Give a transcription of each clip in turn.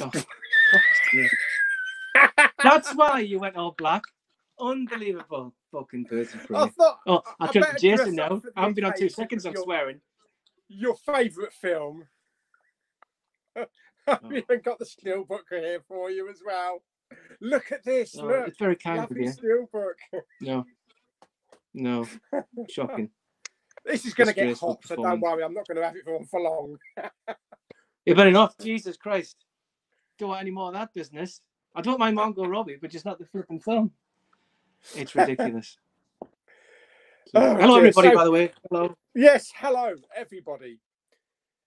Oh, That's why you went all black. Unbelievable fucking person from I you. thought. Oh, I I turned better to dress Jason up now. for the I haven't been on two occasion seconds. I'm swearing. Your favourite film. Oh. I've Oh. even got the steelbook here for you as well. Look at this. No, look. it's very kind of Lovely you. steelbook. No, no, shocking. This is going to get Disgraceful hot, so don't performance. worry. I'm not going to have it on for long. You better not. Jesus Christ. Don't want any more of that business. I don't mind Margot Robbie, but just not the flipping film. It's ridiculous. So- Oh, hello, dear. everybody, So- by the way. Hello. Yes, hello, everybody.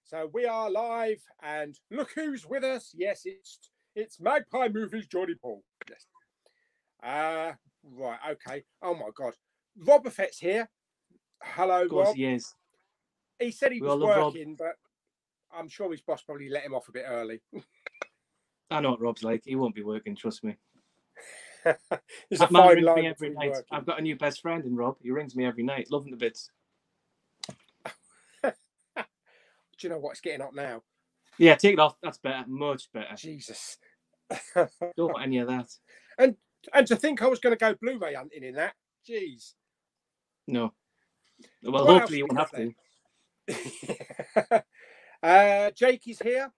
So we are live, and look who's with us. Yes, it's it's Magpie Movies, Geordie Paul. Yes. Uh right, okay. Oh my God, Rob Buffett's here. Hello, Of course Rob. he is. He said he We was all love Rob. working, but I'm sure his boss probably let him off a bit early. I know what Rob's like. He won't be working, trust me. There's That a man rings me every night. working. I've got a new best friend in Rob. He rings me every night. loving the bits. Do you know what's getting up now. Yeah, take it off. That's better. Much better. Jesus. Don't want any of that. and and to think I was going to go Blu-ray hunting in that. Jeez. No. Well, What hopefully you won't have to. uh, Jake is here.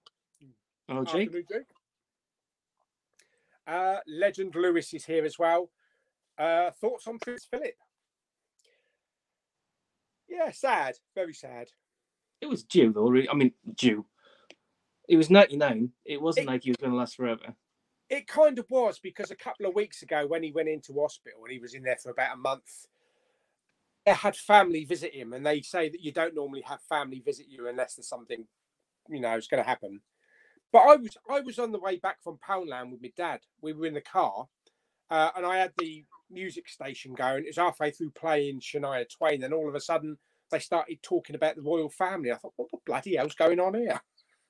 Oh, Jake. Afternoon, Jake. Uh, Legend Lewis is here as well. Uh, thoughts on Prince Philip? Yeah, sad. Very sad. It was due, though. really. I mean, due. It was 99. It wasn't It- like he was going to last forever. It kind of was because a couple of weeks ago, when he went into hospital and he was in there for about a month, they had family visit him, and they say that you don't normally have family visit you unless there's something, you know, is going to happen. But I was I was on the way back from Poundland with my dad. We were in the car, uh, and I had the music station going. It was halfway through playing Shania Twain, and all of a sudden they started talking about the royal family. I thought, what the bloody hell's going on here?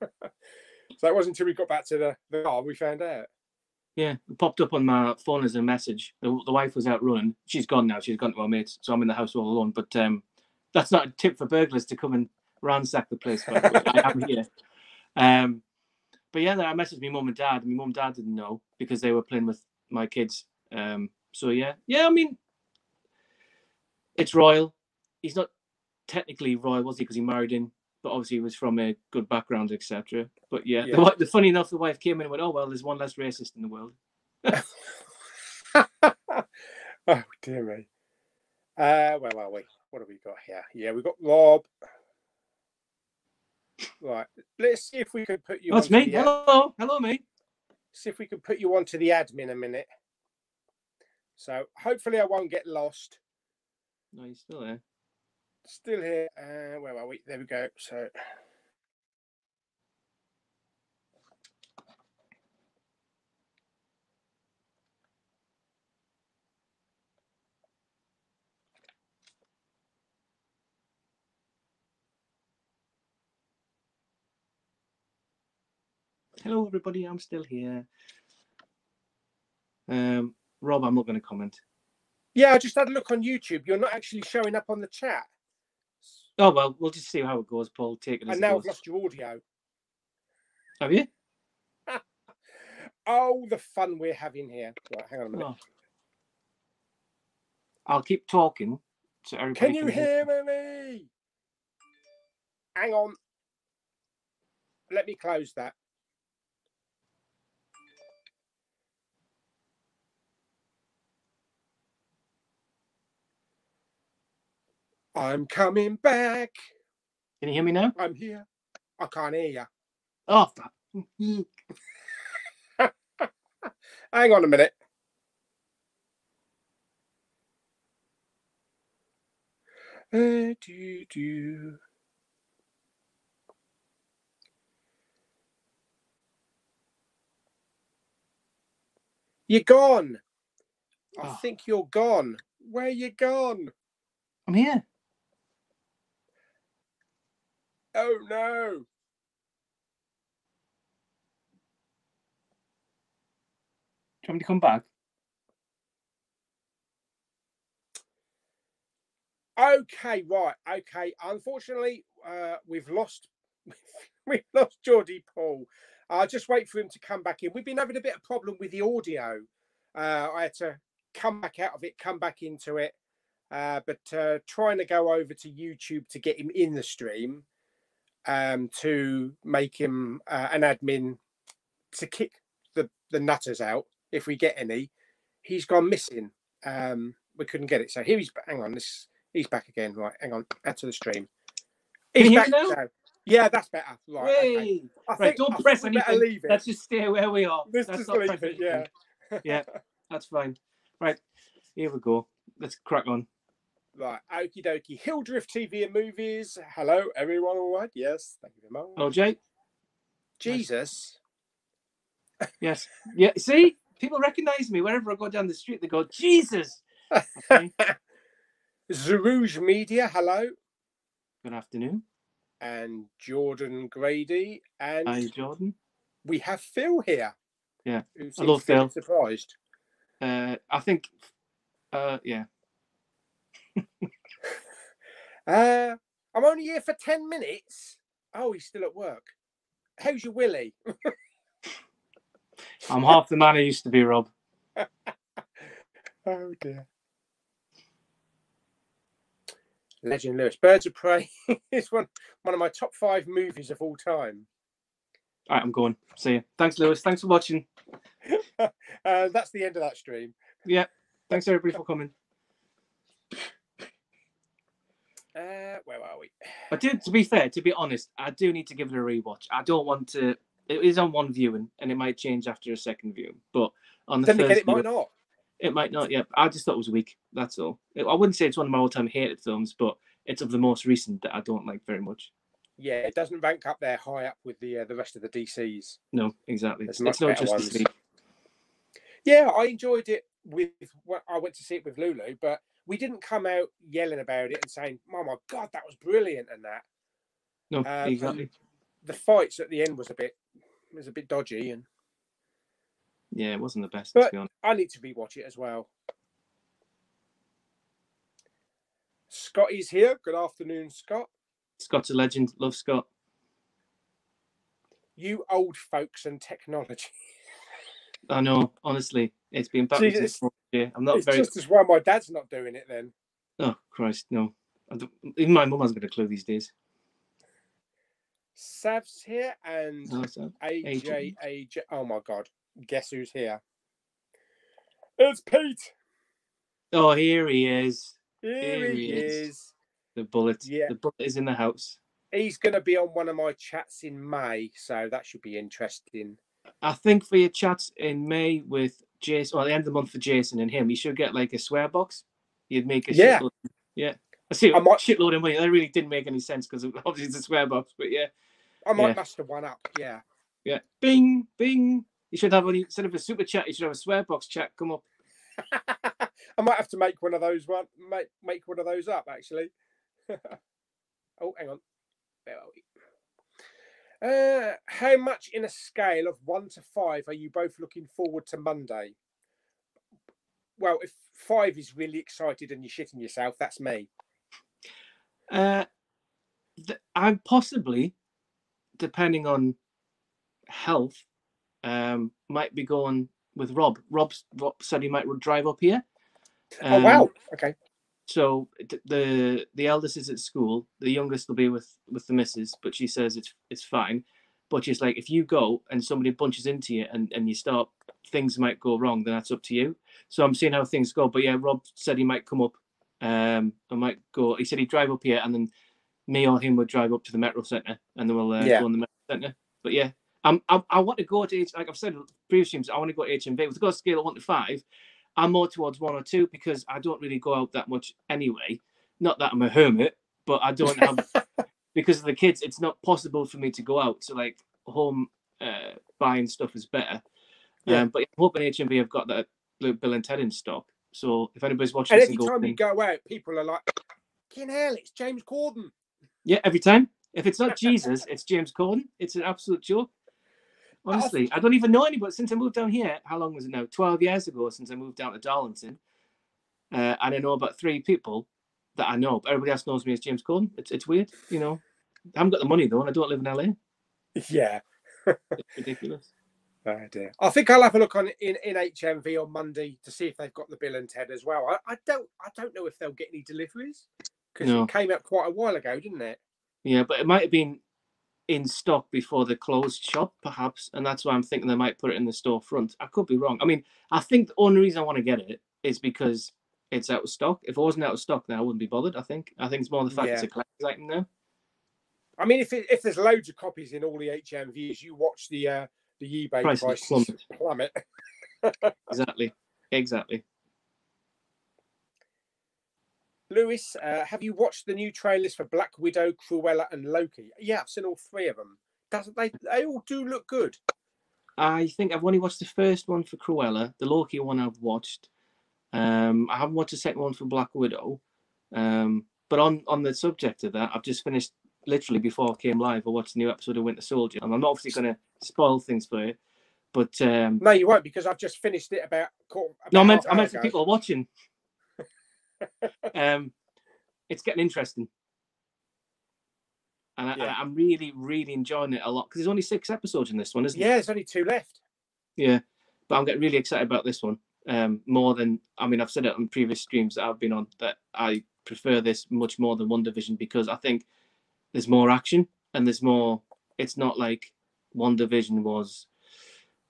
so it wasn't until we got back to the, the car we found out. Yeah, it popped up on my phone as a message. The, the wife was out running. She's gone now. She's gone to her mates, so I'm in the house all alone. But um, that's not a tip for burglars to come and ransack the place. Way. I am here. Um, but yeah, then I messaged my mum and dad. My mum and dad didn't know because they were playing with my kids. Um, so yeah, yeah. I mean, it's royal. He's not technically royal, was he? Because he married in, but obviously he was from a good background, etc. But yeah, Yeah. The, the funny enough, the wife came in and went, "Oh well, there's one less racist in the world." oh dear me. Uh, where are we? What have we got here? Yeah, we've got Rob. Right. Let's see if we can put you. That's me. Hello, hello, me. See if we can put you onto the admin a minute. So hopefully I won't get lost. No, you're still there. Still here. Uh, where are we? There we go. So. Hello, everybody. I'm still here. Um, Rob, I'm not going to comment. Yeah, I just had a look on YouTube. You're not actually showing up on the chat. Oh well, we'll just see how it goes, Paul. Take it as And it now I've lost your audio. Have you? Oh, the fun we're having here. Right, hang on a minute. Oh. I'll keep talking. So everybody Can you hear me? Hang on. Let me close that. I'm coming back. Can you hear me now? I'm here. I can't hear you. Oh. Hang on a minute. Uh, do, do. You're gone. I Oh. think you're gone. Where you gone? I'm here. Oh no. Do you want me to come back? Okay, right. Okay. Unfortunately, uh, we've lost we've lost Geordie Paul. I'll just wait for him to come back in. We've been having a bit of problem with the audio. Uh, I had to come back out of it, come back into it. Uh, but uh, trying to go over to YouTube to get him in the stream um, to make him uh, an admin to kick the, the nutters out if we get any. He's gone missing. Um, we couldn't get it. So here he's. Hang on, this he's back again. Right, hang on. Add to the stream. Can He's you back now? now. Yeah, that's better. Right, okay. I Right, think- don't I press think we better anything. leave it. Let's just stay where we are. Let's Let's just leave it. Yeah. Yeah. That's fine. Right, here we go. Let's crack on. Right, okie dokie. Hildriff TV and movies. Hello, everyone. All right? Yes, thank you very much. Hello, Jake. Jesus. Yes. Yeah. See, people recognise me wherever I go down the street. They go, Jesus. Okay. Zerouge Media. Hello, Good afternoon. and Jordan Grady, and Hi, Jordan. we have Phil here. Yeah, seems love Phil. Surprised. Uh, I think. Uh, yeah. Uh, I'm only here for ten minutes. Oh, he's still at work. How's your Willie? I'm half the man I used to be, Rob. Oh dear. Legend Lewis. Birds of Prey is one one of my top five movies of all time. All right, I'm going. See you. Thanks, Lewis. Thanks for watching. Uh, that's the end of that stream. Yeah. Thanks, everybody, for coming. Uh, where are we? I do, to be fair, to be honest, I do need to give it a rewatch. I don't want to. It is on one viewing, and it might change after a second viewing. But on the Then first, again, it might not. it might not. Yeah, I just thought it was weak. That's all. I wouldn't say it's one of my all-time hated films, but it's of the most recent that I don't like very much. Yeah, it doesn't rank up there high up with the uh, the rest of the DCs. No, exactly. There's It's not just ones. Yeah, I enjoyed it with. well, I went to see it with Lulu, but we didn't come out yelling about it and saying, "Oh my god, that was brilliant!" and that. No, Um, exactly. The fights at the end was a bit was a bit dodgy, and Yeah, it wasn't the best. But- be honest. I need to rewatch it as well. Scotty's here. Good afternoon, Scott. Scott's a legend. Love Scott. You old folks and technology. I know. Honestly, it's been backwards and it's- here. I'm not it's very. just as well my dad's not doing it then. Oh Christ, no. Even my mum hasn't got a clue these days. Sav's here and oh, so- AJ AJ. Oh my god. Guess who's here? It's Pete. Oh, here he is. Here, Here he he is. is. The bullet. Yeah. The bullet is in the house. He's going to be on one of my chats in May, so that should be interesting. I think for your chats in May with Jason, or at the end of the month for Jason and him, you should get like a swear box. You'd make a Yeah. shitload. Yeah. I see I might- shitload of money. That really didn't make any sense because obviously it's a swear box. But yeah, I might Yeah. muster one up. Yeah. yeah. Bing, bing. You should have instead of a super chat. You should have a swear box chat come up. I might have to make one of those one make make one of those up actually. oh, hang on. Where are we? Uh, how much in a scale of one to five are you both looking forward to Monday? Well, if five is really excited and you're shitting yourself, that's me. Uh, th- I'm possibly, depending on health, um, might be going with Rob. Rob's Rob said he might drive up here. oh Um, wow. Okay. So the the eldest is at school. The youngest will be with with the missus, but she says it's it's fine. But she's like, if you go and somebody bunches into you and, and you start, things might go wrong. Then that's up to you. So I'm seeing how things go. But yeah, Rob said he might come up. Um, I might go. He said he'd drive up here, and then me or him would drive up to the Metro Centre, and then we'll uh, Yeah. go in the Metro Centre. But yeah, I'm, I I want to go to H. Like I've said previous times, I want to go to HMV. With a scale of one to five, I'm more towards one or two because I don't really go out that much anyway. Not that I'm a hermit, but I don't have because of the kids. It's not possible for me to go out. So like home uh, buying stuff is better. Yeah. Um, but I'm hoping HMV have got that Blue Bill and Ted in stock. So if anybody's watching And this every time you go out, people are like, "Fucking hell, it's James Corden." yeah, every time. If it's not Jesus, it's James Corden. It's an absolute joke. Honestly, I don't even know anybody since I moved down here. How long was it now? Twelve years ago since I moved down to Darlington, uh, and I know about three people that I know. But everybody else knows me as James Corden. It's it's weird, you know. I haven't got the money though, and I don't live in LA. Yeah. It's ridiculous. Oh dear. I think I'll have a look on in, in HMV on Monday to see if they've got the Bill and Ted as well. I, I don't I don't know if they'll get any deliveries because No. it came out quite a while ago, didn't it? Yeah, but it might have been in stock before the closed shop, perhaps, and that's why I'm thinking they might put it in the storefront. I could be wrong. I mean, I think the only reason I want to get it is because it's out of stock. If it wasn't out of stock, then I wouldn't be bothered. I think. I think it's more the fact it's Yeah. a collector's item now. I mean, if it, if there's loads of copies in all the HMVs, you watch the uh, the eBay Prices prices plummet. plummet. Exactly. Exactly. Lewis, uh, have you watched the new trailers for Black Widow, Cruella, and Loki? Yeah, I've seen all three of them. Doesn't they? They all do look good. I think I've only watched the first one for Cruella. The Loki one I've watched. Um, I haven't watched the second one for Black Widow. Um, but on on the subject of that, I've just finished literally before I came live. I watched a new episode of Winter Soldier, and I'm obviously going to spoil things for you. But um, No, you won't because I've just finished it about. quarter- no, I meant I meant for people watching. Um, it's getting interesting, and I, Yeah. I'm really, really enjoying it a lot because there's only six episodes in this one, isn't Yeah, there's only two left. Yeah, but I'm getting really excited about this one. Um, more than I mean, I've said it on previous streams that I've been on that I prefer this much more than WandaVision because I think there's more action and there's more. It's not like WandaVision was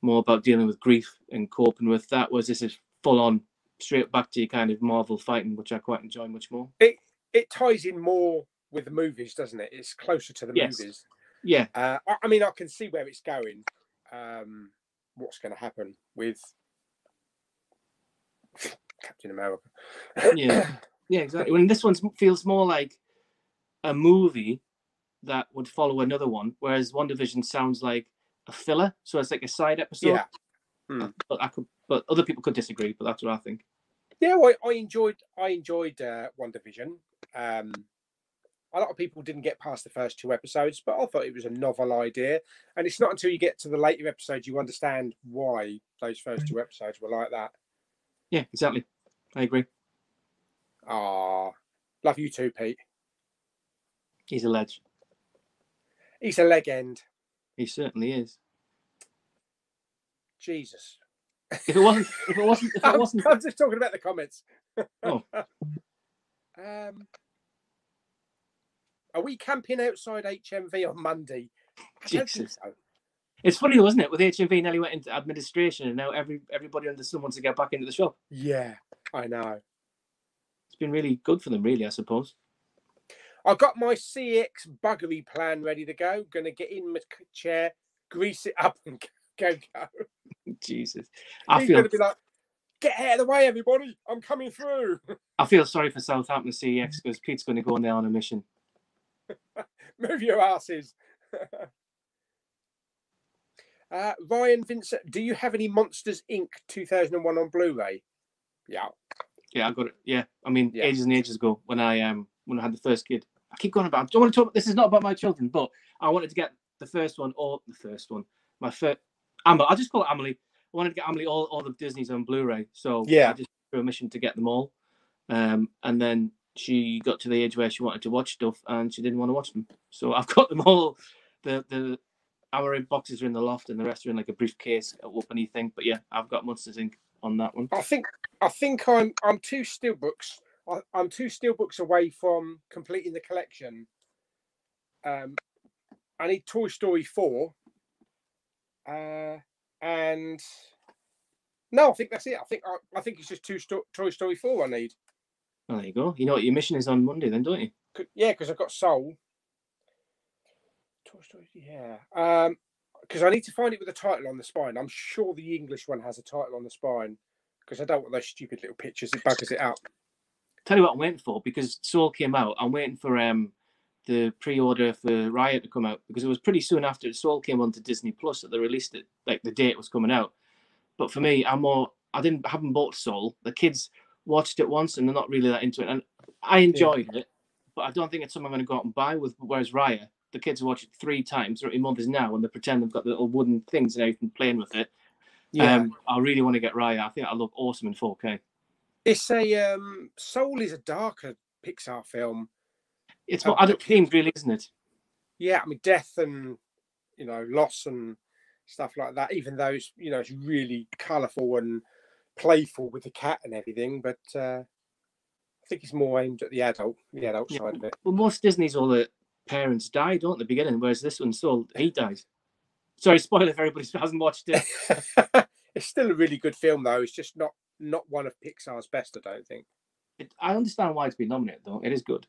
more about dealing with grief and coping with that. Whereas this is full on, straight back to your kind of Marvel fighting, which I quite enjoy much more. It it ties in more with the movies, doesn't it? It's closer to the Yes. movies. Yeah, Uh, I, I mean, I can see where it's going. Um, what's going to happen with Captain America? yeah, yeah, exactly. When this one feels more like a movie that would follow another one, whereas WandaVision sounds like a filler, so it's like a side episode. yeah. But I could, but other people could disagree. But that's what I think. Yeah, well, I enjoyed I enjoyed uh, WandaVision. Um, a lot of people didn't get past the first two episodes, but I thought it was a novel idea. And it's not until you get to the later episodes you understand why those first two episodes were like that. Yeah, exactly. I agree. Ah, love you too, Pete. He's a ledge. He's a leg end. He certainly is. Jesus. If it wasn't, if it wasn't, if it I'm, wasn't, I'm just talking about the comments. Oh. um, are we camping outside HMV on Monday? I Jesus. so. it's funny though, isn't it? With HMV nearly went into administration, and now every everybody under the sun wants to get back into the shop. Yeah, I know. It's been really good for them, really, I suppose. I've got my CX buggery plan ready to go. Going to get in my chair, grease it up, and Jesus, I He's feel going to be like, "Get out of the way, everybody! I'm coming through." I feel sorry for Southampton CEX because Pete's going to go on there on a mission. Move your asses. uh, Ryan Vincent, do you have any Monsters Inc. 2001 on Blu-ray? Yeah. Yeah, I got it. Yeah, I mean, Yeah. ages and ages ago when I um when I had the first kid. I keep going about. I don't want to talk. This is not about my children, but I wanted to get the first one or the first one. My first. Am- I'll just call it Amelie. I wanted to get Amelie all, all the Disney's on Blu-ray. So Yeah. I just threw a mission to get them all. Um, and then she got to the age where she wanted to watch stuff and she didn't want to watch them. So I've got them all. The the our boxes are in the loft and the rest are in like a briefcase up anything. But yeah, I've got Monsters Inc. on that one. I think I think I'm I'm two steelbooks. I, I'm two steelbooks away from completing the collection. Um, I need Toy Story four. Uh, and no, I think that's it. I think I, I think it's just two sto- Toy Story four I need. Oh, there you go. You know what your mission is on Monday, then, don't you? Yeah, because I've got Soul. Toy Story, yeah. Um, because I need to find it with a title on the spine. I'm sure the English one has a title on the spine. Because I don't want those stupid little pictures. It buggers it out. Tell you what I'm waiting for because Soul came out. I'm waiting for um the pre-order for Raya to come out because it was pretty soon after Soul came onto Disney Plus that they released it, like the date it was coming out. But for me, I'm more. I didn't haven't bought Soul. The kids watched it once and they're not really that into it, and I enjoyed it, but I don't think it's something I'm going to go out and buy. With whereas Raya, the kids watch it three times, in mothers now, and they pretend they've got the little wooden things and everything playing with it. Um, I really want to get Raya. I think that'll look awesome in 4K. It's a um Soul is a darker Pixar film. It's more adult okay. themed, really, isn't it? Yeah, I mean death and you know, loss and stuff like that. Even though it's you know it's really colourful and playful with the cat and everything, but uh, I think it's more aimed at the adult, the adult Yeah. side of it. Well, most Disney's all the parents die, don't they, at the beginning, whereas this one's still he dies. Sorry, spoiler if everybody who hasn't watched it. it's still a really good film though. It's just not not one of Pixar's best, I don't think. it. I understand why it's been nominated, though. It is good.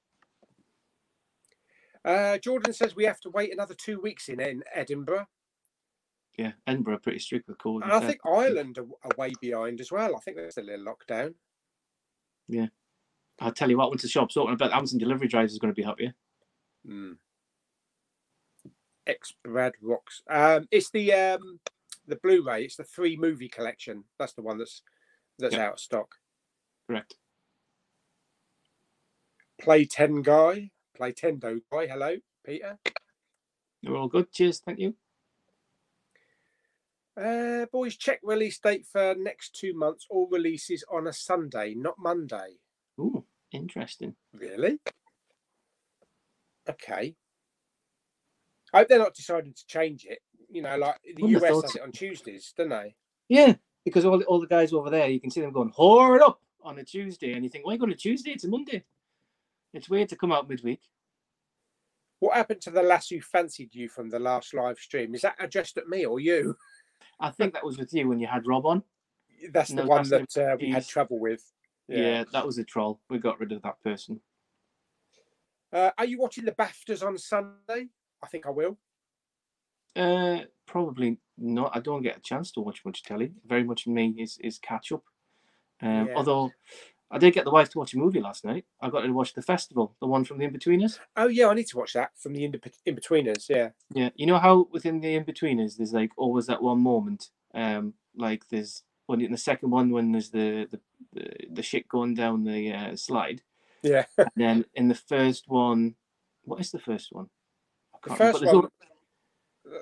Uh, Jordan says we have to wait another two weeks in, in Edinburgh. Yeah, Edinburgh pretty strict with COVID. And I think Ireland are, are way behind as well. I think there's a little lockdown. Yeah. I'll tell you what, once the shop's open, I bet Amazon delivery drivers is going to be happier. Mm. Ex Brad Rocks. Um, it's the um, the Blu-ray. It's the three movie collection. That's the one that's that's Yeah. out of stock. Correct. Play ten guy. Play Tendo guy. Hello, Peter. We're all good. Cheers. Thank you. Uh, boys, check release date for next two months. All releases on a Sunday, not Monday. Ooh, interesting. Really? Okay. I hope they're not deciding to change it. You know, like the Wouldn't US does it on Tuesdays, don't they? Yeah, because all the, all the guys over there, you can see them going, hoard up on a Tuesday. And you think, why go on a Tuesday? It's a Monday. It's weird to come out midweek. What happened to the lass who fancied you from the last live stream? Is that addressed at me or you? I think that was with you when you had Rob on. That's the one that uh, we had trouble with. Yeah. that was a troll. We got rid of that person. Uh, are you watching the BAFTAs on Sunday? I think I will. Uh, probably not. I don't get a chance to watch much telly. Very much me is is catch up. Um, Yeah. Although I did get the wife to watch a movie last night. I got her to watch the festival, the one from the Inbetweeners. Oh yeah, I need to watch that from the in, in betweeners. Yeah. Yeah, you know how within the Inbetweeners, there's like always that one moment. Um, like there's when in the second one when there's the the the, the shit going down the uh, slide. Yeah. And then in the first one, what is the first one? The can't remember, first one,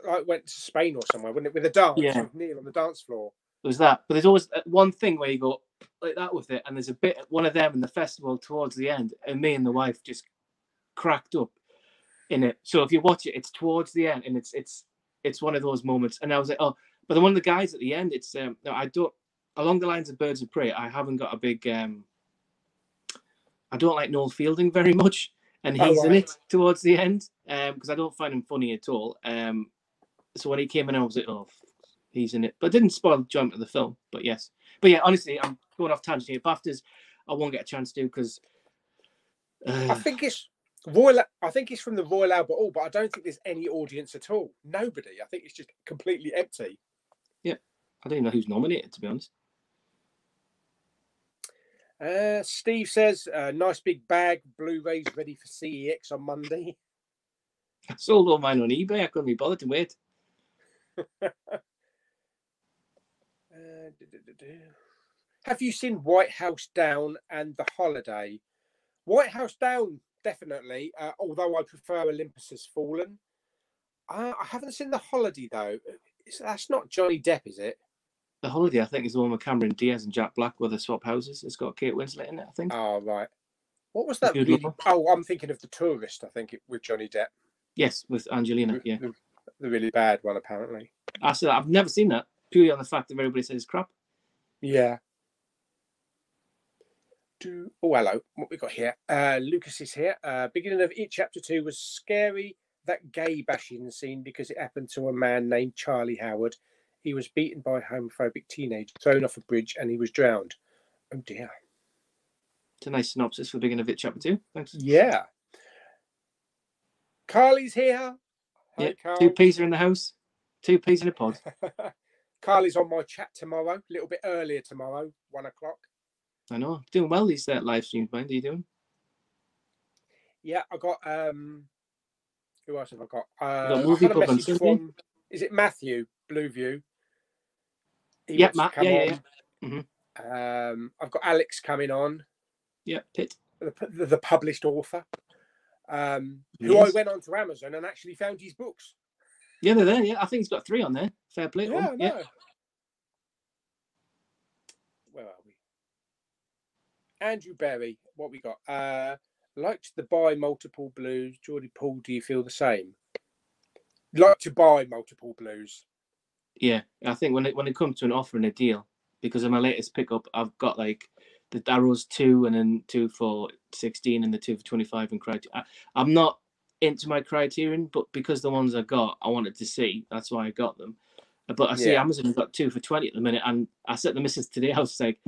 al- I went to Spain or somewhere, wouldn't it? With a dance, Yeah. Neil on the dance floor. There's that, but there's always uh, one thing where you go like that with it, and there's a bit one of them in the festival towards the end, and me and the wife just cracked up in it. So if you watch it, it's towards the end, and it's it's it's one of those moments. And I was like, oh, but then one of the guys at the end, it's um, no, I don't along the lines of Birds of Prey. I haven't got a big um, I don't like Noel Fielding very much, and Oh, he's in it towards the end um because I don't find him funny at all. Um, so when he came in, I was like, oh, he's in it, but it didn't spoil the enjoyment of the film. But yes, but yeah, honestly, I'm going off tangent here. BAFTAs, I won't get a chance to because. I think it's Royal. I think it's from the Royal Albert Hall, but I don't think there's any audience at all. Nobody. I think it's just completely empty. Yeah, I don't even know who's nominated, to be honest. Uh, Steve says, uh, "Nice big bag, Blu-rays ready for CEX on Monday." I sold all mine on eBay. I couldn't be bothered to wait. Uh. Have you seen White House Down and The Holiday? White House Down, definitely. Uh, although I prefer Olympus Has Fallen. Uh, I haven't seen The Holiday though. It's, that's not Johnny Depp, is it? The Holiday, I think, is the one with Cameron Diaz and Jack Black where they swap houses. It's got Kate Winslet in it, I think. Oh right. What was that? Really? Oh, I'm thinking of The Tourist. I think it, with Johnny Depp. Yes, with Angelina. The- Yeah, the, the really bad one, apparently. I said I've never seen that purely on the fact that everybody says crap. Yeah. Do oh hello, what we got here? Uh Lucas is here. Uh beginning of each chapter two was scary. That gay bashing scene because it happened to a man named Charlie Howard. He was beaten by a homophobic teenager, thrown off a bridge, and he was drowned. Oh dear. It's a nice synopsis for the beginning of it, chapter two. Thanks. Yeah. Carly's here. Hi, Yeah, Carl. Two peas are in the house. Two peas in a pod. Carly's on my chat tomorrow, a little bit earlier tomorrow, one o'clock. I know. Doing well these uh, live streams, mind. Are you doing? Yeah, I got um who else have I got? Uh, got I Movie had a message from is it Matthew Blueview? He Yeah, Matt. come Yeah, yeah, on. Um, I've got Alex coming on, Yeah, Pit. the, the, the published author, um, who I went on to Amazon and actually found his books. Yeah, they're there. Yeah, I think he's got three on there. Fair play. Yeah. I yeah. Where are we? Andrew Berry, what we got? Uh, liked to buy multiple blues. Geordie Paul, do you feel the same? like to buy multiple blues. Yeah, I think when it when it comes to an offer and a deal, because of my latest pickup, I've got like the Arrows two and then two for sixteen and the two for twenty five and. I, I'm not into my Criterion, but because the ones I got, I wanted to see. That's why I got them. But I see Yeah. Amazon got two for twenty at the minute, and I said the missus today, I was like,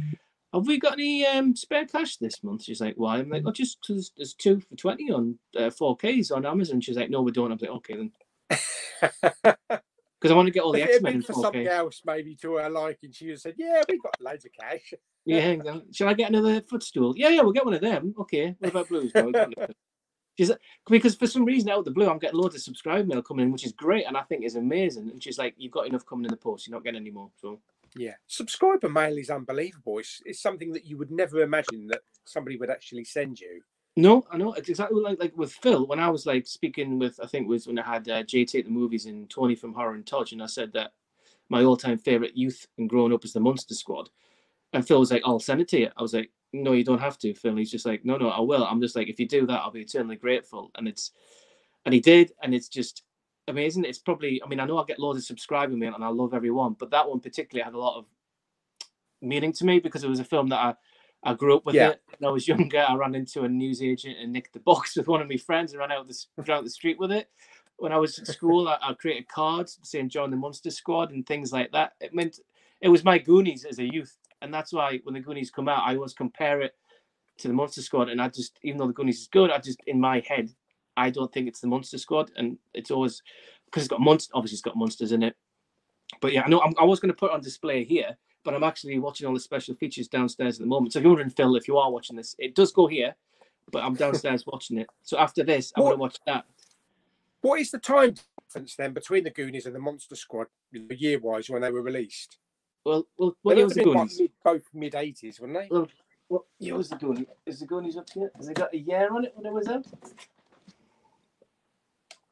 "Have we got any um, spare cash this month?" She's like, "Why?" I'm like, "Oh, just because there's two for twenty on uh, 4Ks on Amazon." She's like, "No, we don't." I'm like, "Okay then," because I want to get all the X Men for something 4K. else, maybe to her liking, she would have said, "Yeah, we've got loads of cash." Yeah, exactly. shall I get another footstool? Yeah, yeah, we'll get one of them. Okay, what about blues? No, we got one of them. She's like, because for some reason out of the blue, I'm getting loads of subscribe mail coming in, which is great, and I think is amazing. And she's like, "You've got enough coming in the post. You're not getting any more." So Yeah, subscriber mail is unbelievable. It's, it's something that you would never imagine that somebody would actually send you. no, I know it's exactly like like with Phil when I was like speaking with I think was when I had uh, JT at the movies and Tony from Horror and Touch, and I said that my all-time favorite youth and growing up is the Monster Squad, and Phil was like, oh, "I'll send it to you." I was like, "No, you don't have to, Phil." He's just like, "No, no, I will." I'm just like, "If you do that, I'll be eternally grateful." And it's and he did, and it's just amazing. It's probably I mean I know I get loads of subscribing mail and I love everyone, but that one particularly had a lot of meaning to me because it was a film that I. I grew up with Yeah. it. When I was younger, I ran into a newsagent and nicked the box with one of my friends and ran out the ran out the street with it. When I was at school, I, I created cards saying "Join the Monster Squad" and things like that. It meant it was my Goonies as a youth, and that's why when the Goonies come out, I always compare it to the Monster Squad. And I just, even though the Goonies is good, I just in my head, I don't think it's the Monster Squad, and it's always because it's got monsters. Obviously, it's got monsters in it. But yeah, I know I'm, I was going to put it on display here, but I'm actually watching all the special features downstairs at the moment. So if you're wondering, Phil, if you are watching this, it does go here, but I'm downstairs watching it. So after this, I'm going to watch that. What is the time difference then between the Goonies and the Monster Squad, year wise, when they were released? Well, well, They what year was have the been, like, Goonies? both mid 80s, wouldn't they? Well, what year was the Goonies? Is the Goonies up here? Has it got a year on it when it was out?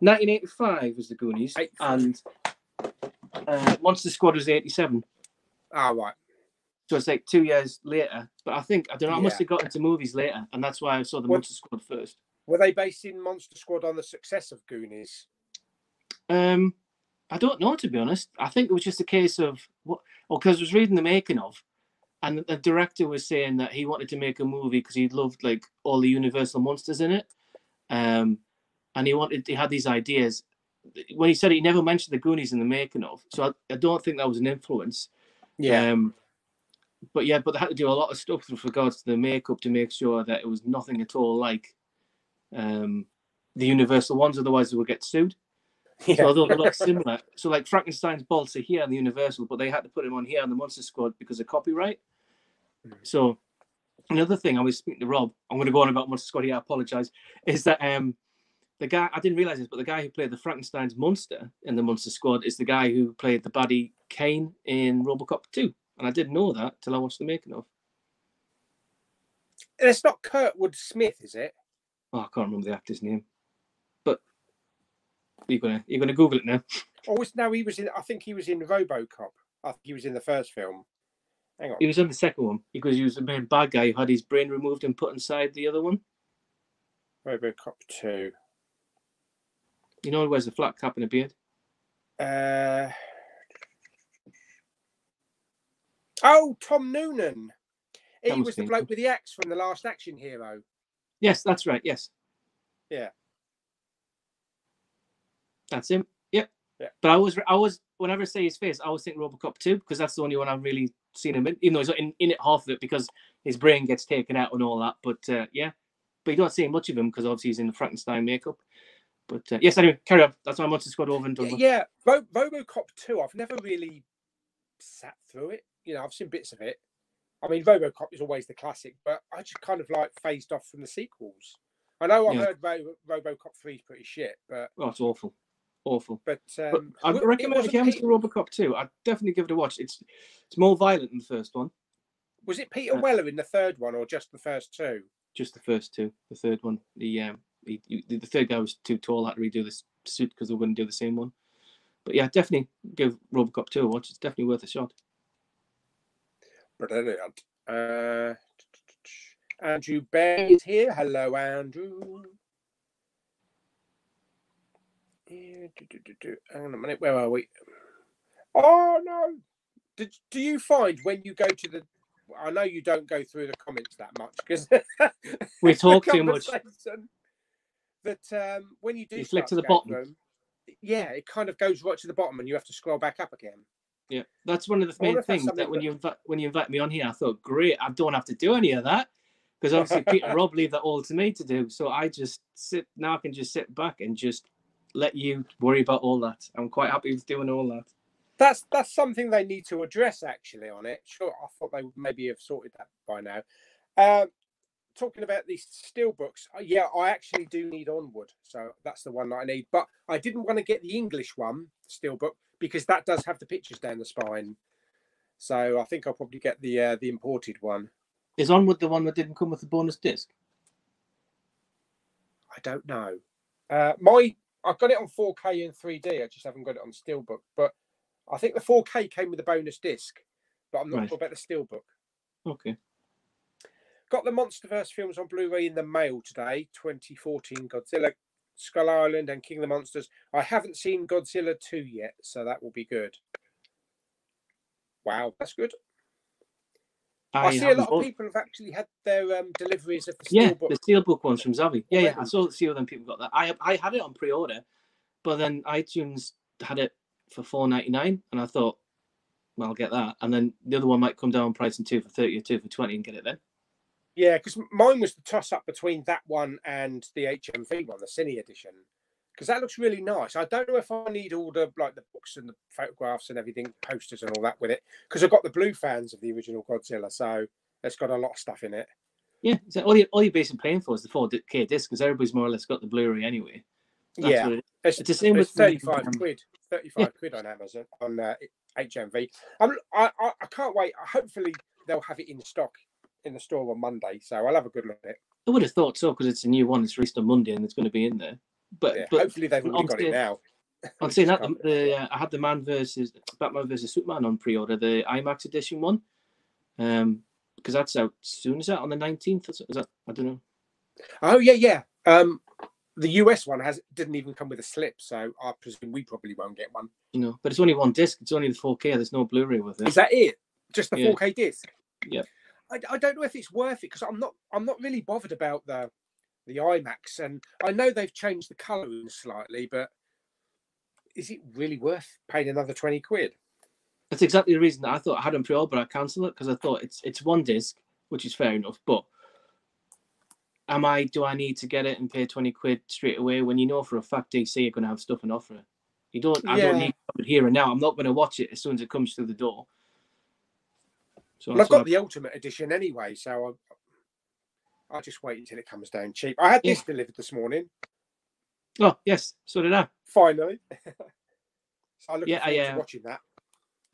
1985 was the Goonies, 85. and uh, Monster Squad was 87. Ah, right. So it's like two years later. But I think I don't know. I must Yeah. have got into movies later, and that's why I saw the What- Monster Squad first. Were they based in Monster Squad on the success of Goonies? Um, I don't know to be honest. I think it was just a case of what, or because I was reading the making of, and the director was saying that he wanted to make a movie because he loved like all the Universal monsters in it, um, and he wanted he had these ideas. When he said it, he never mentioned the Goonies in the making of, so I, I don't think that was an influence. Um, but yeah, but they had to do a lot of stuff with regards to the makeup to make sure that it was nothing at all like um, the Universal ones. Otherwise, they would get sued. yeah. So although they look similar, so like Frankenstein's bolts are here on the Universal, but they had to put them on here on the Monster Squad because of copyright. Mm. So another thing I was speaking to Rob, I'm going to go on about Monster Squad here. I apologize. Is that um the guy I didn't realize this, but the guy who played the Frankenstein's monster in the Monster Squad is the guy who played the baddie Cain in RoboCop 2, and I didn't know that till I watched the making of. It's not Kurtwood Smith, is it? Oh, I can't remember the actor's name, you're gonna you're gonna Google it now. Or was no? He was in. I think he was in RoboCop. I think he was in the first film. Hang on. He was in the second one because he was the main bad guy who had his brain removed and put inside the other one. RoboCop two. You know, he wears a flat cap and a beard. Uh, oh, Tom Noonan. He That was the bloke with the axe from the Last Action Hero. Yes, that's right. Yes. Yeah. That's him. Yep. Yeah. But I was, I was, whenever I say his face, I always think Robocop 2 because that's the only one I've really seen him in, even though he's not in, in it half of it because his brain gets taken out and all that. But uh, yeah, but you don't see much of him because obviously he's in the Frankenstein makeup. But uh, yes, anyway, carry on. That's my Monster Squad over and done Yeah, yeah. Ro- RoboCop two. I've never really sat through it. You know, I've seen bits of it. I mean, RoboCop is always the classic, but I just kind of like phased off from the sequels. I know I've Yeah. heard Ro- RoboCop three is pretty shit, but Oh, it's awful. Awful. but, But um, I'd recommend if you haven't seen Robocop 2, I'd definitely give it a watch. It's it's more violent than the first one. Was it Peter Uh, Weller in the third one or just the first two? just the first two. The third one, the um, he, he- the third guy was too tall. Had to redo this suit because they wouldn't do the same one. But yeah, definitely give RoboCop two a watch. It's definitely worth a shot. Brilliant. Uh, Andrew Bay is here. Hello, Andrew. Yeah, do, do, do, do. Hang on a minute. Where are we? Oh no! Did, do you find when you go to the? I know you don't go through the comments that much because We talk too much. But um, when you do You flick to the bottom. 'em, yeah, it kind of goes right to the bottom, and you have to scroll back up again. Yeah, that's one of the main things that something when that- you invite when you invite me on here, I thought, great, I don't have to do any of that because obviously Peter and Rob leave that all to me to do. So I just sit now. I can just sit back and just let you worry about all that. I'm quite happy with doing all that. That's that's something they need to address actually on it. Sure, I thought they maybe have sorted that by now. Um, talking about these steel books, uh, yeah, I actually do need Onward, so that's the one that I need. But I didn't want to get the English one, steel book, because that does have the pictures down the spine. So I think I'll probably get the uh, the imported one. Is Onward the one that didn't come with the bonus disc? I don't know. Uh, my I've got it on 4K and 3D. I just haven't got it on steelbook. But I think the 4K came with a bonus disc, but I'm not Right. sure about the steelbook. Okay. Got the MonsterVerse films on Blu-ray in the mail today. 2014 Godzilla, Skull Island, and King of the Monsters. I haven't seen Godzilla 2 yet, so that will be good. Wow, that's good. I, see a lot of bought- people have actually had their um, deliveries of the Yeah, steelbook. the steelbook ones from Zavvi. Yeah, yeah. I saw a few of them people got that. I I had it on pre-order, but then iTunes had it for four ninety nine, and I thought, well, I'll get that. And then the other one might come down in price in two for thirty or two for twenty, and get it then. Yeah, because mine was the toss up between that one and the HMV one, the Cine edition, because that looks really nice. I don't know if I need all the like the books and the photographs and everything, posters and all that with it, because I've got the Blufans of the original Godzilla, so it's got a lot of stuff in it. Yeah, so all you all you're basically paying for is the four K disc because everybody's more or less got the Blu-ray anyway. That's yeah, it- it's, it's the same it's with thirty-five um, quid, thirty-five quid on Amazon on uh, HMV. I'm, I, I I can't wait. Hopefully they'll have it in stock in the store on Monday, so I'll have a good look at it. I would have thought so because it's a new one. It's released on Monday and it's going to be in there. But Yeah, but hopefully they've already got it now. I'm saying that the, uh, I had the Man versus Batman versus Superman on pre-order, the IMAX edition one, um, because that's out soon. Is that on the 19th? Is that I don't know. Oh yeah, yeah. Um, the US one has didn't even come with a slip, so I presume we probably won't get one. You know, but it's only one disc. It's only the 4K. There's no Blu-ray with it. Is that it? Just the Yeah. 4K disc? Yeah. I, I don't know if it's worth it because I'm not I'm not really bothered about the the IMAX, and I know they've changed the colouring slightly, but is it really worth paying another twenty quid? That's exactly the reason that I thought I had them pre-order, but I cancelled it because I thought it's it's one disc, which is fair enough. But am I? Do I need to get it and pay 20 quid straight away when you know for a fact DC are going to have stuff on offer? You don't. I don't Yeah. need it here and now. I'm not going to watch it as soon as it comes through the door. So Well, I've got the Ultimate Edition anyway, so I, I'll just wait until it comes down cheap. I had this delivered this morning, Oh yes, so did I. finally. so I look Yeah, I, uh, watching that.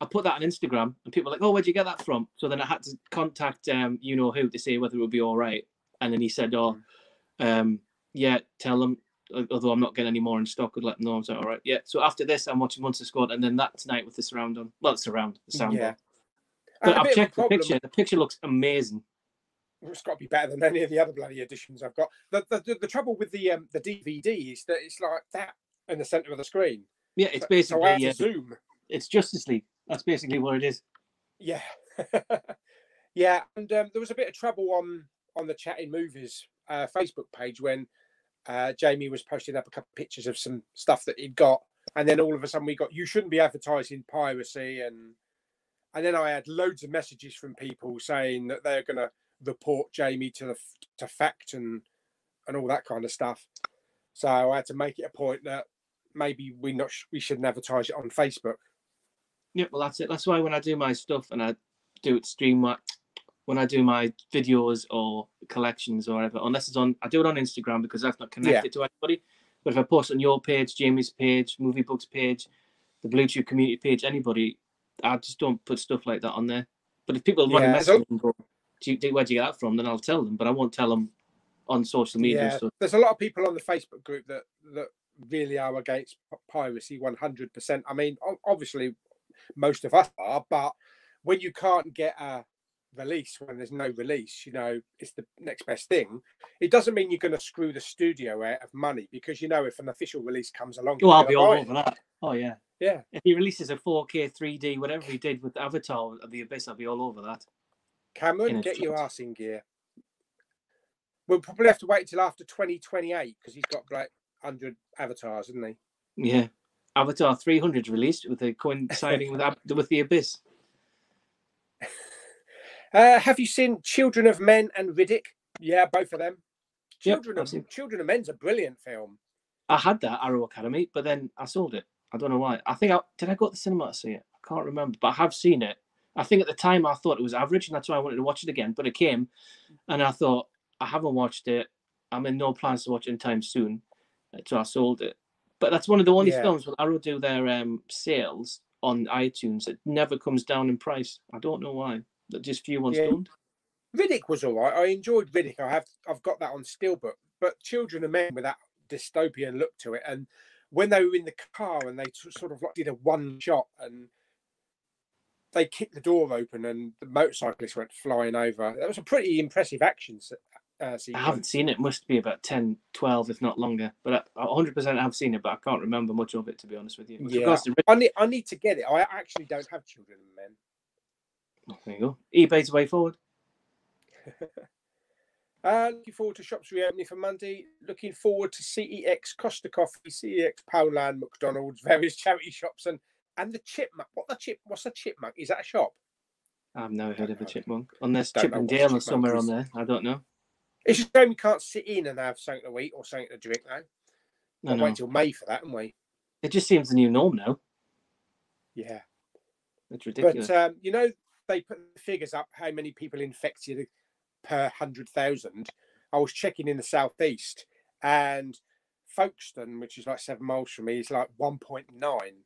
I put that on Instagram, and people were like, "Oh, where'd you get that from?" So then I had to contact um, you know who to say whether it would be all right, and then he said, "Oh, um, yeah, tell them." Although I'm not getting any more in stock, I'd let them know. I was like, "All right, yeah." So after this, I'm watching Monster Squad, and then that tonight with the surround on. Well, the surround, the sound. Yeah. on. But I've bit of a checked the picture. The picture looks amazing. It's got to be better than any of the other bloody editions I've got. The the, the, the trouble with the um, the DVD is that it's like that in the center of the screen. Yeah, it's basically so yeah, zoom. it's Justice League. That's basically what it is. Yeah, yeah. And um, there was a bit of trouble on on the chatting movies uh, Facebook page when uh, Jamie was posting up a couple of pictures of some stuff that he'd got, and then all of a sudden we got you shouldn't be advertising piracy, and and then I had loads of messages from people saying that they're going to report Jamie to the to FACT and and all that kind of stuff. So I had to make it a point that maybe we not sh- we shouldn't advertise it on Facebook. Yeah, well, that's it. That's why when I do my stuff and I do it stream when I do my videos or collections or whatever, unless it's on, I do it on Instagram because that's not connected to anybody. But if I post on your page, Jamie's page, Movie Books page, the Bluetooth community page, anybody, I just don't put stuff like that on there. But if people want to message so- me and do you, do, where'd you get that from? Then I'll tell them, but I won't tell them on social media. Yeah, stuff. there's a lot of people on the Facebook group that that really are against piracy 100%. I mean, obviously, most of us are, but when you can't get a release when there's no release. You know, it's the next best thing. It doesn't mean you're going to screw the studio out of money because you know if an official release comes along, you're I'll be all over that. Oh yeah. Yeah, If he releases a 4K 3D, whatever he did with Avatar of the Abyss, I'll be all over that. Cameron, get your ass in gear. We'll probably have to wait till after 2028 because he's got like 100 avatars, isn't he? Yeah. Avatar 300 released with a coinciding with Ab- with the Abyss. Uh, have you seen Children of Men and Riddick? Yeah, both of them. Children I've of Children of Men's a brilliant film. I had that Arrow Academy, but then I sold it. I don't know why. I think I did. I go to the cinema to see it. I can't remember, but I have seen it. I think at the time I thought it was average, and that's why I wanted to watch it again. But it came, and I thought I haven't watched it. I'm in no plans to watch it anytime soon, uh, so I sold it. But that's one of the only Yeah. films when Arrow do their um, sales on iTunes. It never comes down in price. I don't know why. That just few ones Yeah. don't. Riddick was all right. I enjoyed Riddick. I have I've got that on Steelbook. But Children of Men with that dystopian look to it, and when they were in the car and they sort of like did a one shot and they kicked the door open and the motorcyclist went flying over. That was a pretty impressive action uh, I haven't seen it. Must be about 10, 12, if not longer. But I, 100% I have seen it, but I can't remember much of it, to be honest with you. With Yeah. to I need I need to get it. I actually don't have Children of Men. Oh, there you go. eBay's way forward. Uh, looking forward to shops reopening for Monday. Looking forward to CEX Costa Coffee, CEX Poundland, McDonald's, various charity shops, and and the chipmunk. What the chip? What's a chipmunk? Is that a shop? I've never heard of a chipmunk. Unless Chip and Dale chipmunk somewhere on there. I don't know. It's just a shame we can't sit in and have something to eat or something to drink now. No, I'll no. wait till May for that, haven't we? It just seems the new norm now. Yeah. It's ridiculous. But um, you know, they put the figures up how many people infected per hundred thousand. I was checking in the southeast, and Folkestone, which is like seven miles from me, is like one point nine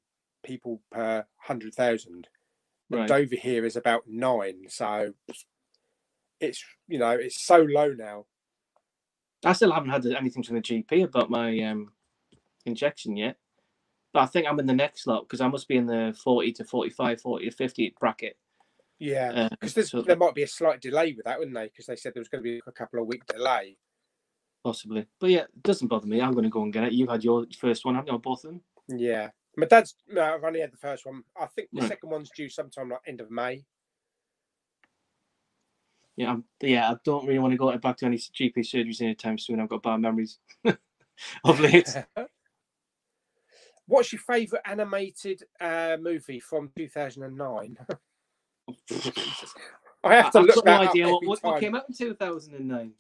people per hundred thousand. And right. Dover here is about nine, so it's you know it's so low now. I still haven't had anything from the GP about my um, injection yet. But I think I'm in the next lot because I must be in the 40 to 45, 40 to 50 bracket. Yeah, Uh, because so there might be a slight delay with that, wouldn't they? Because they said there was going to be a couple of week delay. possibly. But yeah, it doesn't bother me. I'm going to go and get it. You've had your first one, haven't you? Both of them? Yeah, my dad's. No, I've only had the first one. I think the second one's due sometime like end of May. Yeah, I'm, yeah. I don't really want to go back to any GP surgeries anytime soon. I've got bad memories of late. What's your favourite animated uh, movie from 2009? I have I- to I've look no up idea what, what, what came out in 2009.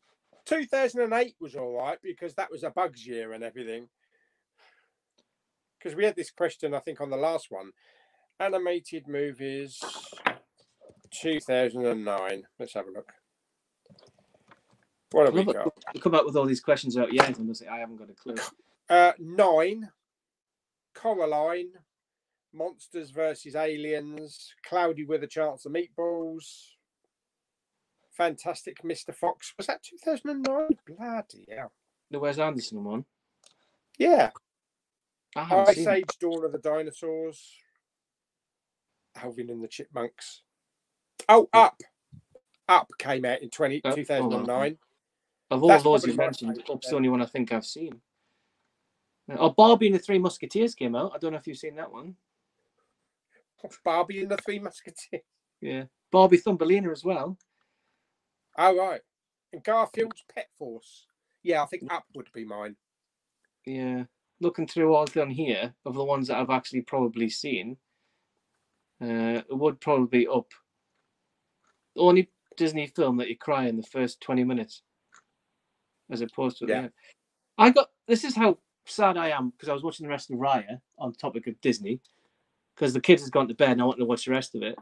2008 was all right because that was a bugs year and everything. Because we had this question, I think, on the last one. Animated movies 2009. Let's have a look. What have we got? You come up with all these questions out yet, and I say I haven't got a clue. Uh, nine, Coraline, Monsters versus Aliens, Cloudy with a Chance of Meatballs, Fantastic Mr. Fox. Was that 2009? Bloody hell. The Wes Anderson one. Yeah. Haven't Ice seen it. Age Dawn of the Dinosaurs, Alvin and the Chipmunks. Oh, Up. Up came out in 20, Oh, 2009. Of all That's those you mentioned, Up's the only one I think I've seen. Uh, Oh, Barbie and the Three Musketeers came out. I don't know if you've seen that one. Barbie and the Three Musketeers. Yeah. Barbie Thumbelina as well. Oh, right. And Garfield's Pet Force. Yeah, I think Up would be mine. Yeah. Looking through all down here of the ones that I've actually probably seen, uh, it would probably be up. The only Disney film that you cry in the first 20 minutes, as opposed to Yeah. I got this is how sad I am because I was watching the rest of Raya on the topic of Disney because the kids had gone to bed and I wanted to watch the rest of it.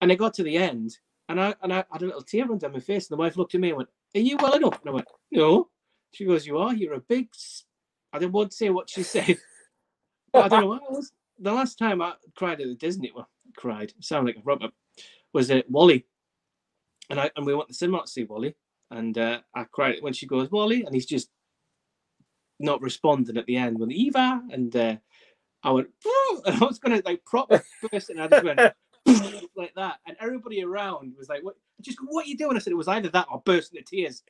And it got to the end and I and I had a little tear run down my face and the wife looked at me and went, Are you well enough? And I went, No. She goes, You are, you're a big s-" I didn't want to say what she said. I don't know what was. The last time I cried at the Disney well, cried, sound like a rubber, was it WALL-E. And I and we went to the cinema to see WALL-E. And uh, I cried when she goes, WALL-E, and he's just not responding at the end with Eva. And uh, I went, and I was gonna like proper burst and I just went, like that, and everybody around was like, "What? Just what are you doing?" I said it was either that or burst into tears.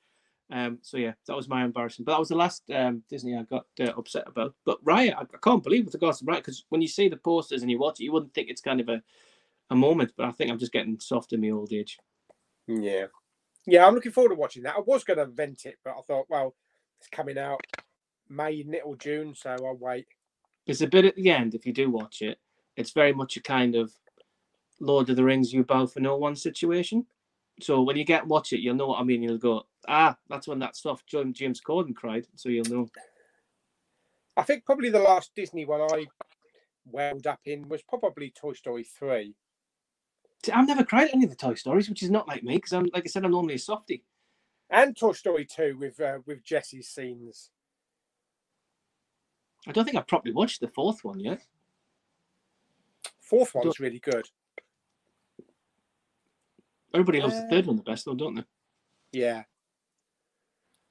Um, so yeah, that was my embarrassment. But that was the last um, Disney I got uh, upset about. But Raya, I, I can't believe with the Ghost of Raya because when you see the posters and you watch it, you wouldn't think it's kind of a, a moment. But I think I'm just getting soft in my old age. Yeah. Yeah, I'm looking forward to watching that. I was going to vent it, but I thought, well, it's coming out May, or June, so I'll wait. It's a bit at the end if you do watch it. It's very much a kind of Lord of the Rings, you bow for no one situation. So when you get watch it, you'll know what I mean. You'll go, ah, that's when that stuff James Corden cried. So you'll know. I think probably the last Disney one I welled up in was probably Toy Story 3. See, I've never cried at any of the Toy Stories, which is not like me because I'm, like I said, I'm normally a softie. And Toy Story 2 with uh, with Jesse's scenes. I don't think I've properly watched the fourth one yet. Fourth one's really good. Everybody loves the third one the best, though, don't they? Yeah.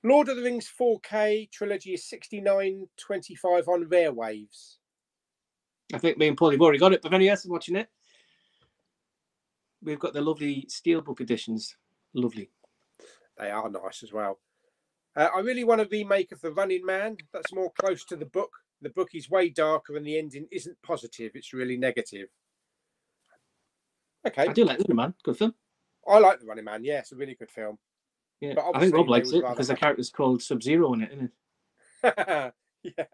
Lord of the Rings 4K trilogy is 69.25 on Rare Waves. I think me and Paul have already got it, but if anyone else is watching it, we've got the lovely Steelbook editions. Lovely. They are nice as well. Uh, I really want a remake of The Running Man. That's more close to the book. The book is way darker and the ending isn't positive. It's really negative. Okay. I do like The Running Man. Good film. I like The Running Man. Yeah, it's a really good film. Yeah, I think Rob likes it because the character's called Sub Zero in it, isn't it? yeah.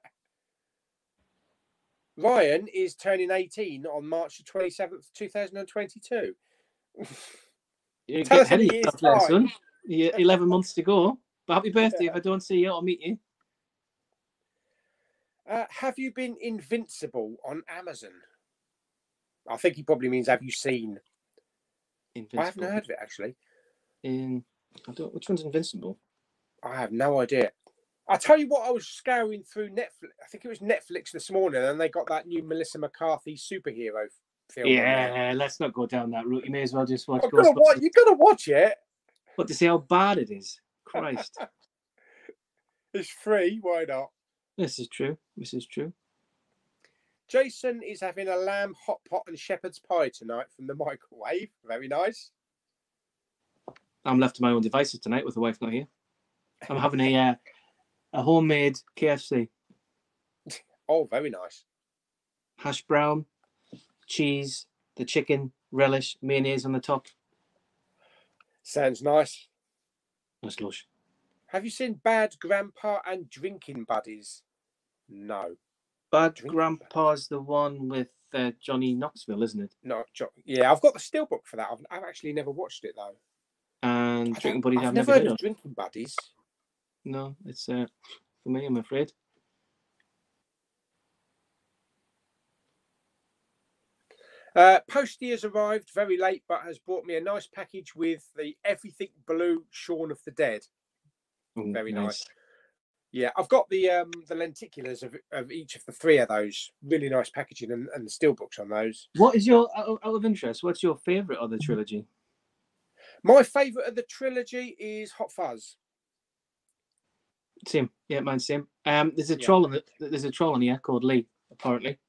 Ryan is turning 18 on March the 27th, 2022. You Tell get yourself there, son. Yeah, 11 months to go. But happy birthday yeah. if I don't see you, I'll meet you. Uh, have you been invincible on Amazon? I think he probably means have you seen? Invincible. I haven't heard of it actually. In I don't. Which one's Invincible? I have no idea. I tell you what, I was scouring through Netflix. I think it was Netflix this morning, and they got that new Melissa McCarthy superhero film. Yeah, let's not go down that route. You may as well just watch. Gonna watch, you gotta watch it. But to see how bad it is, Christ. it's free. Why not? This is true. This is true. Jason is having a lamb hot pot and shepherd's pie tonight from the microwave. Very nice. I'm left to my own devices tonight with the wife not here. I'm having a uh, a homemade KFC. Oh, very nice. Hash brown, cheese, the chicken, relish, mayonnaise on the top. Sounds nice. That's lush. Have you seen Bad Grandpa and Drinking Buddies? No. Bad Drinking Grandpa's the one with uh, Johnny Knoxville, isn't it? No, jo- yeah, I've got the steelbook for that. I've, I've actually never watched it though. And Drinking Buddies, I've, I've never, heard of Drinking Buddies. No, it's uh, for me, I'm afraid. Uh, Posty has arrived very late, but has brought me a nice package with the Everything Blue Shaun of the Dead. Ooh, very nice. nice. Yeah, I've got the um the lenticulars of, of each of the three of those. Really nice packaging and, and the steel books on those. What is your out of interest? What's your favourite of the trilogy? My favourite of the trilogy is Hot Fuzz. Same, yeah, mine's same. Um, there's a yeah. troll on the, there's a troll on here called Lee. Apparently,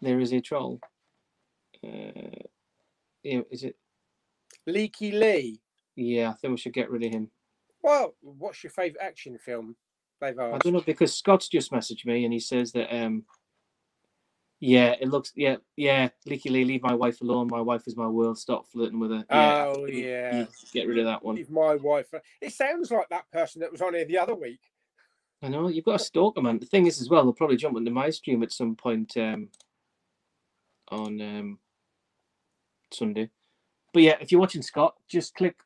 there is a troll. Uh, yeah, is it Leaky Lee? Yeah, I think we should get rid of him. Well, what's your favourite action film? They've asked. I don't know because Scott's just messaged me and he says that um yeah, it looks yeah, yeah, Leaky Lee, leave my wife alone. My wife is my world. Stop flirting with her. Yeah, oh yeah. Get rid of that one. Leave my wife. It sounds like that person that was on here the other week. I know, you've got a stalker man. The thing is as well, they'll probably jump into my stream at some point um on um Sunday. But yeah, if you're watching Scott, just click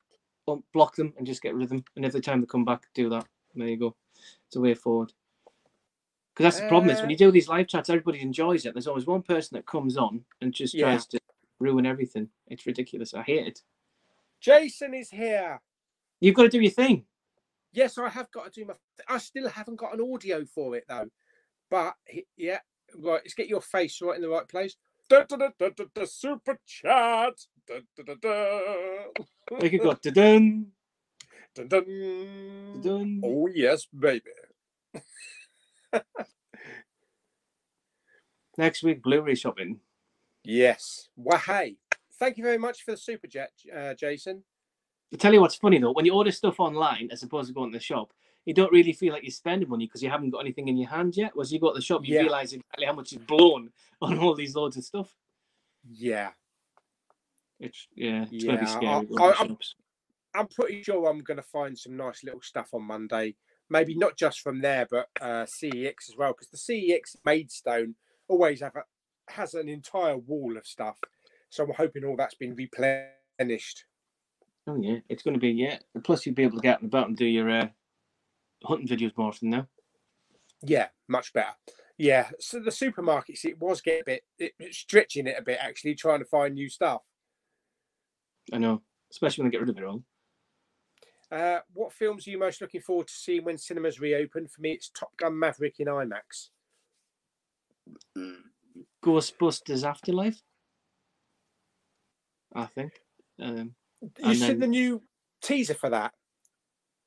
block them and just get rid of them. And every time they come back, do that. There you go. It's a way forward. Because that's the problem is when uh. you do these live chats, everybody enjoys it. There's always one person that comes on and just yeah. tries to ruin everything. It's ridiculous. I hate it. Jason is here. You've got to do your thing. Yes, I have got to do my. I still haven't got an audio for it though. But yeah, right. Let's get your face right in the right place. Da, da, da, super chat. We could go dun dun dun dun. Oh yes, baby. Next week, Blu-ray shopping. Yes. Well, hey, thank you very much for the super jet, uh, Jason. I tell you what's funny though, when you order stuff online as opposed to going to the shop, you don't really feel like you're spending money because you haven't got anything in your hand yet. Whereas you go to the shop, you Yeah. realise exactly how much you've blown on all these loads of stuff. Yeah. It's yeah, it's gonna be Yeah, scary. I- I- I'm- I'm pretty sure I'm going to find some nice little stuff on Monday. Maybe not just from there, but uh, CEX as well, because the CEX Maidstone always have a, has an entire wall of stuff. So I'm hoping all that's been replenished. Oh yeah, it's going to be yeah. Plus, you'll be able to get out and about and do your uh, hunting videos more often now. Yeah, much better. Yeah, so the supermarkets it was getting a bit it, it's stretching it a bit actually, trying to find new stuff. I know, especially when they get rid of it all. Uh, what films are you most looking forward to seeing when cinemas reopen? For me, it's Top Gun Maverick in IMAX. Ghostbusters Afterlife. I think. Um, You And seen then- the new teaser for that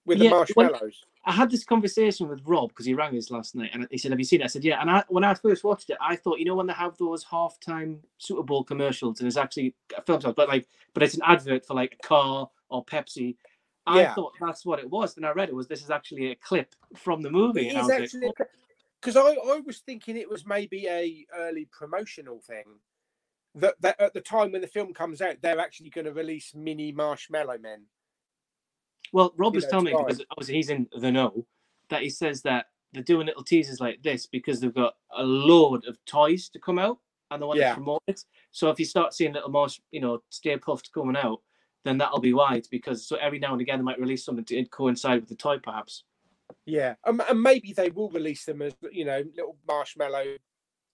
with Yeah, the when- marshmallows? I had this conversation with Rob because he rang us last night and he said, "Have you seen it?" I said, "Yeah." And I, when I first watched it, I thought, you know, when they have those halftime Super Bowl commercials and it's actually a film stuff, but like, but it's an advert for like a car or Pepsi. I Yeah. thought that's what it was. Then I read it was this is actually a clip from the movie. It is was like, "Oh, because I, I was thinking it was maybe a early promotional thing. That, that at the time when the film comes out, they're actually going to release mini marshmallow men. Well, Rob you was know, telling me because obviously he's in the know that he says that they're doing little teasers like this because they've got a load of toys to come out and they want Yeah. to promote it. So if you start seeing little more, you know, Stay Puft coming out, then that'll be why. It's because so every now and again they might release something to coincide with the toy, perhaps. Yeah, and, and maybe they will release them as you know little marshmallow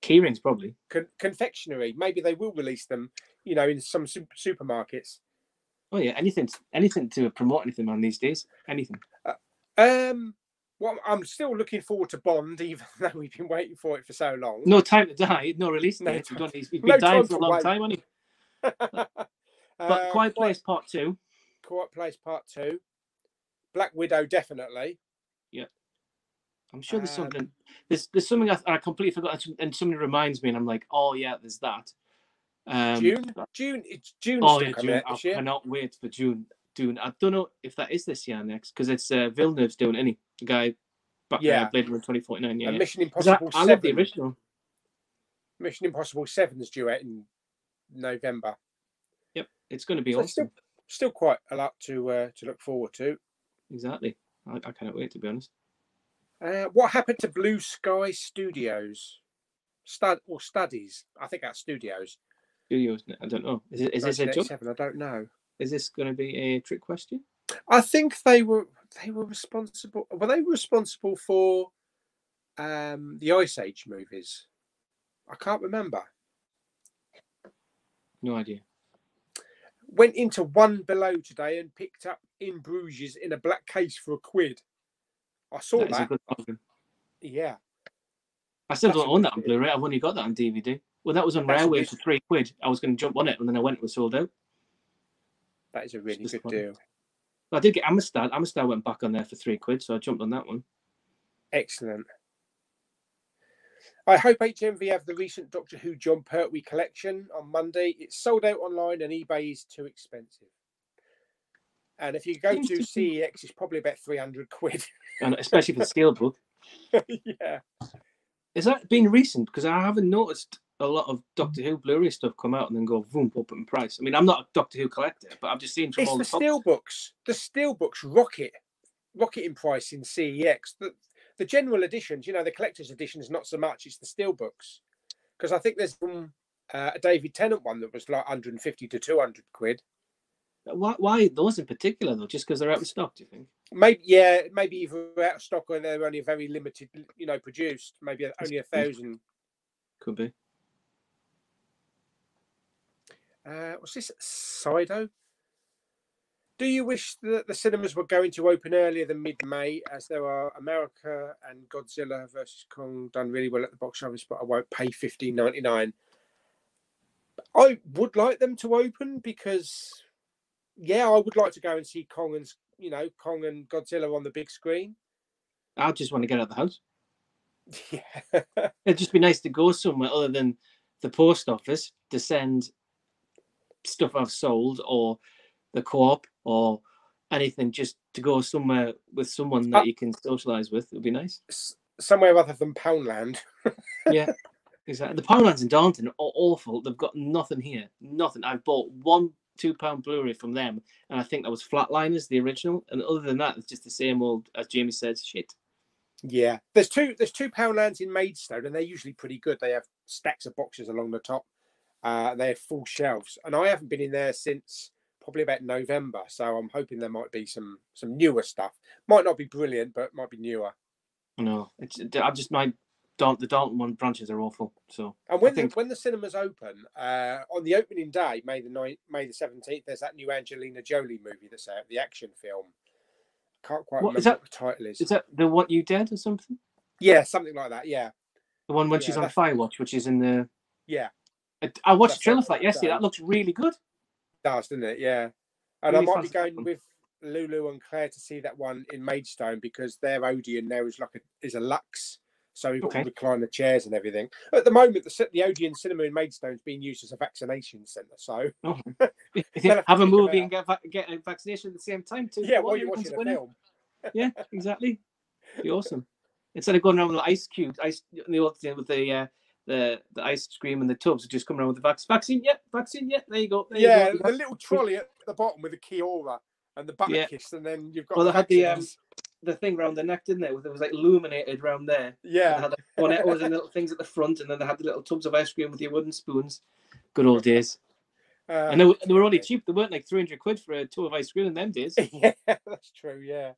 Keyrings probably. con- confectionery. Maybe they will release them, you know, in some su- supermarkets. Oh yeah, anything, anything to promote anything on these days. Anything. Um, well, I'm still looking forward to Bond, even though we've been waiting for it for so long. No time to die. No release No time- We've done. He's, he's no been dying for a long wait. time, hasn't he? But Uh, Quiet Place Part Two. Quiet Place Part Two, Black Widow, definitely. Yeah. I'm sure there's Um, something. There's there's something I, I completely forgot, and somebody reminds me, and I'm like, oh yeah, there's that. Um, Dune, Dune, it's Dune. Oh yeah, Dune. I cannot wait for Dune. Dune. I don't know if that is this year next because it's uh, Villeneuve's doing any the guy. Back, Yeah. uh, Blade Runner 2049. Yeah. And. Mission Impossible I love the original. Mission Impossible Seven is due out in November. Yep, it's going to be So awesome. still, still quite a lot to uh, to look forward to. Exactly. I, I cannot wait to be honest. Uh, what happened to Blue Sky Studios? Stud or studies? I think that's studios. Studios. I don't know. Is, it, is this a joke? 1987, I don't know. Is this going to be a trick question? I think they were they were responsible. Were they responsible for um, the Ice Age movies? I can't remember. No idea. Went into one below today and picked up in Bruges in a black case for a quid. I saw That that. Yeah, I still That's don't own that on. Blu-ray. I've only got that on DVD. Well, that was on That's good- for three quid. I was going to jump on it, and then I went. It was sold out. that is a really good deal. I did get Amistad. Amistad went back on there for three quid, so I jumped on that one. Excellent. I hope HMV have the recent Doctor Who Jon Pertwee collection on Monday. It's sold out online and eBay is too expensive. And if you go to CEX, it's probably about 300 quid. and especially for the steelbook. yeah. Is that been recent? Because I haven't noticed a lot of Doctor Who Blu-ray stuff come out and then go boom up in price. I mean, I'm not a Doctor Who collector, but I've just seen from It's all the the, steelbooks. The steelbooks rocket, rocket in price in CEX. The, the general editions, you know, the collector's editions, not so much. It's the steel books Because I think there's um, uh, a David Tennant one that was like 150 to 200 quid. Why, why those in particular though? Just because they're out of stock? Do you think? Maybe yeah, maybe either out of stock or they're only very limited, you know, produced. Maybe only a thousand. Could be. Uh, what's this? Sido. Do you wish that the cinemas were going to open earlier than mid-May, as there are America and Godzilla versus Kong done really well at the box office, but I won't pay fifteen ninety nine. I would like them to open because, yeah, I would like to go and see Kong and you know Kong and Godzilla on the big screen. I just want to get out of the house. Yeah. It'd just be nice to go somewhere other than the post office to send stuff I've sold or the co-op or anything just to go somewhere with someone that Uh, you can socialize with. It would be nice. Somewhere other than Poundland. Yeah, exactly. The Poundlands in Darlington are awful. They've got nothing here. Nothing. I've bought one two pound Blu-ray from them, and I think that was Flatliners, the original. And other than that, it's just the same old, as Jamie says, shit. Yeah, there's two there's two Poundlands in Maidstone, and they're usually pretty good. They have stacks of boxes along the top. Uh, they have full shelves, and I haven't been in there since probably about November. So I'm hoping there might be some some newer stuff. Might not be brilliant, but might be newer. No. It's. I just my Dal- the Dalton one branches are awful. So And when think- the, when the cinemas open uh, on the opening day, May the 9th, May the seventeenth, there's that new Angelina Jolie movie that's out, the action film. Can't quite What- remember is that- what the title is. is that the What You Dead or something? Yeah, something like that. Yeah, The one when Yeah, she's on that's- Firewatch, which is in the. yeah, I, I watched the That's trailer it. for that yesterday. That looks really good. Does, doesn't it? Yeah, and Really I might be going one. with Lulu and Claire to see that one in Maidstone because their Odeon there is like a is a Lux, so we've got Okay. recliner chairs and everything. At the moment, the the Odeon Cinema in Maidstone is being used as a vaccination centre. So Oh. have a movie and get, get a vaccination at the same time too. yeah, while you're watching a film. Yeah, exactly. Be awesome. Instead of going around with ice cubes, ice the old thing with the uh, the the ice cream and the tubs, are just come around with the vac- vaccine. Yeah, vaccine. Yeah, there you go. There Yeah, you go. the little trolley at the bottom with the Kia-Ora and the butter Yeah. kiss, and then you've got Well, the they had the, um, the thing round the neck, didn't they? With it was like illuminated round there. yeah They yeah, had and little things at the front, and then they had the little tubs of ice cream with your wooden spoons. Good old days. uh, And they, were- they were only cheap. They weren't like three hundred quid for a tub of ice cream in them days. yeah, that's true. Yeah.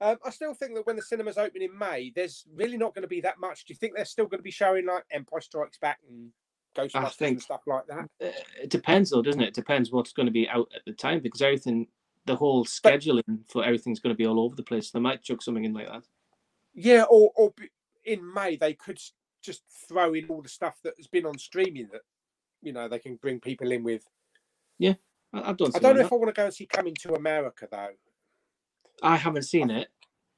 Um, I still think that when the cinemas open in May, there's really not going to be that much. Do you think they're still going to be showing like Empire Strikes Back and Ghostbusters and think- stuff like that? Uh, it depends, though, doesn't it? It depends what's going to be out at the time because everything, the whole scheduling for everything's going to be all over the place. They might chuck something in like that. Yeah, or or in May they could just throw in all the stuff that has been on streaming that you know they can bring people in with. I, I've done. I don't know that. if I want to go and see Coming to America though. I haven't seen it,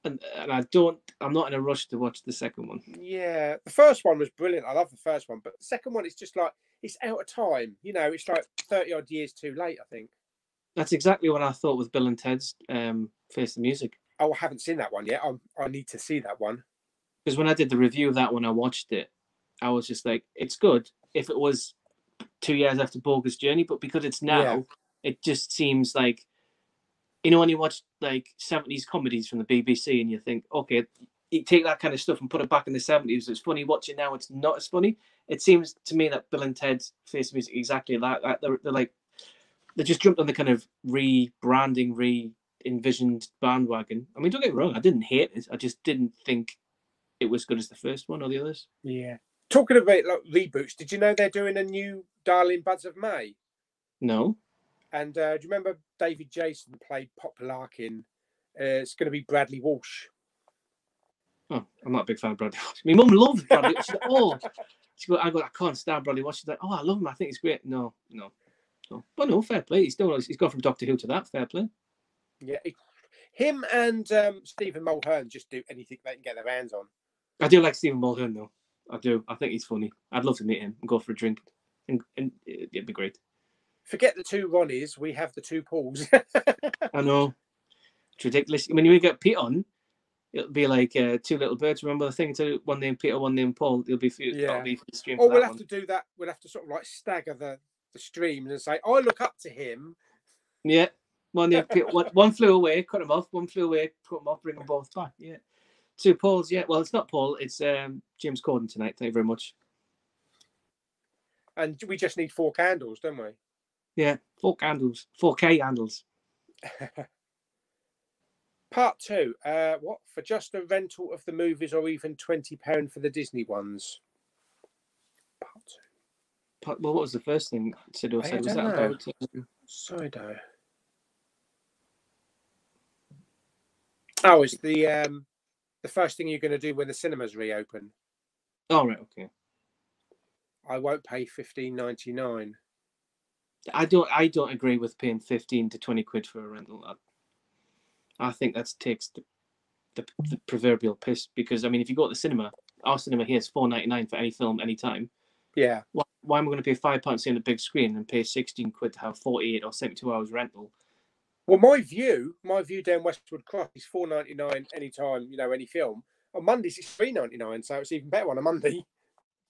and, and I don't. I'm not in a rush to watch the second one. Yeah, the first one was brilliant. I love the first one, but the second one is just like it's out of time. You know, it's like thirty odd years too late. I think. That's exactly what I thought with Bill and Ted's um, Face the Music. Oh, I haven't seen that one yet. I'm, I need to see that one. Because when I did the review of that when I watched it, I was just like, it's good if it was two years after Bogus Journey, but because it's now, Yeah. it just seems like, you know, when you watch like 70s comedies from the BBC and you think, okay, you take that kind of stuff and put it back in the 70s, it's funny. Watching now, it's not as funny. It seems to me that Bill and Ted's Face Music exactly like that. They're, they're like, they just jumped on the kind of rebranding, re envisioned bandwagon. I mean, don't get me wrong, I didn't hate it. I just didn't think it was good as the first one or the others. Yeah. Talking about like reboots, did you know they're doing a new Darling Buds of May? No. And uh, do you remember David Jason played Pop Larkin? Uh, it's going to be Bradley Walsh. Oh, I'm not a big fan of Bradley Walsh. My mum loves Bradley. She's like, oh, she go, I go, I can't stand Bradley Walsh. She's like, oh, I love him. I think he's great. No, no, no. But no, fair play. He's still he's gone from Doctor Who to that. Fair play. Yeah. he- him and um, Stephen Mulhern just do anything they can get their hands on. I do like Stephen Mulhern though. I do. I think he's funny. I'd love to meet him and go for a drink, and, and it'd be great. Forget the two Ronnies, we have the two Pauls. I know. It's ridiculous. I mean, when you get Pete on, it'll be like uh, two little birds. Remember the thing? To one named Peter, one named Paul. It'll be for. Yeah. Be for the stream. or we'll have one. to do that. We'll have to sort of like stagger the, the streams and say, I look up to him. Yeah. One, named Peter, one, one flew away, cut him off. One flew away, cut him off, bring them both back. Yeah. Two Pauls. Yeah. Well, it's not Paul. It's um, James Corden tonight. Thank you very much. And we just need four candles, don't we? Yeah. Four candles. Four K handles. Part two. Uh, what for just a rental of the movies, or even twenty pound for the Disney ones? Part two. But- Well, what was the first thing Sido said? Was that know. about? um, Sido. Oh, it's the um, the first thing you're going to do when the cinemas reopen. Oh right. Okay. I won't pay fifteen ninety nine. I don't. I don't agree with paying fifteen to twenty quid for a rental. I, I think that takes the, the the proverbial piss because I mean, if you go to the cinema, our cinema here is four ninety nine for any film, any time. Yeah, Why, why am I going to pay five pounds on a big screen and pay sixteen quid to have forty eight or seventy two hours rental? Well, my view, my view down Westwood Cross is four ninety nine anytime, you know, any film. On Mondays it's three ninety nine, so it's even better on a Monday.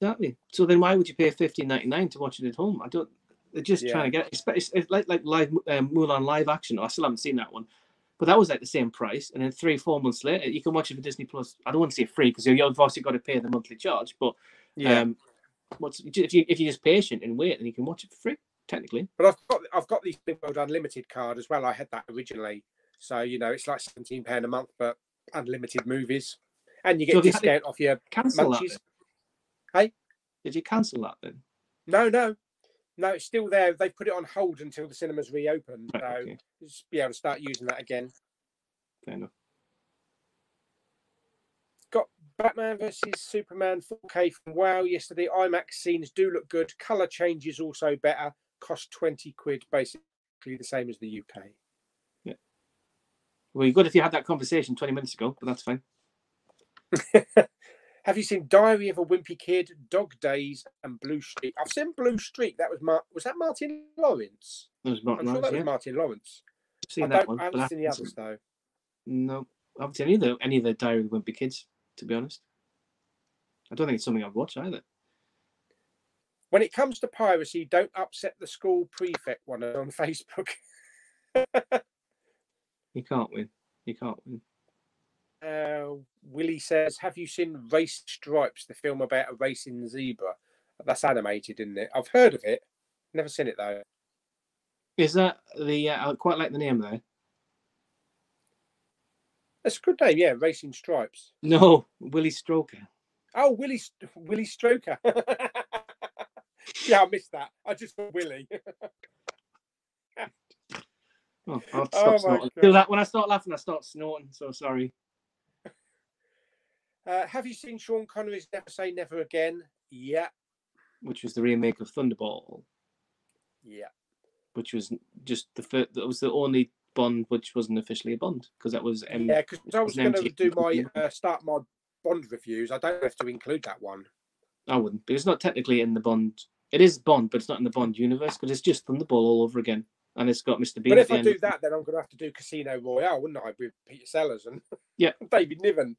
Exactly. So then why would you pay fifteen ninety nine to watch it at home? I don't. They're just Yeah. trying to get. It's, it's, like like live um, Mulan live action. I still haven't seen that one, but that was like the same price. And then three four months later, you can watch it for Disney Plus. I don't want to say free because you've obviously got to pay the monthly charge. But um, what's if you if you're just patient and wait, then you can watch it for free. Technically, but I've got I've got the World Unlimited card as well. I had that originally, so you know it's like seventeen pound a month, but unlimited movies, and you get you discount off your cancel munchies. Hey? did you cancel that then? No, no, no, it's still there. They've put it on hold until the cinemas reopen, so okay, just be able to start using that again. fair enough. Got Batman versus Superman 4K from Wow yesterday. IMAX scenes do look good. Color change is also better. Cost 20 quid, basically the same as the UK. Yeah. Well, you good if you had that conversation twenty minutes ago, but that's fine. Have you seen Diary of a Wimpy Kid, Dog Days, and Blue Streak? I've seen Blue Streak. That was Mar- was that Martin Lawrence? That was Martin I'm sure Lawrence, that yeah. was Martin Lawrence. I've seen I, that one. I haven't seen the others though. No, I haven't seen any of the any of the Diary of the Wimpy Kids, to be honest. I don't think it's something I've watched either. When it comes to piracy, don't upset the school prefect one on Facebook. You can't win. You can't win. Uh, Willie says, "Have you seen Race Stripes, the film about a racing zebra? That's animated, isn't it? I've heard of it, never seen it though. Is that the? Uh, I quite like the name though. That's a good name, yeah. Racing Stripes. No, Willie Stroker. Oh, Willie Willie Stroker. yeah, I missed that. I just saw Willie. Oh, I'll Oh stop snorting. God. That when I start laughing. I start snorting. So sorry. Uh, have you seen Sean Connery's Never Say Never Again? Yeah, Which was the remake of Thunderball, yeah. which was just the first. That was the only Bond which wasn't officially a Bond because that was um, Yeah, because I was going to do my uh, start my Bond reviews. I don't have to include that one. I wouldn't. But it's not technically in the Bond. It is Bond, but it's not in the Bond universe because it's just Thunderball all over again, and it's got Mr. Bean. But if I do that, then I'm going to have to do Casino Royale, wouldn't I, with Peter Sellers and Yeah. David Niven?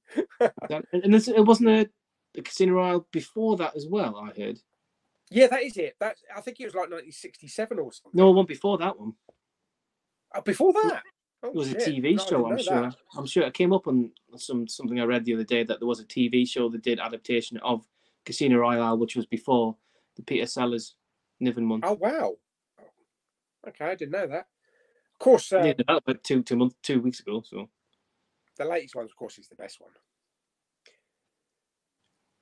And this, it wasn't a, a Casino Royale before that as well. I heard. Yeah, that is it. That I think it was like 1967 or something. No, one before that one. Oh, before that, oh, It was a. TV No, show. I'm sure. that. I'm sure it came up on some something I read the other day that there was a TV show that did adaptation of Casino Royale, which was before the Peter Sellers Niven one. Oh wow. Okay, I didn't know that. Of course, uh, Yeah, about two two months two weeks ago. So the latest one, of course, is the best one.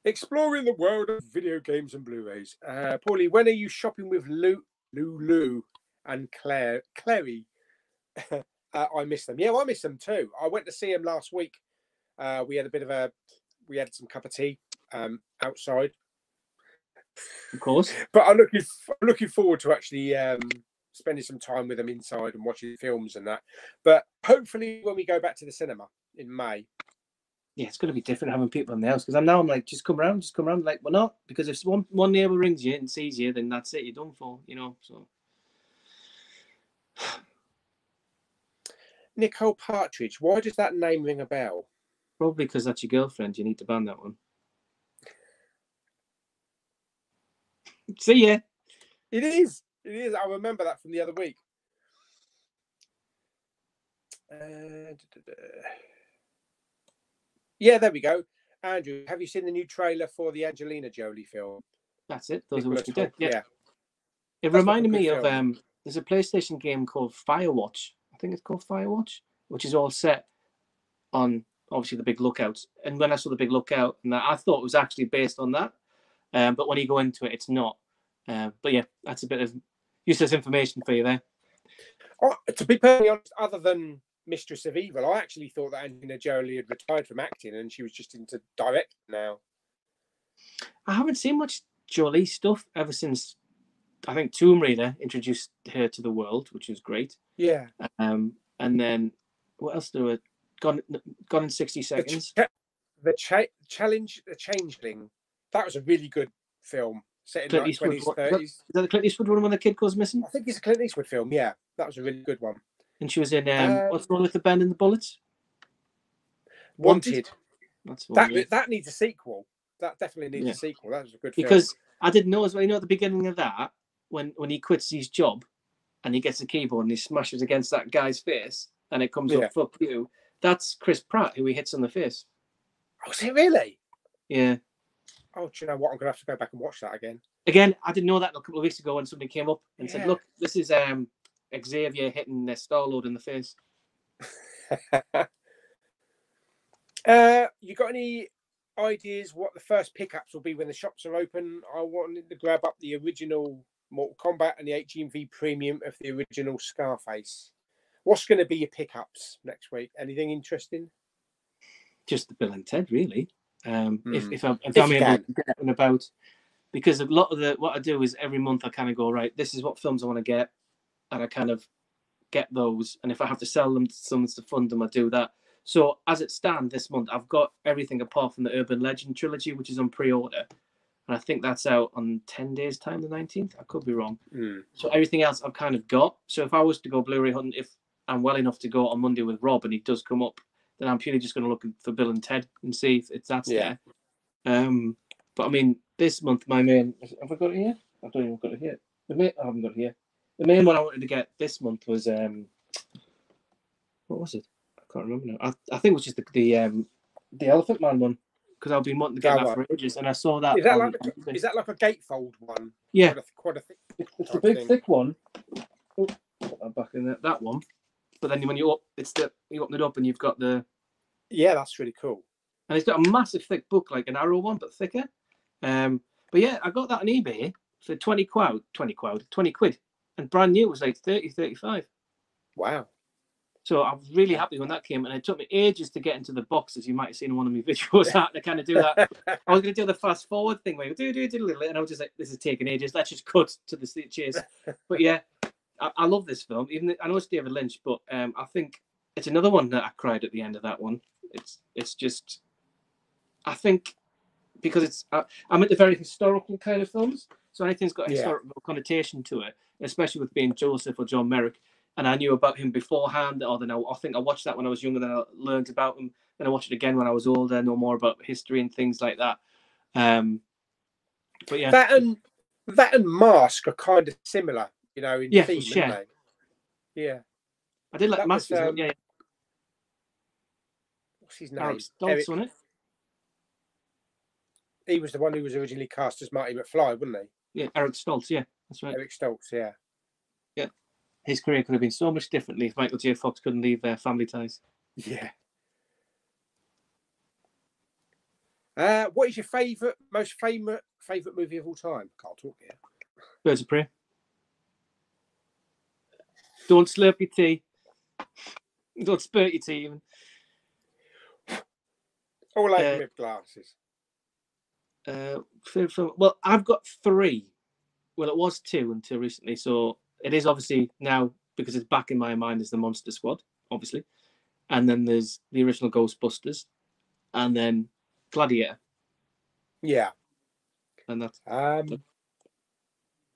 Exploring the world of video games and Blu-rays. Uh, Paulie, when are you shopping with Lou, Lulu and Claire, Clary? uh, I miss them. Yeah, well, I miss them too. I went to see them last week. Uh, we had a bit of a, we had some cup of tea um, outside, of course, but I'm looking, I'm looking forward to actually um, spending some time with them inside and watching films and that. But hopefully, when we go back to the cinema in May, yeah, it's going to be different having people in the house because I'm now I'm like just come around, just come around. Like, well, not because if one one neighbor rings you and sees you, then that's it. You're done for. You know. So Nicole Partridge. Why does that name ring a bell? probably because that's your girlfriend, you need to ban that one. See ya. It is. It is. I remember that from the other week. Uh. Yeah, there we go. Andrew, have you seen the new trailer for the Angelina Jolie film? That's it. Those are Nicola which we did. Hoult? Yeah. It That's reminded me of um. There's a PlayStation game called Firewatch. I think it's called Firewatch, which is all set on obviously the Big Lookouts. And when I saw the Big Lookout, and that, I thought it was actually based on that. Um, but when you go into it, it's not. Um, but yeah, that's a bit of useless information for you there. Oh, to be perfectly honest, other than Mistress of Evil, I actually thought that Angelina Jolie had retired from acting and she was just into direct now. I haven't seen much Jolie stuff ever since I think Tomb Raider introduced her to the world, which was great. Yeah. Um, and then what else do we gone gone in sixty The, seconds? cha- the cha- challenge, the changeling. That was a really good film. Set in Clint like twenties, what- what- thirties. Is that the Clint Eastwood one when the kid goes missing? I think it's a Clint Eastwood film. Yeah, that was a really good one. And she was in um, Um, what's Wrong with the band and the bullets? Wanted. Wanted? That's That yeah. that needs a sequel. That definitely needs Yeah. a sequel. That was a good film. because I didn't know as well. You know, at the beginning of that, when when he quits his job, and he gets a keyboard and he smashes against that guy's face, and it comes Yeah. up "fuck you." That's Chris Pratt who he hits on the face. oh, is it really? Yeah. Oh, do you know what? I'm gonna have to go back and watch that again. Again, I didn't know that a couple of weeks ago when somebody came up and Yeah. said, "Look, this is um Xavier hitting uh, Star Lord in the face." Uh, you got any ideas what the first pickups will be when the shops are open? I wanted to grab up the original Mortal Kombat and the HMV Premium of the original Scarface. What's going to be your pickups next week? Anything interesting? Just the Bill and Ted, really. Um, if Hmm. if I'm, if If I'm able to get out and about, because a lot of the what I do is every month I kind of go right. This is what films I want to get, and I kind of get those. And if I have to sell them to someone to fund them, I do that. So as it stands this month, I've got everything apart from the Urban Legend trilogy, which is on pre-order, and I think that's out on ten days' time, the nineteenth. I could be wrong. Hmm. So everything else I've kind of got. So if I was to go Blu-ray hunting, if I'm well enough to go on Monday with Rob and he does come up, then I'm purely just going to look for Bill and Ted and see if it's that's Yeah. there. Um, but I mean, this month my main have I got it here? I don't even got it here. The main, I haven't got it here. The main one I wanted to get this month was um, what was it? I can't remember now. I, I think it was just the the um, the Elephant Man one because I've been wanting to get That that for ages, and I saw that. Is that on- like is that like a gatefold one? yeah, Quite a, quite a thick. it's the type big thing. thick one. Oh, put that back in there. That one. But then when you up, it's the you open it up and you've got the Yeah, that's really cool. and it's got a massive thick book like an arrow one but thicker. Um, but yeah, I got that on eBay for twenty quid, twenty quid, twenty quid, and brand new was like 30, 35. Wow. So I was really happy when that came, and it took me ages to get into the box, as you might have seen in one of my videos. How to kind of do that. I was going to do the fast forward thing where you do do do little, and I was just like, this is taking ages. Let's just cut to the chase. But yeah, I, I love this film. Even I know it's David Lynch, but um, I think it's another one that I cried at the end of that one. It's it's just, I think, because it's I, I'm into very historical kind of films, so anything's got a Yeah. historical connotation to it, especially with being Joseph or John Merrick. And I knew about him beforehand, or then I, I think I watched that when I was younger. Then I learned about him. Then I watched it again when I was older, know more about history and things like that. Um, but yeah, That and that and Mask are kind of similar, you know, in Yeah, theme, sure. Yeah. I did like that was, um, yeah, What's his name? Alex Eric- Stoltz on it. he was the one who was originally cast as Marty McFly, wasn't he? Yeah, Eric Stoltz. Yeah, that's right. Eric Stoltz, yeah. yeah. His career could have been so much differently if Michael J. Fox couldn't leave uh, Family Ties. Yeah. Uh, what is your favourite, most favourite, favourite movie of all time? Can't talk here. Birds of Prey. Don't slurp your tea. Don't spurt your tea even. All over Uh, with glasses. Uh, well, I've got three. Well, it was two until recently, so it is obviously now because it's back in my mind as the Monster Squad, obviously, and then there's the original Ghostbusters, and then Gladiator, Yeah. and that's Um,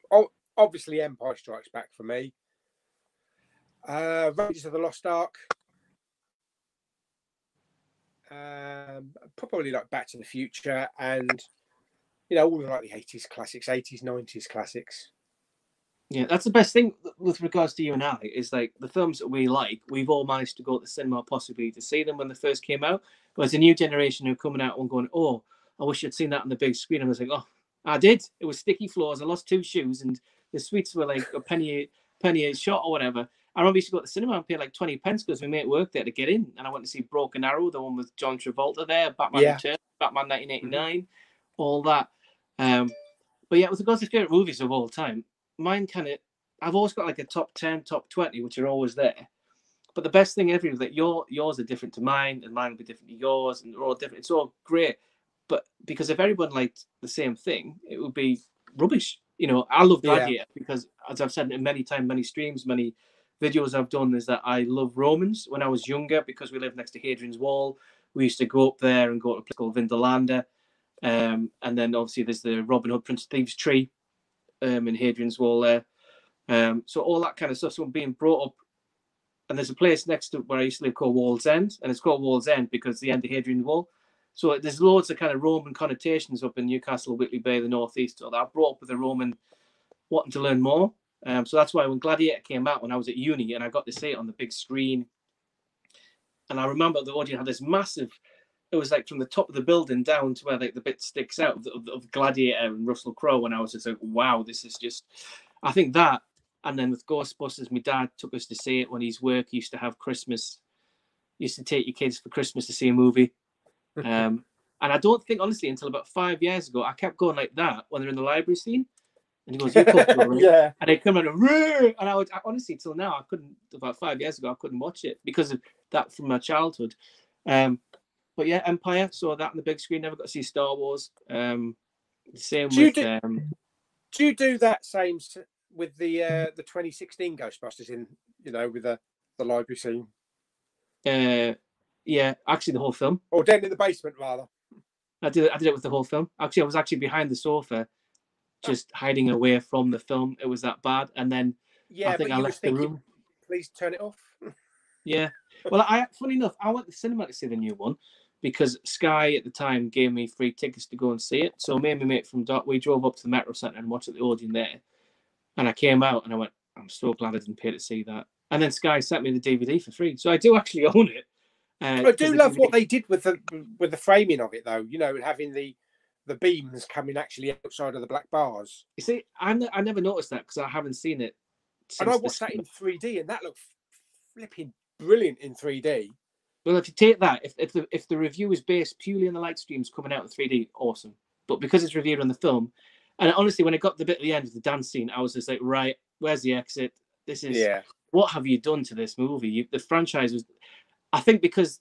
oh, obviously, Empire Strikes Back for me. Uh, Raiders of the Lost Ark. Um, probably like Back to the Future and you know all of like the eighties classics, eighties, nineties classics. Yeah, that's the best thing with regards to you and I is like the films that we like, we've all managed to go to the cinema possibly to see them when they first came out. Whereas a new generation who are coming out and going, Oh, I wish I'd seen that on the big screen. And I was like, Oh, I did. It was sticky floors. I lost two shoes and the sweets were like a penny penny a shot or whatever. I remember we used to go to the cinema and pay like 20 pence because we made work there to get in. And I went to see Broken Arrow, the one with John Travolta there, Batman Yeah. Returns, Batman 1989, all that. Um, but yeah, with regards to favorite movies of all time, mine kind of I've always got like a top 10, top 20, which are always there. But the best thing ever is that your yours are different to mine, and mine will be different to yours, and they're all different. It's all great. But because if everyone liked the same thing, it would be rubbish. You know, I love Yeah. Gladiator because, as I've said many times, many streams, many videos I've done, is that I love Romans. When I was younger, because we lived next to Hadrian's Wall, we used to go up there and go to a place called Vindolanda. Um, and then obviously there's the Robin Hood Prince of Thieves tree um, in Hadrian's Wall there. Um, so all that kind of stuff. So I'm being brought up, and there's a place next to where I used to live called Wallsend, and it's called Wallsend because the end of Hadrian's Wall. So there's loads of kind of Roman connotations up in Newcastle, Whitley Bay, the northeast. So that I brought up with a Roman wanting to learn more. Um, so that's why when Gladiator came out when I was at uni and I got to see it on the big screen, and I remember the audience had this massive. It was like from the top of the building down to where like the bit sticks out of, of, of Gladiator and Russell Crowe, and I was just like, wow, this is just. I think that, and then with Ghostbusters, my dad took us to see it when his work used to have Christmas. Used to take your kids for Christmas to see a movie, um, and I don't think honestly until about five years ago I kept going like that when they're in the library scene. And he goes, "You comfortable, right?" yeah. and they come in and and I would I, honestly till now I couldn't about five years ago I couldn't watch it because of that from my childhood. Um, but yeah, Empire saw that on the big screen. Never got to see Star Wars. Um, same Do you with do- um, Do you do that same with the uh, the 2016 Ghostbusters in you know with the the library scene uh, yeah, actually the whole film. or down in the basement rather? I did I did it with the whole film. Actually, I was actually behind the sofa, just hiding away from the film. It was that bad, and then Yeah, I think I left the room. please turn it off. Yeah. Well, I funny enough, I went to the cinema to see the new one because Sky at the time gave me free tickets to go and see it. So me and my mate from Dot, we drove up to the Metro Centre and watched the Odeon there. And I came out and I went, I'm so glad I didn't pay to see that. And then Sky sent me the DVD for free, so I do actually own it. Uh, I do the love what they did with the with the framing of it though. You know, having the the beams coming actually outside of the black bars. You see, I, ne- I never noticed that because I haven't seen it. And I watched that in 3D, and that looked flipping brilliant in 3D. Well, if you take that, if, if the if the review is based purely on the light streams coming out in 3D, awesome. But because it's reviewed on the film, and honestly, when I got the bit at the end of the dance scene, I was just like, right, where's the exit? This is Yeah, what have you done to this movie? You, the franchise was, I think, because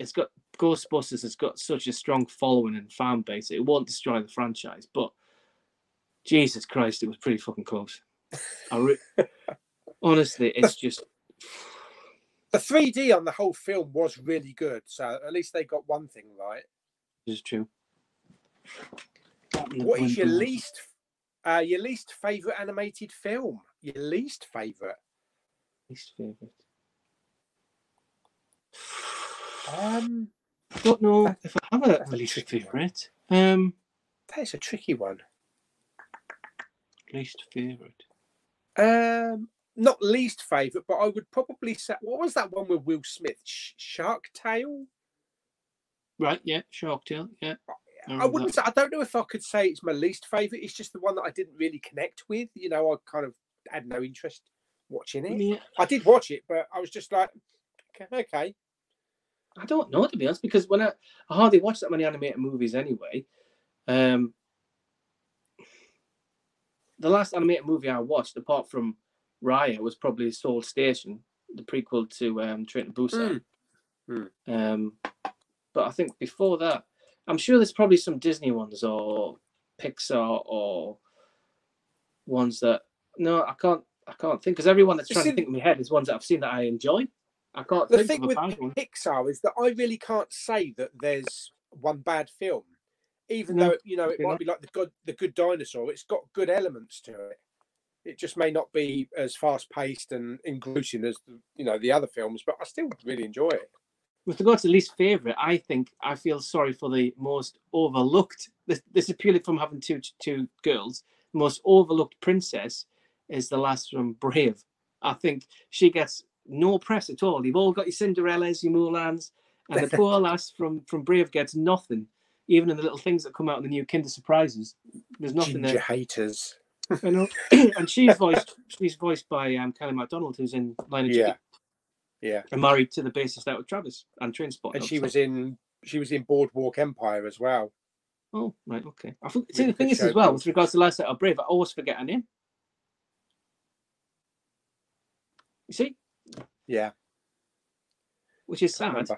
it's got Ghostbusters, it's got such a strong following and fan base, it won't destroy the franchise. But Jesus Christ, it was pretty fucking close. I re- honestly, it's just the 3D on the whole film was really good. So at least they got one thing right. it's true. What is your least uh, your least favorite animated film? Your least favorite? least favorite? Um, don't know if I have a that's a least tricky one. favorite. Um, that's a tricky one. least favorite. Um, not least favorite, but I would probably say what was that one with Will Smith? Sh- Shark Tale. Right? Yeah, Shark Tale. Yeah. I remember wouldn't. Say, I don't know if I could say it's my least favorite. It's just the one that I didn't really connect with. You know, I kind of had no interest watching it. Yeah, I did watch it, but I was just like, okay, okay. I don't know to be honest because when I, I hardly watch that many animated movies anyway. Um, the last animated movie I watched, apart from Raya, was probably Seoul Station, the prequel to um, Train to Busan. Mm. Um, but I think before that, I'm sure there's probably some Disney ones or Pixar or ones that no, I can't. I can't think because everyone that's trying to think in my head is ones that I've seen that I enjoy. I can't The think thing with one. Pixar is that I really can't say that there's one bad film, even No, though you know it might not. be like the good the Good Dinosaur. It's got good elements to it. It just may not be as fast paced and engrossing as the, you know the other films, but I still really enjoy it. with regard to least favorite, I think I feel sorry for the most overlooked. This, this is purely from having two two girls. The most overlooked princess is the last from Brave. I think she gets no press at all. You've all got your Cinderellas, your Mulans, and the poor lass from from Brave gets nothing. Even in the little things that come out in the new Kinder Surprises, there's nothing Ginger there. haters. I know. and she's voiced she's voiced by um, Kelly MacDonald, who's in Line of Duty Yeah, yeah. and married to the bassist out with Travis and Trainspotting. And she so- was in she was in Boardwalk Empire as well. Oh, right, okay. I think, see, the thing is, as well, with regards to Last Out of Brave, I always forget her name. You see, Yeah, which is I sad.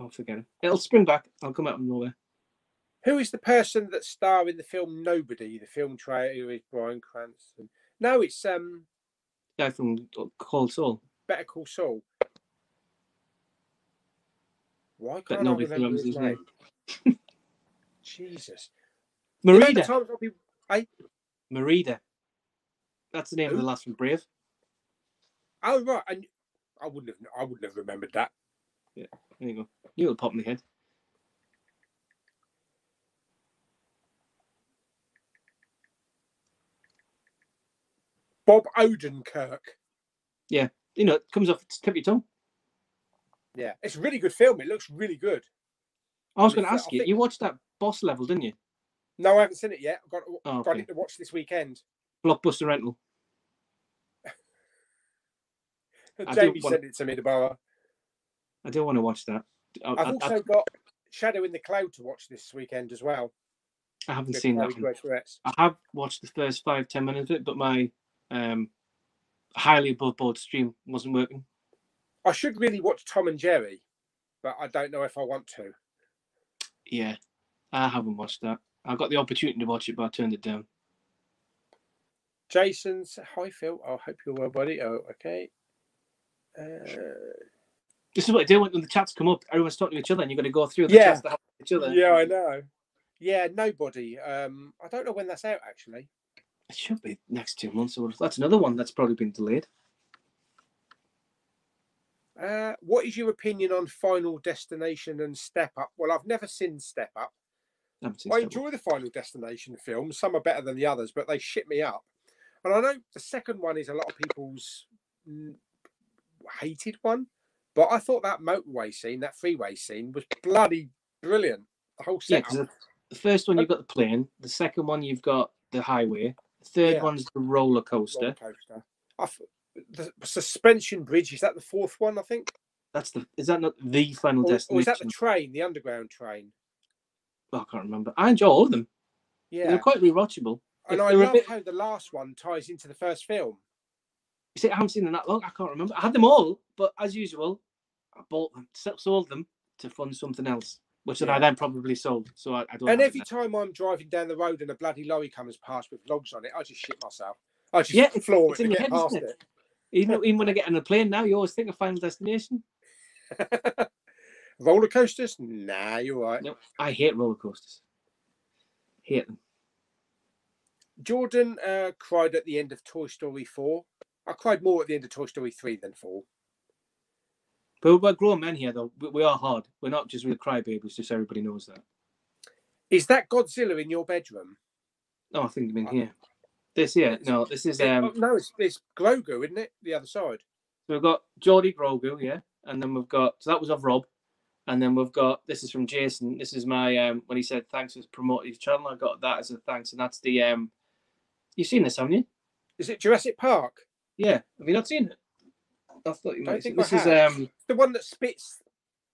I'll forget it. It'll spring back. I'll come out of nowhere. Who is the person that star in the film Nobody? The film trailer is Bryan Cranston. No, it's um Guy from Call Saul. Better Call Saul. Why But can't I nobody remember remembers his name? name. Jesus. The amount of Merida. times I'll Merida. That's the name of the last from Brave. Oh right, and I wouldn't have. I wouldn't have remembered that. Yeah, there you go. You will pop in the head. Bob Odenkirk. Yeah, you know, it comes off the tip of your tongue. Yeah, it's a really good film. It looks really good. I was going to ask I you. think- You watched that boss level, didn't you? No, I haven't seen it yet. I've got, Oh, got it to watch this weekend. Blockbuster rental. I Jamie wanna- sent it to me borrow. I do want to watch that. I, I've I- I- also got Shadow in the Cloud to watch this weekend as well. I haven't with seen that. Chloe One. Grace Moretz. I have watched the first five ten minutes of it, but my um, highly above board stream wasn't working. I should really watch Tom and Jerry, but I don't know if I want to. Yeah, I haven't watched that. I got the opportunity to watch it, but I turned it down. Jason's hi Phil. I hope you're well, buddy. Oh, okay. Uh, This is what I do when the chats come up. Everyone's talking to each other, and you're going to go through the Yeah. chats that each other. yeah, I know. Yeah, nobody. Um, I don't know when that's out actually. It should be next two months. Or that's another one that's probably been delayed. Uh, what is your opinion on Final Destination and Step Up? Well, I've never seen Step Up. I I enjoy the Final Destination films. Some are better than the others, but they shit me up. And I know the second one is a lot of people's hated one, but I thought that motorway scene, that freeway scene, was bloody brilliant. The whole Yeah, the, first one uh, you've got the plane. The second one you've got the highway. The third Yeah. one's the roller coaster. roller coaster. F- the suspension bridge is that the fourth one? I think, That's the. Is that not the final or, destination? or is that the train, the underground train? Well, I can't remember. I enjoy all of them. Yeah, They're quite rewatchable. and If I love bit- how the last one ties into the first film. You see, I haven't seen them that long. I can't remember. I had them all, but as usual, I bought them, sold them to fund something else, which then I then probably sold. So I, I don't. And every it time I'm driving down the road and a bloody lorry comes past with logs on it, I just shit myself. I just Yeah, it's- floor it's it in to your get head, past it. now. even, even when I get on a plane now, you always think of Final Destination. Roller coasters? Nah, you're right. No, I hate roller coasters. Hate them. Jordan uh, cried at the end of Toy Story 4. I cried more at the end of Toy Story 3 than 4. But we're grown men here, though. We, are hard. We're not just real crybabies. Just so everybody knows that. Is that Godzilla in your bedroom? No, I think you mean here. This here. No, this is um. Oh, no, it's, it's Grogu, isn't it? The other side. So we've got Geordie Grogu, yeah, and then we've got so that was of Rob, and then we've got this is from Jason. This is my um when he said thanks for promoting his channel. I got that as a thanks, and that's the um. You've seen this, haven't you? Is it Jurassic Park? Yeah. Have you not seen it? I thought you might. think This is have. um. The one that spits.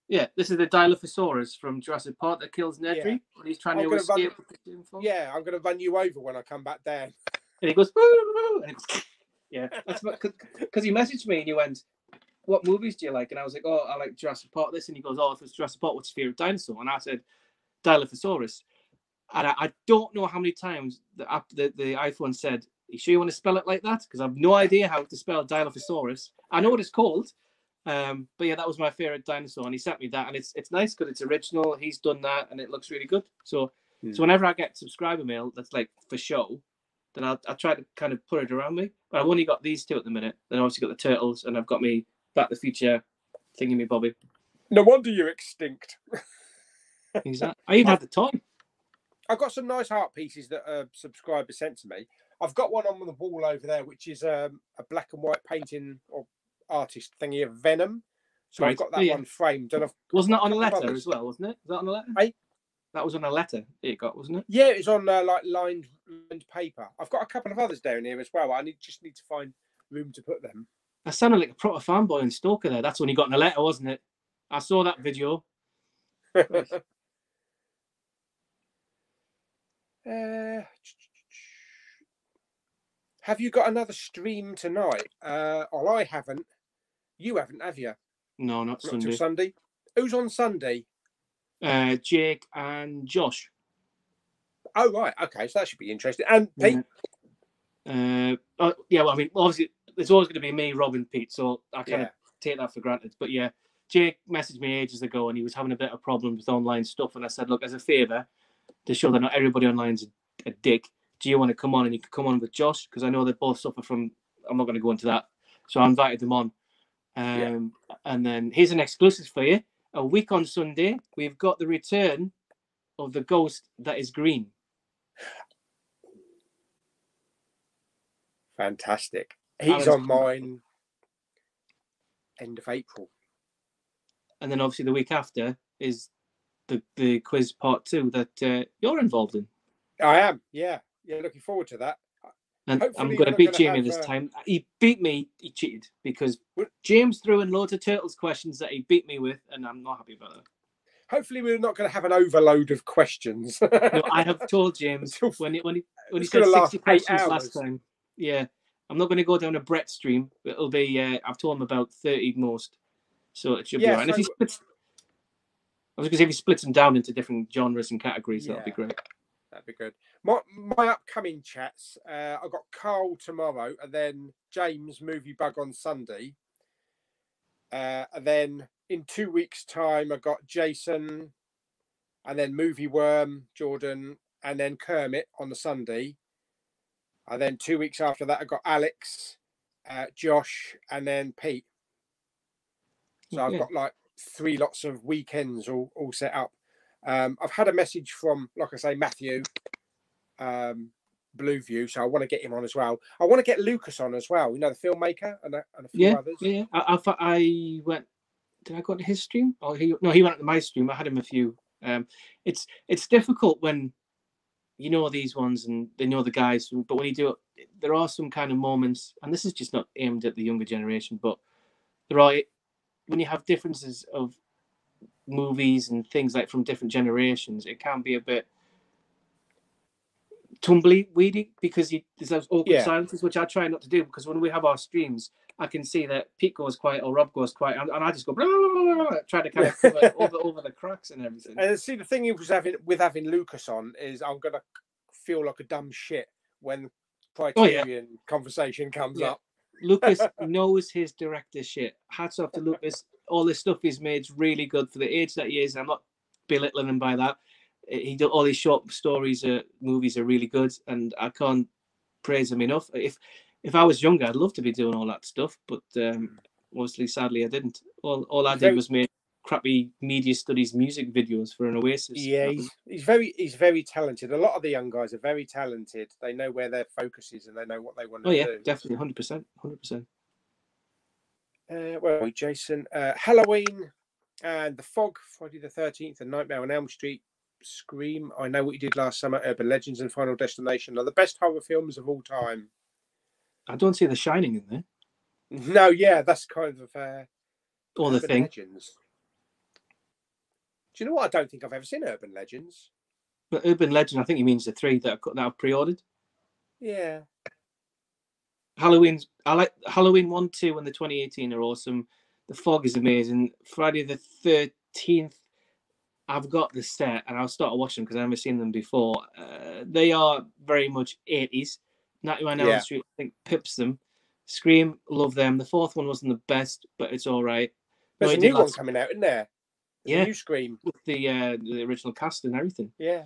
Yeah, this is the Dilophosaurus from Jurassic Park that kills Nedry Yeah. when he's trying I'm to run- escape. info. Yeah, I'm going to run you over when I come back down. And he goes, and goes, yeah, that's because he messaged me and he went, "What movies do you like?" And I was like, "Oh, I like Jurassic Park." This, and he goes, "Oh, if it's Jurassic Park, what's your favorite dinosaur?" And I said, "Dilophosaurus." And I, I don't know how many times the app, the, the iPhone said, "You sure you want to spell it like that?" Because I've no idea how to spell Dilophosaurus. I know what it's called, um, but yeah, that was my favorite dinosaur, and he sent me that, and it's it's nice because it's original. He's done that, and it looks really good. So, Hmm. so whenever I get subscriber mail that's like for show, then I'll, I'll try to kind of put it around me. But I've only got these two at the minute. Then I've obviously got the turtles, and I've got me Back the Future thingy me Bobby. No wonder you're extinct. Who's that? I even had the toy. I've got some nice art pieces that a subscriber sent to me. I've got one on the wall over there, which is um, a black and white painting or artist thingy of Venom. So I've got that Yeah. one framed, and I've Wasn't that on a letter others. as well? Wasn't it? Was that on a letter? Aye. That was on a letter it got, wasn't it? yeah, it was on uh, like lined, lined paper. I've got a couple of others down here as well. I need just need to find room to put them. I sounded like a proper fanboy in stalker there. That's when he got in a letter, wasn't it? I saw that video. Uh, have you got another stream tonight? Uh, well, I haven't. You haven't, have you? No, not Not till Sunday. Sunday. Who's on Sunday? Uh, Jake and Josh. Oh right, okay, so that should be interesting. And Pete, Uh, oh, yeah, well, I mean, obviously, there's always going to be me, Robin, Pete, so I kind yeah, of take that for granted. But yeah, Jake messaged me ages ago and he was having a bit of problems with online stuff. And I said, look, as a favour, to show that not everybody online's a dick. Do you want to come on and you can come on with Josh because I know they both suffer from. I'm not going to go into that, so I invited them on. Um, And then here's an exclusive for you. A week on Sunday, we've got the return of the ghost that is green. Fantastic. He's Alan's on mine end of April. And then obviously the week after is the the quiz part two that uh, you're involved in. I am, yeah. Yeah, looking forward to that. And Hopefully I'm going to beat Jamie this uh, time. He beat me. He cheated because? James threw in loads of turtles questions that he beat me with, and I'm not happy about that. Hopefully we're not going to have an overload of questions. No, I have told James when he when he when he said 60 eight questions last time. Yeah, I'm not going to go down a Brett stream. It'll be uh, I've told him about 30 most, so it should be Yeah, alright. And if he so- splits, I was going to say if he splits them down into different genres and categories, that'll be great. That'd be good. My my upcoming chats. Uh, I've got Carl tomorrow, and then James Movie Bug on Sunday. Uh, and then in two weeks' time, I've got Jason, and then Movie Worm, Jordan, and then Kermit on the Sunday. And then two weeks after that, I've got Alex, uh, Josh, and then Pete. So. I've got like three lots of weekends all, all set up. Um, I've had a message from, like I say, Matthew um, Blueview, so I want to get him on as well. I want to get Lucas on as well. You know, the filmmaker and a, and a few Yeah, others. yeah. I, I thought I went. Did I go to his stream? Oh, he no, he went to my stream. I had him a few. Um, it's it's difficult when you know these ones and they know the guys, but when you do it, there are some kind of moments, and this is just not aimed at the younger generation, but there are when you have differences of movies and things like from different generations, it can be a bit tumbly weedy because you, there's those awkward Yeah. silences which I try not to do because when we have our streams I can see that Pete goes quiet or Rob goes quiet and, and I just go blah, blah, blah, blah, try to kind of cover over, over the cracks and everything. And see, the thing is having with having Lucas on is I'm gonna feel like a dumb shit when oh, Criterion conversation comes Oh, Yeah. up. Lucas knows his director shit. Hats off to Lucas. All this stuff he's made is really good for the age that he is. I'm not belittling him by that. He do all his short stories, uh, movies are really good, and I can't praise him enough. If if I was younger, I'd love to be doing all that stuff, but um, obviously, sadly, I didn't. All all I did was make crappy media studies music videos for an Oasis. Yeah, he's, he's very he's very talented. A lot of the young guys are very talented. They know where their focus is and they know what they want to oh yeah, do. definitely, hundred percent, hundred percent. Uh, where are we, Jason? Uh, Halloween and The Fog, Friday the 13th, and Nightmare on Elm Street, Scream. I know what you did last summer, Urban Legends and Final Destination are the best horror films of all time. I don't see The Shining in there No, yeah, that's kind of uh, or The Thing, Legends. Do you know what? I don't think I've ever seen Urban Legends. but Urban Legend. I think he means the three that I've, that I've pre-ordered. Yeah, Halloween's I like Halloween one, two, and the 2018 are awesome. The fog is amazing. Friday the 13th, I've got the set and I'll start watching because I've never seen them before. Uh, they are very much 80s. 91 Elm Yeah. Street, I think, pips them. Scream, love them. The fourth one wasn't the best, but it's all right. There's he a new one coming out, isn't there? There's Yeah. new Scream. With the uh, the original cast and everything. Yeah,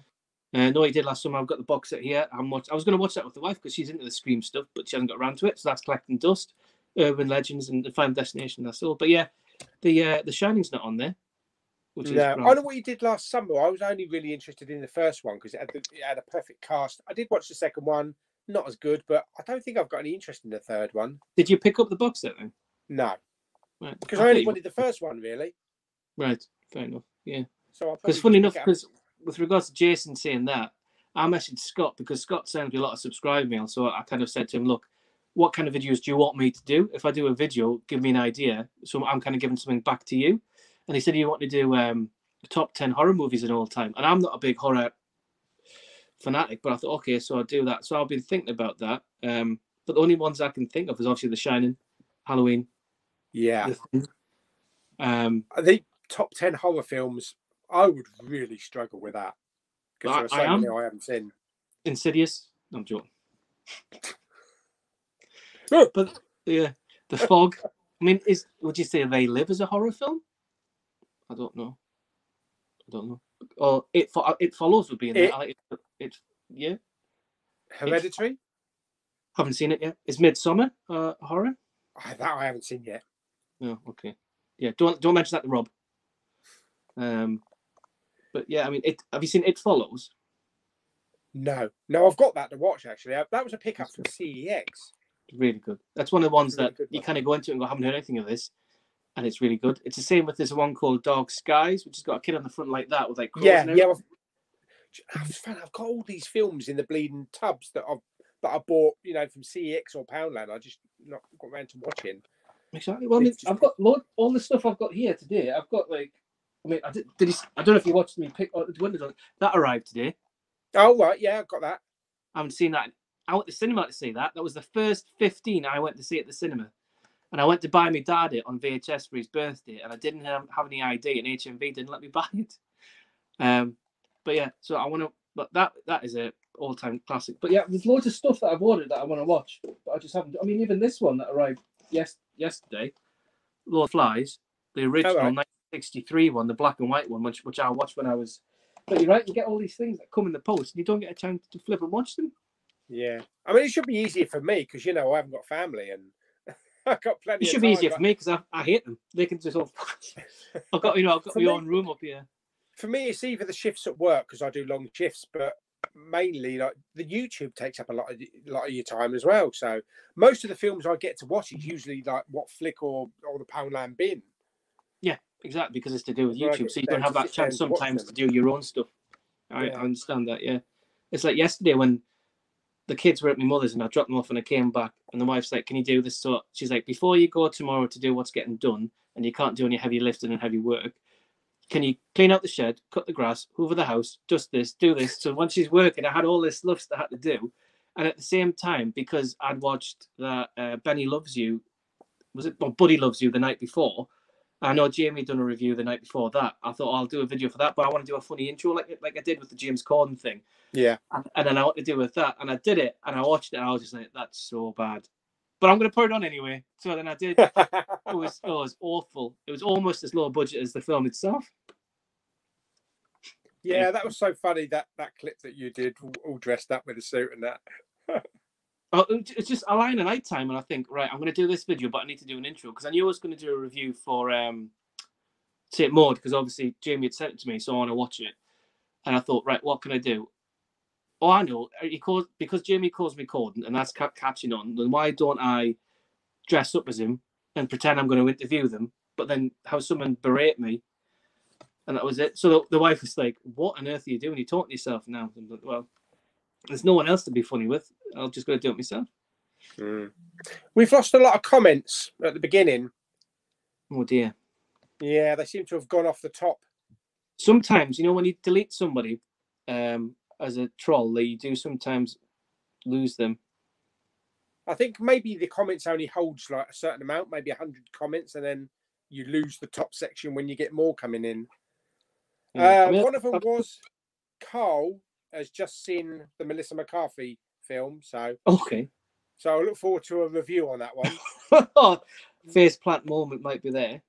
Uh, no, he did last summer. I've got the box set here. I'm watch- I was going to watch that with the wife because she's into the Scream stuff, but she hasn't got around to it. So that's collecting dust, urban legends, and the Final Destination. That's all. But yeah, the uh, the Shining's not on there, which is no, I know what you did last summer. I was only really interested in the first one because it, had it had a perfect cast. I did watch the second one, not as good, but I don't think I've got any interest in the third one. Did you pick up the box set then? No, Right. because I I only you- wanted the first one really. Right. Fair enough. Yeah. So Because funny enough, because with regards to Jason saying that, I messaged Scott because Scott sends me a lot of subscribe mail. So I kind of said to him, look, what kind of videos do you want me to do? If I do a video, give me an idea. So I'm kind of giving something back to you. And he said, you want to do um, top 10 horror movies in all time. And I'm not a big horror fanatic, but I thought, okay, so I'll do that. So I've been thinking about that. Um, but the only ones I can think of is obviously The Shining, Halloween, yeah, The Um, I think top ten horror films. I would really struggle with that because I- there are so I many I haven't seen. Insidious. I'm joking. Oh. but yeah, the fog. I mean, is would you say they live as a horror film? I don't know. I don't know. or it fo- it follows would be in there. It- I it, it yeah. Hereditary. Haven't seen it yet. Is Midsommar uh, horror? Ah, that I haven't seen yet. No, okay. Yeah, don't don't mention that to Rob. Um, but yeah, I mean, it. Have you seen It Follows? No, no, I've got that to watch actually. Uh, That was a pickup from CEX. Really good. That's one of the ones really that you one. kind of go into and go, I haven't heard anything of this, and it's really good. It's the same with this one called Dark Skies, which has got a kid on the front like that with like Yeah, yeah. I've, I've I've got all these films in the bleeding tubs that I've that I bought, you know, from CEX or Poundland. I just not got around to watching. Exactly. Well, I mean, just... I've got load, all the stuff I've got here today. I've got like, I mean, I did. did s- I don't know if you watched me pick oh, the that arrived today. Oh right, yeah, I've got that. I haven't seen that. I went to the cinema to see that. That was the first 15 I went to see at the cinema. And I went to buy my dad it on VHS for his birthday, and I didn't have, have any ID, and HMV didn't let me buy it. Um, but yeah, so I want to. But that that is a all time classic. But yeah, there's loads of stuff that I've ordered that I want to watch, but I just haven't. I mean, even this one that arrived yes yesterday, Lord Flies, the original right. 1963 one, the black and white one, which which I watched when I was. But you're right, you get all these things that come in the post, and you don't get a chance to flip and watch them. Yeah, I mean, it should be easier for me because you know I haven't got family and I've got plenty. It should be easier but for me because I, I hate them. They can just all. I've got you know I've got For my me- own room up here. For me, it's either the shifts at work because I do long shifts, but mainly like the YouTube takes up a lot of a lot of your time as well. So most of the films I get to watch is usually like what flick or or the Poundland bin. Exactly because it's to do with YouTube, get so you don't have that chance sometimes to do your own stuff. I, Yeah. I understand that. Yeah, it's like yesterday when the kids were at my mother's and I dropped them off and I came back and the wife's like, "Can you do this?" So she's like, "Before you go tomorrow to do what's getting done and you can't do any heavy lifting and heavy work." Can you clean out the shed, cut the grass, hoover the house, dust this, do this? So once she's working, I had all this stuff that I had to do, and at the same time, because I'd watched that uh, Benny Loves You, was it? Well, Buddy Loves You the night before. I know Jamie done a review the night before that. I thought oh, I'll do a video for that, but I want to do a funny intro like like I did with the James Corden thing, Yeah, and, and then I want to do with that, and I did it, and I watched it, and I was just like, that's so bad, but I'm gonna put it on anyway. So then I did. It was it was awful. It was almost as low budget as the film itself. yeah, that was so funny that that clip that you did, all- all dressed up with a suit and that. Oh, it's just I lie in the night time and I think, right, I'm going to do this video, but I need to do an intro because I knew I was going to do a review for um, St. Maud because obviously Jamie had sent it to me, so I want to watch it. And I thought, right, what can I do? Oh, I know. He calls because Jamie calls me Corden, and that's ca- catching on. Then why don't I dress up as him and pretend I'm going to interview them, but then have someone berate me? And that was it. So the, the wife was like, "What on earth are you doing? You're talking to yourself now." I'm like, well, there's no one else to be funny with. I'll just go and do it myself. We've lost a lot of comments at the beginning. Oh dear. Yeah, they seem to have gone off the top. Sometimes, you know, when you delete somebody um, as a troll, that you do sometimes lose them. I think maybe the comments only holds like a certain amount, maybe hundred comments, and then you lose the top section when you get more coming in. Yeah. Uh, I mean, one of them was Carl has just seen the Melissa McCarthy film, so Okay. so I look forward to a review on that one. Face plant moment might be there.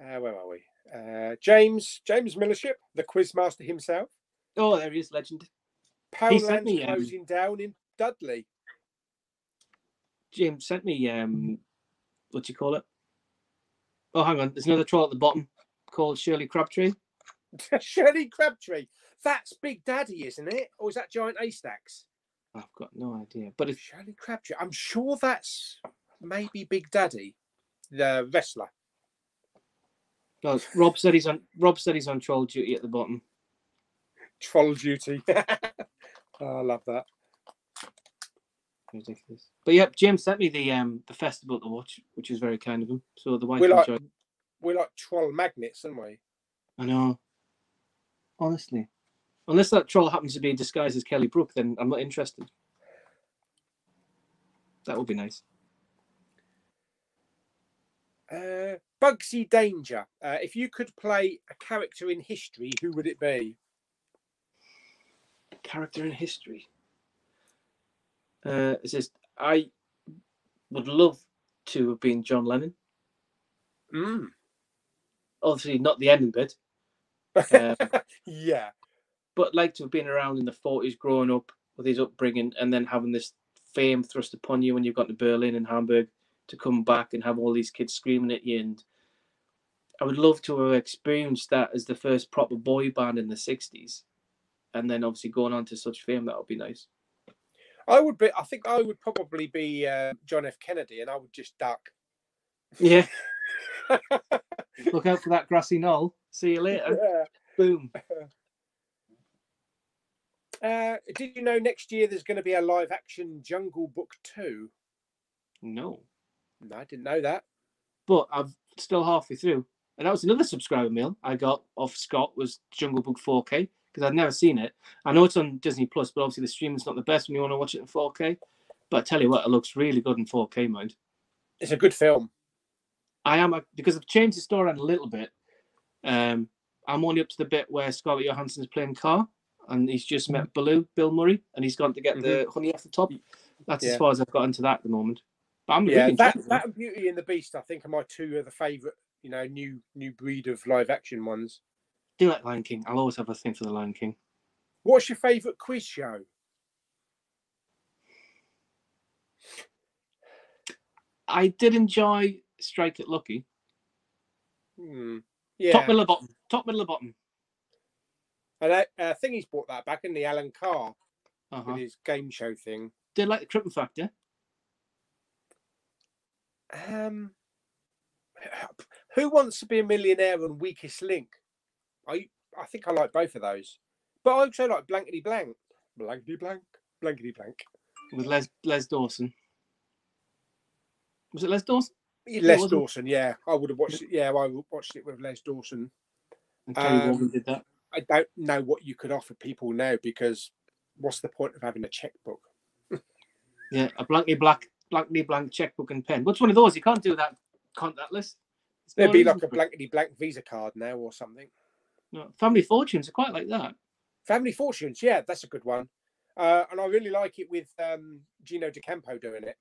Uh, where are we? Uh, James James Millership, the quizmaster himself. Oh, there he is, legend. sent Poundland's me, um, down in Dudley. James sent me um, what do you call it? Oh, hang on. There's another troll at the bottom called Shirley Crabtree. Shirley Crabtree. That's Big Daddy, isn't it? Or is that Giant Haystacks? I've got no idea, but it's Shirley Crabtree. I'm sure that's maybe Big Daddy, the wrestler. no, Rob said he's on. Rob said he's on troll duty at the bottom. Troll duty. oh, I love that. Ridiculous. But yep, Jim sent me the um the festival to watch, which was very kind of him. So the wife We're like enjoyed. we're like troll magnets, aren't we? I know. Honestly, unless that troll happens to be disguised as Kelly Brook, then I'm not interested. That would be nice. Uh, Bugsy Danger. Uh, if you could play a character in history, who would it be? Character in history. Uh, it says I would love to have been John Lennon. Mm. Obviously, not the ending bit. Um, yeah, but like to have been around in the forties, growing up with his upbringing, and then having this fame thrust upon you when you've got to Berlin and Hamburg to come back and have all these kids screaming at you. And I would love to have experienced that as the first proper boy band in the '60s, and then obviously going on to such fame. That would be nice. I would be. I think I would probably be uh, John F. Kennedy, and I would just duck. Yeah. Look out for that grassy knoll. See you later. Yeah. Boom. Uh, did you know next year there's going to be a live action Jungle Book 2? No. No, I didn't know that. But I'm still halfway through. And that was another subscriber mail I got off Scott was Jungle Book 4K because I'd never seen it. I know it's on Disney Plus, but obviously the streaming's not the best when you want to watch it in 4K. But I tell you what, it looks really good in 4K, mind. It's a good film. I am a, because I've changed the storyline a little bit. Um, I'm only up to the bit where Scarlett Johansson's playing car, and he's just met Baloo, Bill Murray, and he's gone to get the honey off the top. That's Yeah. as far as I've got into that at the moment. But I'm Yeah, really that, that and Beauty and the Beast, I think, are my two of the favourite, you know, new new breed of live action ones. do like Lion King. I'll always have a thing for the Lion King. What's your favourite quiz show? I did enjoy Strike It Lucky. Hmm. Yeah, Top middle or bottom. Top middle or bottom. And I, I think he's brought that back in the Alan Carr Uh-huh. with his game show thing. Did like the Krypton Factor. Um, who wants to be a millionaire and Weakest Link? I I think I like both of those, but I also like Blankety Blank, Blankety Blank, Blankety Blank. with Les Les Dawson. Was it Les Dawson? Les Dawson, yeah, I would have watched it. Yeah, I watched it with Les Dawson. And Terry Um, did that. I don't know what you could offer people now because what's the point of having a checkbook? Yeah, a blankly black, blankly blank checkbook and pen. What's one of those? You can't do that contactless. It's There'd be like a blankety blank Visa card now or something. No, Family Fortunes are quite like that. Family Fortunes, yeah, that's a good one. Uh, and I really like it with um, Gino D'Acampo doing it.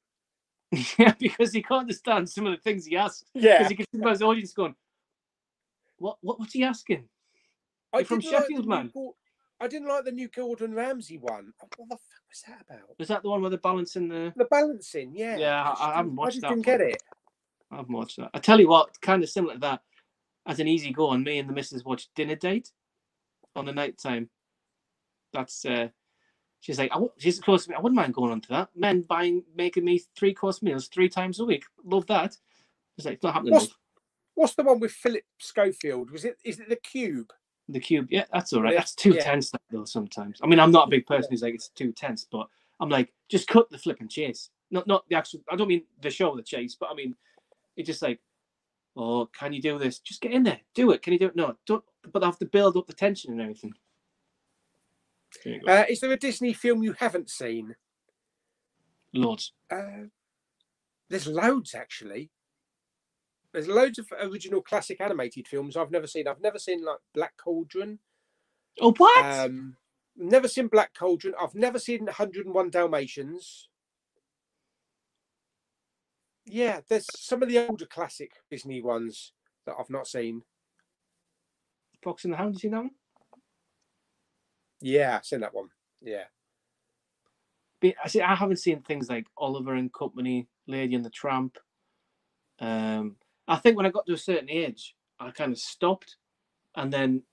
yeah, because he can't understand some of the things he asks. Yeah, Because you can see his audience going, "What? What? What's he asking?" I from didn't like the Sheffield, new man. I didn't like the new Gordon Ramsay one. Oh, What the fuck was that about? Was that the one where they're balancing the? The balancing, yeah. Yeah, I- just I haven't watched I just that didn't one. get it. I haven't watched that. I tell you what, kind of similar to that. As an easy go on, me and the missus watched Dinner Date on the night time. That's uh she's like, I w- she's close to me. I wouldn't mind going on to that. Men buying making me three course meals three times a week. Love that. It's like it's not happening. What's- What's the one with Philip Schofield? Was it? Is it the Cube? The cube, yeah, that's all right. That's too yeah. tense though. Sometimes, I mean, I'm not a big person who's like it's too tense, but I'm like, just cut the flip and chase. Not not the actual. I don't mean the show, the chase, but I mean, it's just like, oh, can you do this? Just get in there, do it. Can you do it? No, don't. But I have to build up the tension and everything. There. Uh, is there a Disney film you haven't seen? Loads. Uh, there's loads actually. There's loads of original classic animated films I've never seen. I've never seen like Black Cauldron. Oh, what? Um, never seen Black Cauldron. I've never seen 101 Dalmatians. Yeah, there's some of the older classic Disney ones that I've not seen. Fox and the Hound. You seen that one? Yeah, I've seen that one. Yeah. But I see. I haven't seen things like Oliver and Company, Lady and the Tramp. Um, I think when I got to a certain age, I kind of stopped, and then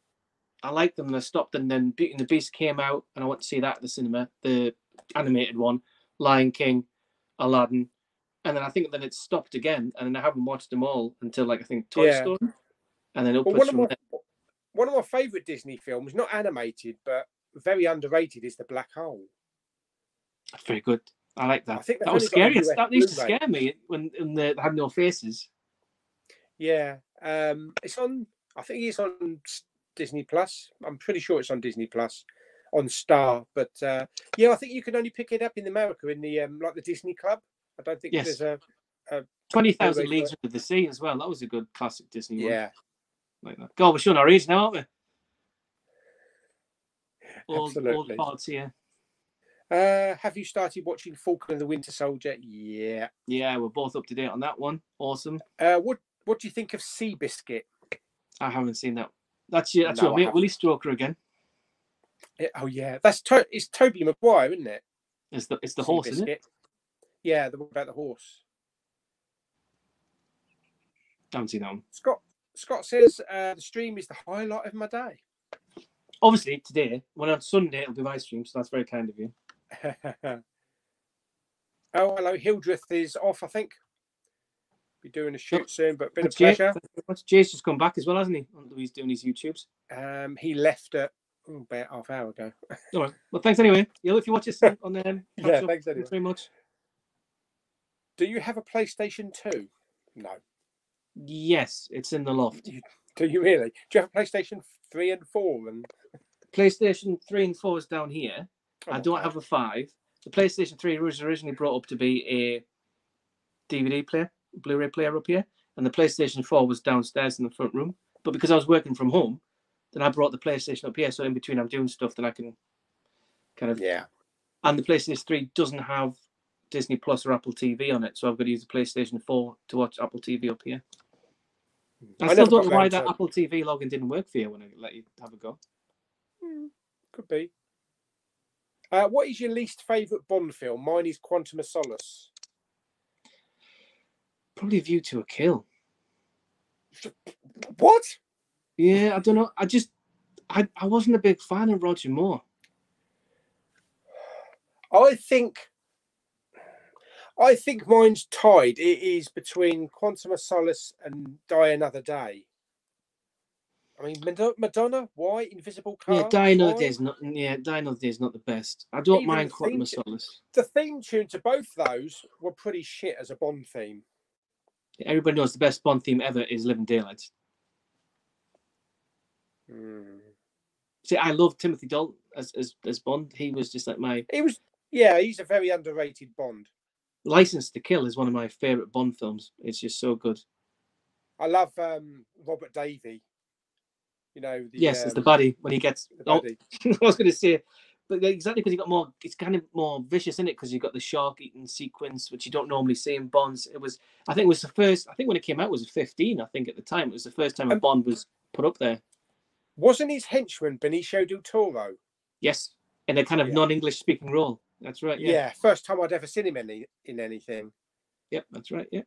I liked them and I stopped, and then Beauty and the Beast came out, and I went to see that at the cinema, the animated one, Lion King, Aladdin, and then I think then it stopped again, and then I haven't watched them all until like I think Toy Yeah. Story, and then Well, upwards one of from my there. one of my favourite Disney films, not animated but very underrated, is The Black Hole. That's very good. I like that. I think that was only got a scary. That used to scare me when, when they had no faces. Yeah, um, it's on. I think it's on Disney Plus. I'm pretty sure it's on Disney Plus, on Star. But uh, yeah, I think you can only pick it up in America in the um, like the Disney Club. I don't think Yes. there's a. Twenty Thousand Leagues Under the Sea as well. That was a good classic Disney one. Yeah, Like that. God, we're showing our age now, aren't we? Absolutely. parts here. uh, have you started watching Falcon and the Winter Soldier? Yeah. Yeah, we're both up to date on that one. Awesome. Uh, what What do you think of Seabiscuit? I haven't seen that. That's your that's No, your mate. Willie Stroker again. Yeah, oh yeah, that's to- it's Tobey Maguire, isn't it? It's the it's the Seabiscuit. horse, isn't it? Yeah, the one about the horse. I haven't seen that one. Scott Scott says uh, the stream is the highlight of my day. Obviously today, when on Sunday it'll be my stream, so that's very kind of you. oh, hello. Hildreth is off, I think. Be doing a shoot soon, but been a pleasure. Thank you very much. Jay's just come back as well, hasn't he? He's doing his YouTubes. Um, he left at oh, about half hour ago. All right. Well, thanks anyway. Yeah, if you watch this on the um, Yeah, thanks anyway. Thanks very much. Do you have a PlayStation 2? No. Yes, it's in the loft. Do you really? Do you have a PlayStation 3 and 4? And PlayStation 3 and 4 is down here. Oh, I don't have a 5. The PlayStation 3 was originally brought up to be a DVD player, Blu-ray player up here, and the PlayStation 4 was downstairs in the front room. But because I was working from home, then I brought the PlayStation up here. So in between, I'm doing stuff that I can kind of. Yeah. And the PlayStation 3 doesn't have Disney Plus or Apple TV on it, so I've got to use the PlayStation 4 to watch Apple TV up here. I, I still don't know why that to- Apple TV login didn't work for you when I let you have a go. Hmm, Could be. Uh, what is your least favourite Bond film? Mine is Quantum of Solace. Probably View to a Kill. What? Yeah, I don't know. I just, I, I wasn't a big fan of Roger Moore. I think. I think mine's tied. It is between Quantum of Solace and Die Another Day. I mean, Madonna. Why Invisible Car? yeah, Die Another? Day is not. Yeah, Die Another Day is not the best. I don't Even mind Quantum of Solace. The theme tune to both those were pretty shit as a Bond theme. Everybody knows the best Bond theme ever is Living Daylights. Hmm. See, I love Timothy Dalton as, as as Bond. He was just like my He was, yeah, he's a very underrated Bond. License to Kill is one of my favorite Bond films. It's just so good. I love um, Robert Davi. You know, the, yes, it's the buddy when he gets. the Oh. I was going to say, but exactly because you got more. It's kind of more vicious in it because you got the shark eating sequence, which you don't normally see in Bonds. It was, I think, it was the first. I think when it came out, it was fifteen. I think at the time, it was the first time a Um, Bond was put up there. Wasn't his henchman Benicio del Toro? Yes, in a kind of Yeah. non-English speaking role. That's right. Yeah. Yeah. first time I'd ever seen him any in anything. Yep, that's right. Yeah.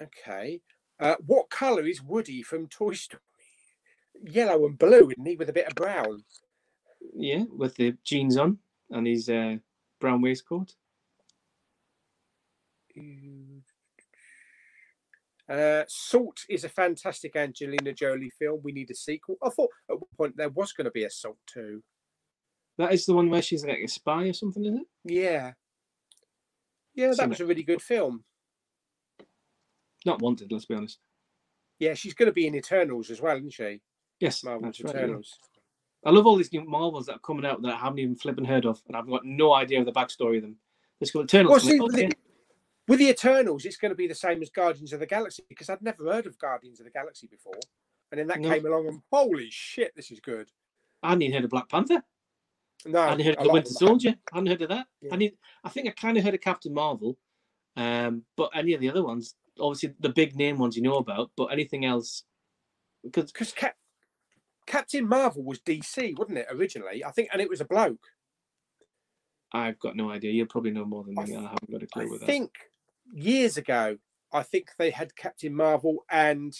Okay. Uh, what colour is Woody from Toy Story? Yellow and blue, isn't he, with a bit of brown? Yeah, with the jeans on and his uh, brown waistcoat. Uh, Salt is a fantastic Angelina Jolie film. We need a sequel. I thought at one point there was going to be a Salt 2. That is the one where she's like a spy or something, isn't it? Yeah. Yeah, that was a really good film. Not wanted. Let's be honest. Yeah, she's going to be in Eternals as well, isn't she? Yes, Marvel's that's right. yeah. I love all these new Marvels that are coming out that I haven't even flipping heard of, and I've got no idea of the backstory of them. Let's go Eternals. Well, see, like, with, okay. the, with the Eternals, it's going to be the same as Guardians of the Galaxy because I'd never heard of Guardians of the Galaxy before. And then that No. came along and holy shit, this is good. I hadn't even heard of Black Panther. No, I hadn't heard of the Winter Soldier. I hadn't heard of that. Yeah. I need. I think I kind of heard of Captain Marvel, um, but any of the other ones, obviously the big name ones you know about, but anything else, because because Cap- Captain Marvel was DC, wasn't it originally? I think, and it was a bloke. I've got no idea. You probably know more than me. I th- haven't got a clue with that. think years ago, I think they had Captain Marvel, and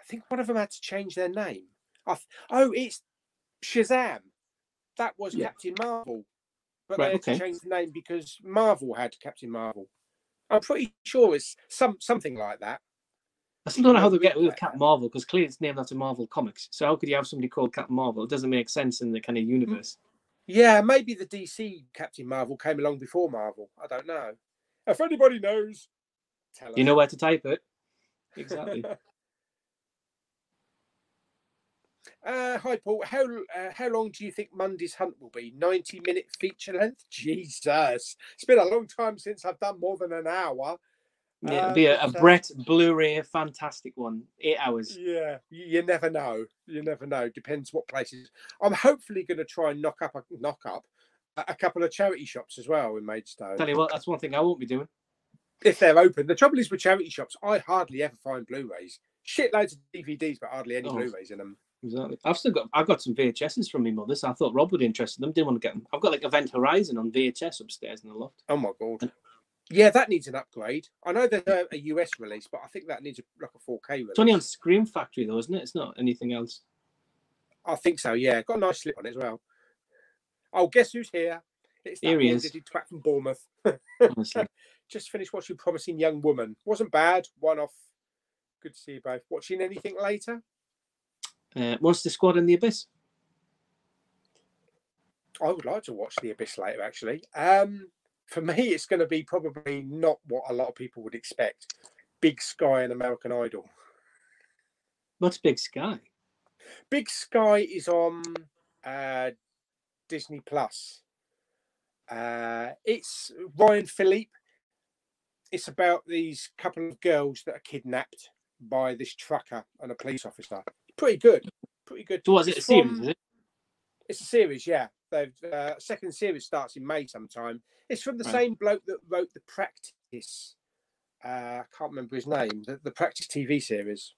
I think one of them had to change their name. I th- oh, it's Shazam. That was Yeah. Captain Marvel, but Right, they had okay. to change the name because Marvel had Captain Marvel. I'm pretty sure it's some something like that. I still don't know how they get away with. Captain Marvel because clearly it's named after Marvel Comics. So how could you have somebody called Captain Marvel? It doesn't make sense in the kind of universe. Yeah, maybe the DC Captain Marvel came along before Marvel. I don't know. If anybody knows, tell us. You know where to type it. Exactly. Uh, hi Paul. How uh, how long do you think Monday's hunt will be? Ninety minute feature length? Jesus, it's been a long time since I've done more than an hour. Yeah, Uh, be a, a Brett Blu-ray, fantastic one, eight hours. Yeah, you, never know. You never know. Depends what places. I'm hopefully going to try and knock up a knock up a, a couple of charity shops as well in Maidstone Tell you what, that's one thing I won't be doing. if they're open. The trouble is with charity shops, I hardly ever find Blu-rays. shitloads of DVDs, but hardly any Oh. Blu-rays in them. Exactly. I've still got. I've got some VHSs from my mother, so I thought Rob would interest in them. Didn't want to get them. I've got like Event Horizon on VHS upstairs in the loft. Oh my god. Yeah, that needs an upgrade. I know there's a, a US release, but I think that needs a, like a 4K release. It's only on Scream Factory though, isn't it? It's not anything else. I think so. Yeah, got a nice slip on it as well. Oh, guess who's here? It's that Here he is. twat from Bournemouth. Just finished watching Promising Young Woman. Wasn't bad. One off. Good to see you both. Watching anything later? uh, Monster Squad in the Abyss. I would like to watch The Abyss later, actually. Um, for me, it's going to be probably not what a lot of people would expect. Big Sky and American Idol. What's Big Sky? Big Sky is on uh, Disney Plus. Uh, it's Ryan Phillippe. It's about these couple of girls that are kidnapped by this trucker and a police officer. Pretty good. Pretty good. So was it a series? from- Is it? It's a series, yeah. They've uh, second series starts in May sometime. It's from the Right. same bloke that wrote the Practice. Uh, I can't remember his name. The, the Practice TV series.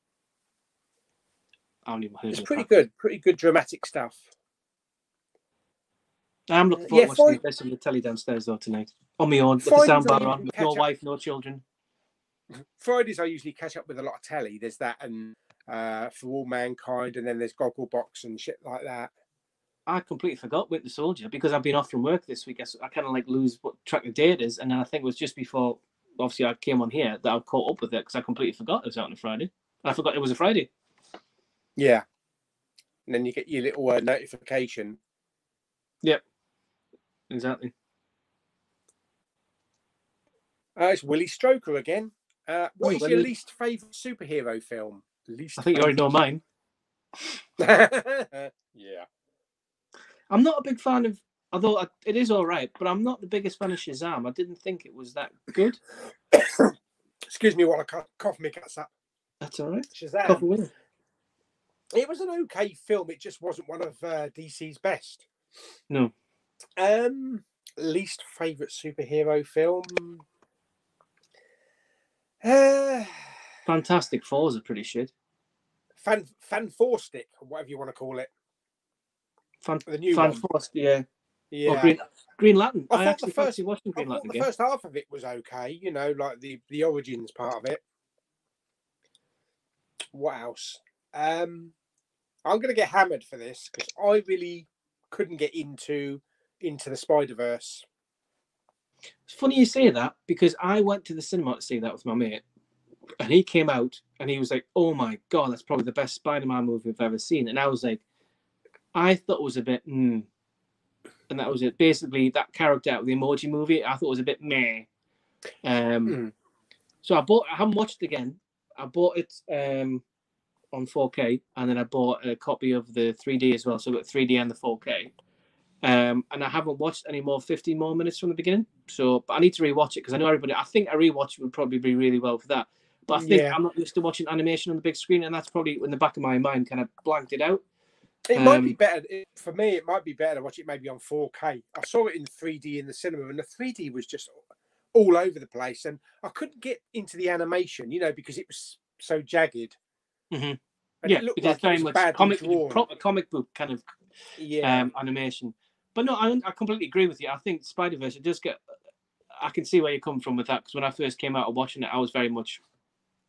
I haven't heard It's pretty that. good. Pretty good dramatic stuff. I'm looking Uh, forward yeah, to watching Freud- the Abyss on the telly downstairs though tonight. On my own, with the Fridays soundbar on, with no up- wife, no children. Fridays I usually catch up with a lot of telly. There's that and uh, For All Mankind, and then there's Gogglebox and shit like that. I completely forgot Winter Soldier because I've been off from work this week. I, I kind of like lose what track of day it is, and then I think it was just before, obviously, I came on here that I caught up with it because I completely forgot it was out on a Friday. I forgot it was a Friday. Yeah. And then you get your little uh, notification. Yep, exactly. Uh, it's Willie Stroker again. Uh, what is your least favourite superhero film? Least I think you already know mine. yeah. I'm not a big fan of, although I- it is all right, but I'm not the biggest fan of Shazam. I didn't think it was that good. Excuse me while I cough, cough my guts up. That's all right. Shazam. It was an okay film. It just wasn't one of uh, DC's best. No. Um, least favorite superhero film. Uh, Fantastic Fours are pretty shit. Fan Fan Four Stick, whatever you want to call it. Fan, The new Fan one. Force, yeah. Yeah. Or Green, Green Lantern. I I, thought the first- watching Green Lantern the again. first half of it was okay, you know, like the the origins part of it. What else? Um, I'm gonna get hammered for this because I really couldn't get into into the Spider Verse. It's funny you say that because I went to the cinema to see that with my mate, and he came out and he was like, "Oh my god, that's probably the best Spider-Man movie I've ever seen." And I was like, I thought it was a bit, hmm. and that was it. Basically, that character out of the Emoji Movie, I thought it was a bit meh. Um, Hmm. so I bought. I haven't watched it again. I bought it um on 4K, and then I bought a copy of the 3D as well. So I got 3D and the 4K. Um, and I haven't watched any more 15 more minutes from the beginning. So, but I need to rewatch it because I know everybody. I think a rewatch would probably be really well for that. But I think Yeah. I'm not used to watching animation on the big screen, and that's probably in the back of my mind, kind of blanked it out. It might be Um, better it, for me. It might be better to watch it maybe on 4K. I saw it in 3D in the cinema, and the 3D was just all over the place, and I couldn't get into the animation, you know, because it was so jagged. Mhm. And yeah, it looked because like it was much badly comic, proper comic book kind of yeah, um, animation. But no, I, I completely agree with you. I think Spider Verse it does get. I can see where you come from with that because when I first came out of watching it, I was very much.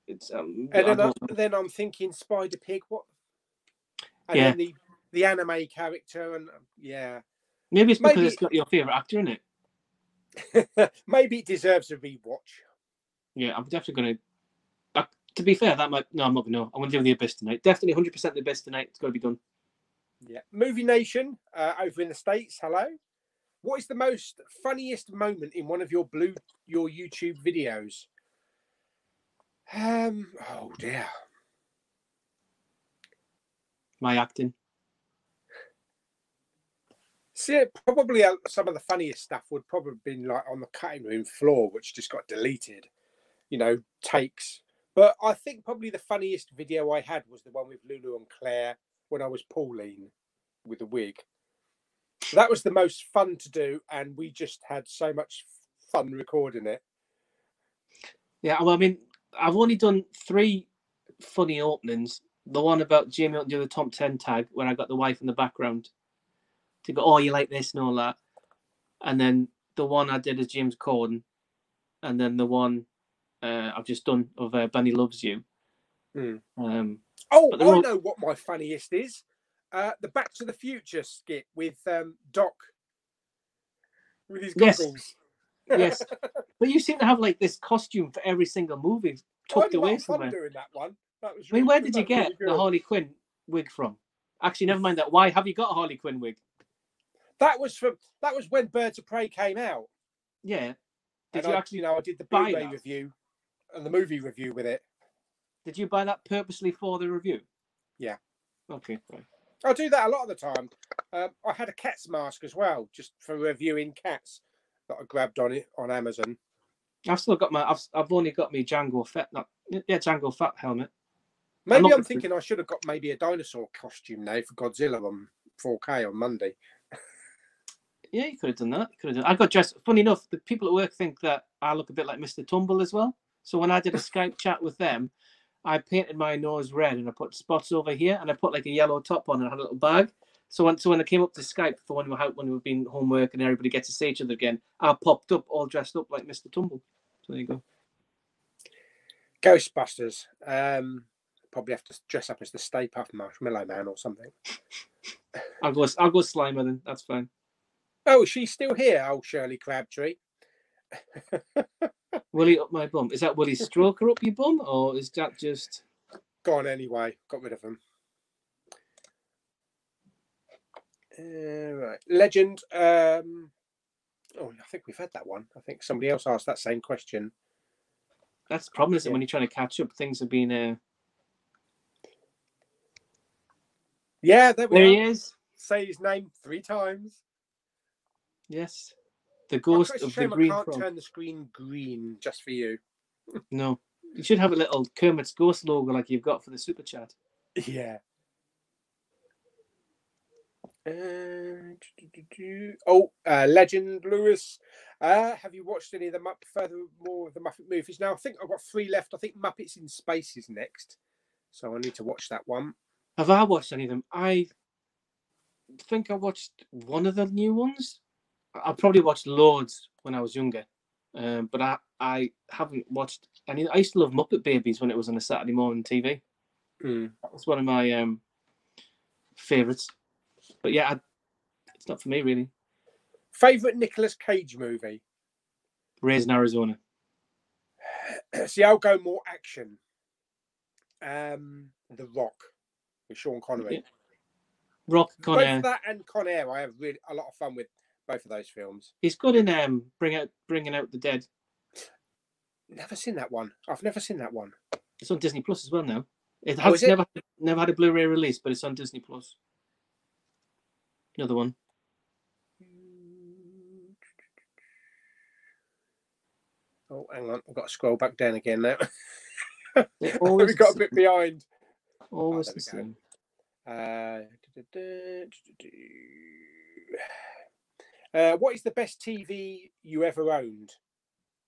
It's um. and then, I, then I'm thinking Spider Pig. What? And Yeah. then the the anime character, and um, yeah, maybe it's because maybe- it's got your favorite actor in it. maybe it deserves a rewatch. Yeah, I'm definitely gonna. Uh, to be fair, that might no, I'm not gonna. I'm gonna do the abyss tonight. Definitely 100 percent the abyss tonight. It's got to be done. Yeah, Movie Nation uh, over in the states. Hello. What is the most funniest moment in one of your blue your YouTube videos? Um. Oh dear. My acting. See, probably uh, some of the funniest stuff would probably have been like on the cutting room floor, which just got deleted. You know, takes. But I think probably the funniest video I had was the one with Lulu and Claire when I was Pauline with the wig. That was the most fun to do, and we just had so much fun recording it. Yeah, well, I mean, I've only done three funny openings. The one about Jamie Orton doing the top ten tag when I got the wife in the background to go, oh, you like this and all that, and then the one I did as James Corden, and then the one uh, I've just done of uh, Bunny loves you. Hmm. Um, Oh, I all- know what my funniest is. Uh, the Back to the Future skit with um, Doc with his goggles. yes, but you seem to have like this costume for every single movie tucked I had a lot away somewhere. doing that one. That was I mean, where did you was really get the. Harley Quinn wig from? Actually, never mind that. Why have you got a Harley Quinn wig? That was from that was when Birds of Prey came out. Yeah. Did and you I, actually you know, I did the Blu-ray review and the movie review with it. did you buy that purposely for the review? Yeah. Okay. Right. I do that a lot of the time. Um, I had a cat's mask as well, just for reviewing cats that I grabbed on it on Amazon. I've still got my. I've, I've only got my Jango Fett. Not, yeah, Django Fat helmet. Maybe I'm thinking I should have got maybe a dinosaur costume now for Godzilla on 4K on Monday. Yeah, you could have done that. Could have done. I got dressed. Funny enough, the people at work think that I look a bit like Mr. Tumble as well. So when I did a Skype chat with them, I painted my nose red and I put spots over here and I put like a yellow top on and I had a little bag. So when so when I came up to Skype for when we were out when we've been homework and everybody gets to see each other again, I popped up all dressed up like Mr. Tumble. So there you go. Ghostbusters. Um, probably have to dress up as the Stay Puft Marshmallow Man or something. I'll go I'll go Slimer then. That's fine. Oh, she's still here? Oh, Shirley Crabtree. Willie up my bum. Is that Willie Stroker up your bum or is that just Gone anyway. Got rid of him. Uh, right. Legend. Um, oh, I think we've had that one. I think somebody else asked that same question. that's the problem, is it Yeah. when you're trying to catch up, things have been uh Yeah, there there he is. Say his name three times. Yes. The ghost of the shame I green can't frog. turn the screen green just for you. No. You should have a little Kermit's Ghost logo like you've got for the super chat. Yeah. Uh, oh, uh, Legend Lewis. Uh, have you watched any of the Mupp- further more of the Muppet movies? Now I think I've got three left. I think Muppets in Space is next, so I need to watch that one. Have I watched any of them? I think I watched one of the new ones. I probably watched loads when I was younger, um, but I, I haven't watched any. I used to love Muppet Babies when it was on a Saturday morning TV. Mm. That was one of my um, favorites. But yeah, I, it's not for me really. Favorite Nicolas Cage movie? Raising Arizona. See, I'll go more action. Um, The Rock with Sean Connery. Yeah. Rock Con Both that and Con Air, I have really a lot of fun with both of those films. He's good in um, bring out bringing out the dead. Never seen that one. I've never seen that one. It's on Disney Plus as well now. It Oh, has it? never never had a Blu-ray release, but it's on Disney Plus. Another one. Oh, hang on. I've got to scroll back down again now. They're always we got a bit behind. Always there the same. Uh, uh, what is the best TV you ever owned?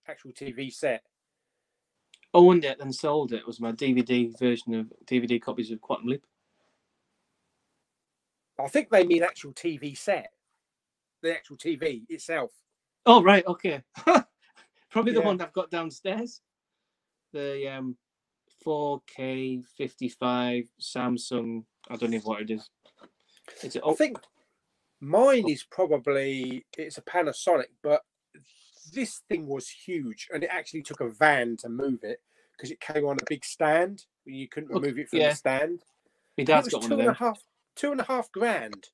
Actual TV set. Owned it and sold it was my DVD version of DVD copies of Quantum Leap. I think they mean actual TV set. The actual TV itself. Oh right, okay. Probably the Yeah. one I've got downstairs. The um 4K 55 Samsung. I don't know what it is. Is it? I think mine is probably it's a Panasonic, but this thing was huge, and it actually took a van to move it because it came on a big stand. You couldn't remove it from yeah. the stand. my dad's it got was one two of and a them. half, two and a half grand,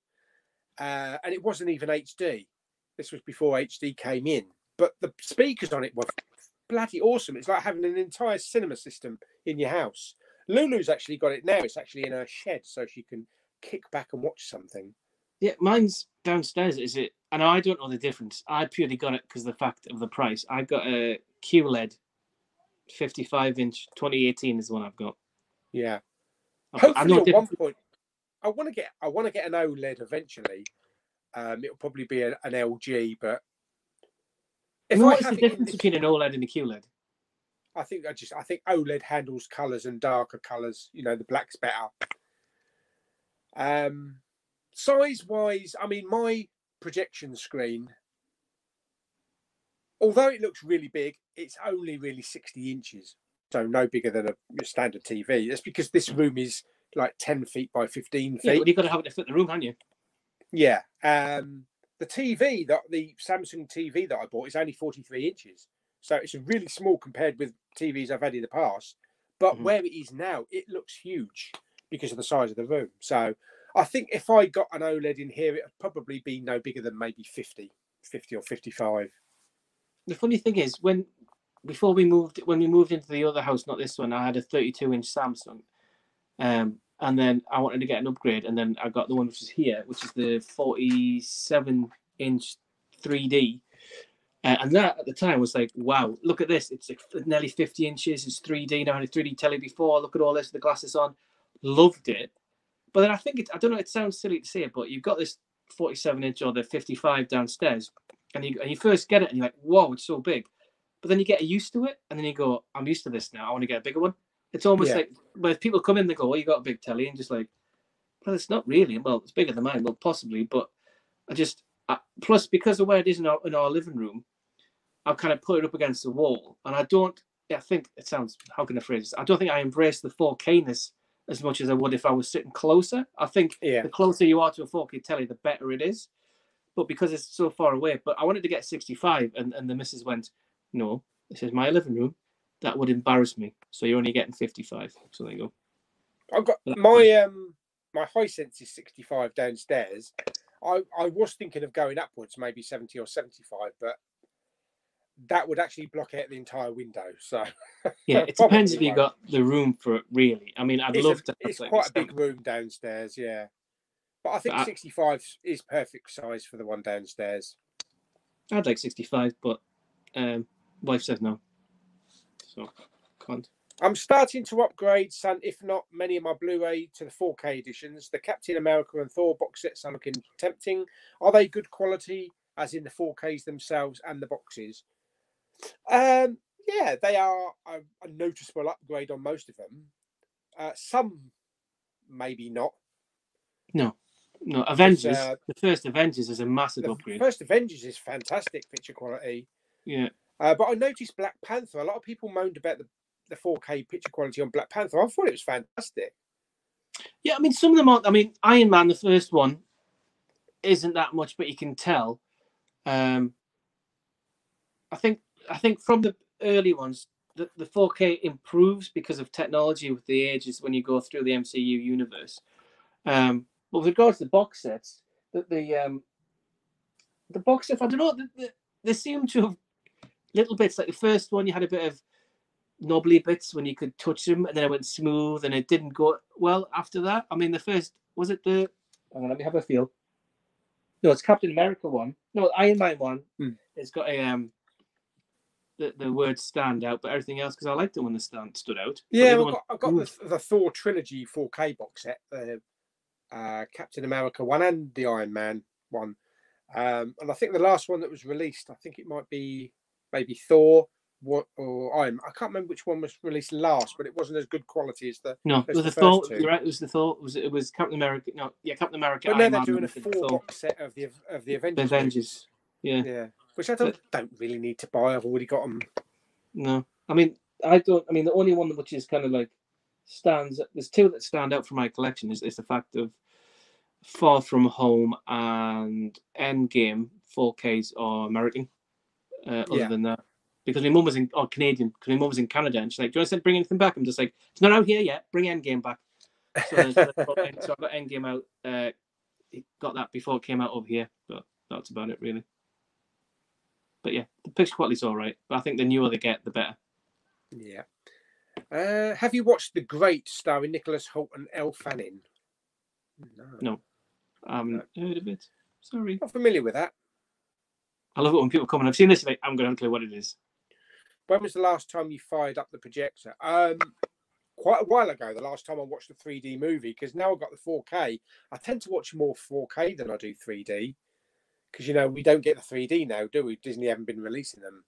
uh, and it wasn't even HD. This was before HD came in, but the speakers on it were bloody awesome. It's like having an entire cinema system in your house. Lulu's actually got it now. It's actually in her shed, so she can kick back and watch something. Yeah, mine's downstairs. Is it? And I don't know the difference. I purely got it because the fact of the price. I got a QLED, 55 inch, 2018 is the one I've got. Yeah. I- Hopefully, at one point, I want to get I want to get an OLED eventually. Um, it'll probably be an LG, but if mean, I what is the have it in difference between an OLED and a QLED? I think I just I think OLED handles colours and darker colours. You know, the black's better. Um, size wise, I mean, my projection screen, although it looks really big, it's only really 60 inches. So no bigger than a standard TV. That's because this room is like 10 feet by 15 Yeah, feet. but you've got to have it to fit the room, haven't you? Yeah. Um, the TV that the Samsung TV that I bought is only 43 inches. So it's really small compared with TVs I've had in the past. But Mhm. where it is now, it looks huge because of the size of the room. So I think if I got an OLED in here, it'd probably be no bigger than maybe 50, 50 or 55. The funny thing is, when before we moved, when we moved into the other house, not this one, I had a 32 inch Samsung, um, and then I wanted to get an upgrade, and then I got the one which is here, which is the 47 inch 3D. Uh, and that at the time was like, wow, look at this. It's like nearly 50 inches. It's 3D. Now I had a 3D telly before. Look at all this, the glasses on. Loved it. But then I think, I don't know, it sounds silly to say it, but you've got this 47 inch or the 55 downstairs, and you, and you first get it and you're like, whoa, it's so big. But then you get used to it, and then you go, I'm used to this now. I want to get a bigger one. It's almost Yeah. like when people come in, they go, oh, you got a big telly, and just like, well, it's not really. Well, it's bigger than mine. Well, possibly, but I just, I, plus because of where it is in our, in our living room, I've kind of put it up against the wall, and I don't. I think it sounds. How can I phrase this? I don't think I embrace the 4K-ness as much as I would if I was sitting closer. I think Yeah. the closer you are to a 4K telly, the better it is. But because it's so far away, but I wanted to get 65, and, and the missus went, no, this is my living room. That would embarrass me. So you're only getting 55. So there you go. I've got my um my Hisense is 65 downstairs. I, I was thinking of going upwards, maybe 70 or 75, but that would actually block out the entire window. So Yeah, it depends if you got the room for it, really. I mean, I'd it's, love a, to. it's like, quite a big room downstairs, yeah. But I think But I- 65 is perfect size for the one downstairs. I'd like 65, but um, wife says no. So can't. I'm starting to upgrade some, if not many of my Blu-ray to the 4K editions. The Captain America and Thor box sets are looking tempting. Are they good quality, as in the 4Ks themselves and the boxes? Um, yeah, they are a, a noticeable upgrade on most of them. Uh, some maybe not. No, no. Avengers. uh, the first Avengers is a massive The upgrade. first Avengers is fantastic picture quality. Yeah, Uh, but I noticed Black Panther. A lot of people moaned about the, the 4K picture quality on Black Panther. I thought it was fantastic. yeah. I mean, some of them aren't. I mean, Iron Man, the first one, isn't that much, but you can tell. Um, I think. I think from the early ones, the, the 4K improves because of technology with the ages when you go through the MCU universe. Um, but with regards to the box sets, the the um, the box set, I don't know, the, the, they seem to have little bits like the first one. You had a bit of knobbly bits when you could touch them, and then it went smooth, and it didn't go well after that. I mean, the first was it the? Hang on, let me have a feel. No, it's Captain America one. No, Iron Man one. Hmm. It's got a um. The, the words stand out, but everything else because I liked it when the stand stood out. Yeah, I've one- got, I've got the, the Thor trilogy 4K box set, the uh, Captain America one and the Iron Man one. Um, and I think the last one that was released, I think it might be maybe Thor what, or I'm I can't remember which one was released last, but it wasn't as good quality as the. No, it was the the Thor. two. You're right. It was the Thor. Was it it was Captain America? No, yeah, Captain America. But now they're doing a four box set of the of the Avengers. The. Avengers. Yeah. Yeah, which I don't don't really need to buy. I've already got them. No, I mean I don't. I mean the only one which is kind of like stands. There's two that stand out from my collection is, is the fact of Far From Home and Endgame 4Ks are American. Uh, other Yeah. than that, because my mum was in or Canadian, because my mum was in Canada, and she's like, "Do you want to bring anything back?" I'm just like, "It's not out here yet. Bring Endgame back." So, so I got End- so I got Endgame out. Uh, got that before it came out over here, but that's about it really. But yeah, the picture quality's all right. But I think the newer they get, the better. Yeah. Uh, have you watched The Great starring Nicholas Hoult and Elle Fanning? No. No. I haven't heard of it. Sorry. Not familiar with that. I love it when people come and I've seen this, I'm going to have a clue what it is. When was the last time you fired up the projector? Um, quite a while ago. The last time I watched a 3D movie because now I've got the 4K. I tend to watch more 4K than I do 3D because you know we don't get the 3D now, do we? Disney haven't been releasing them.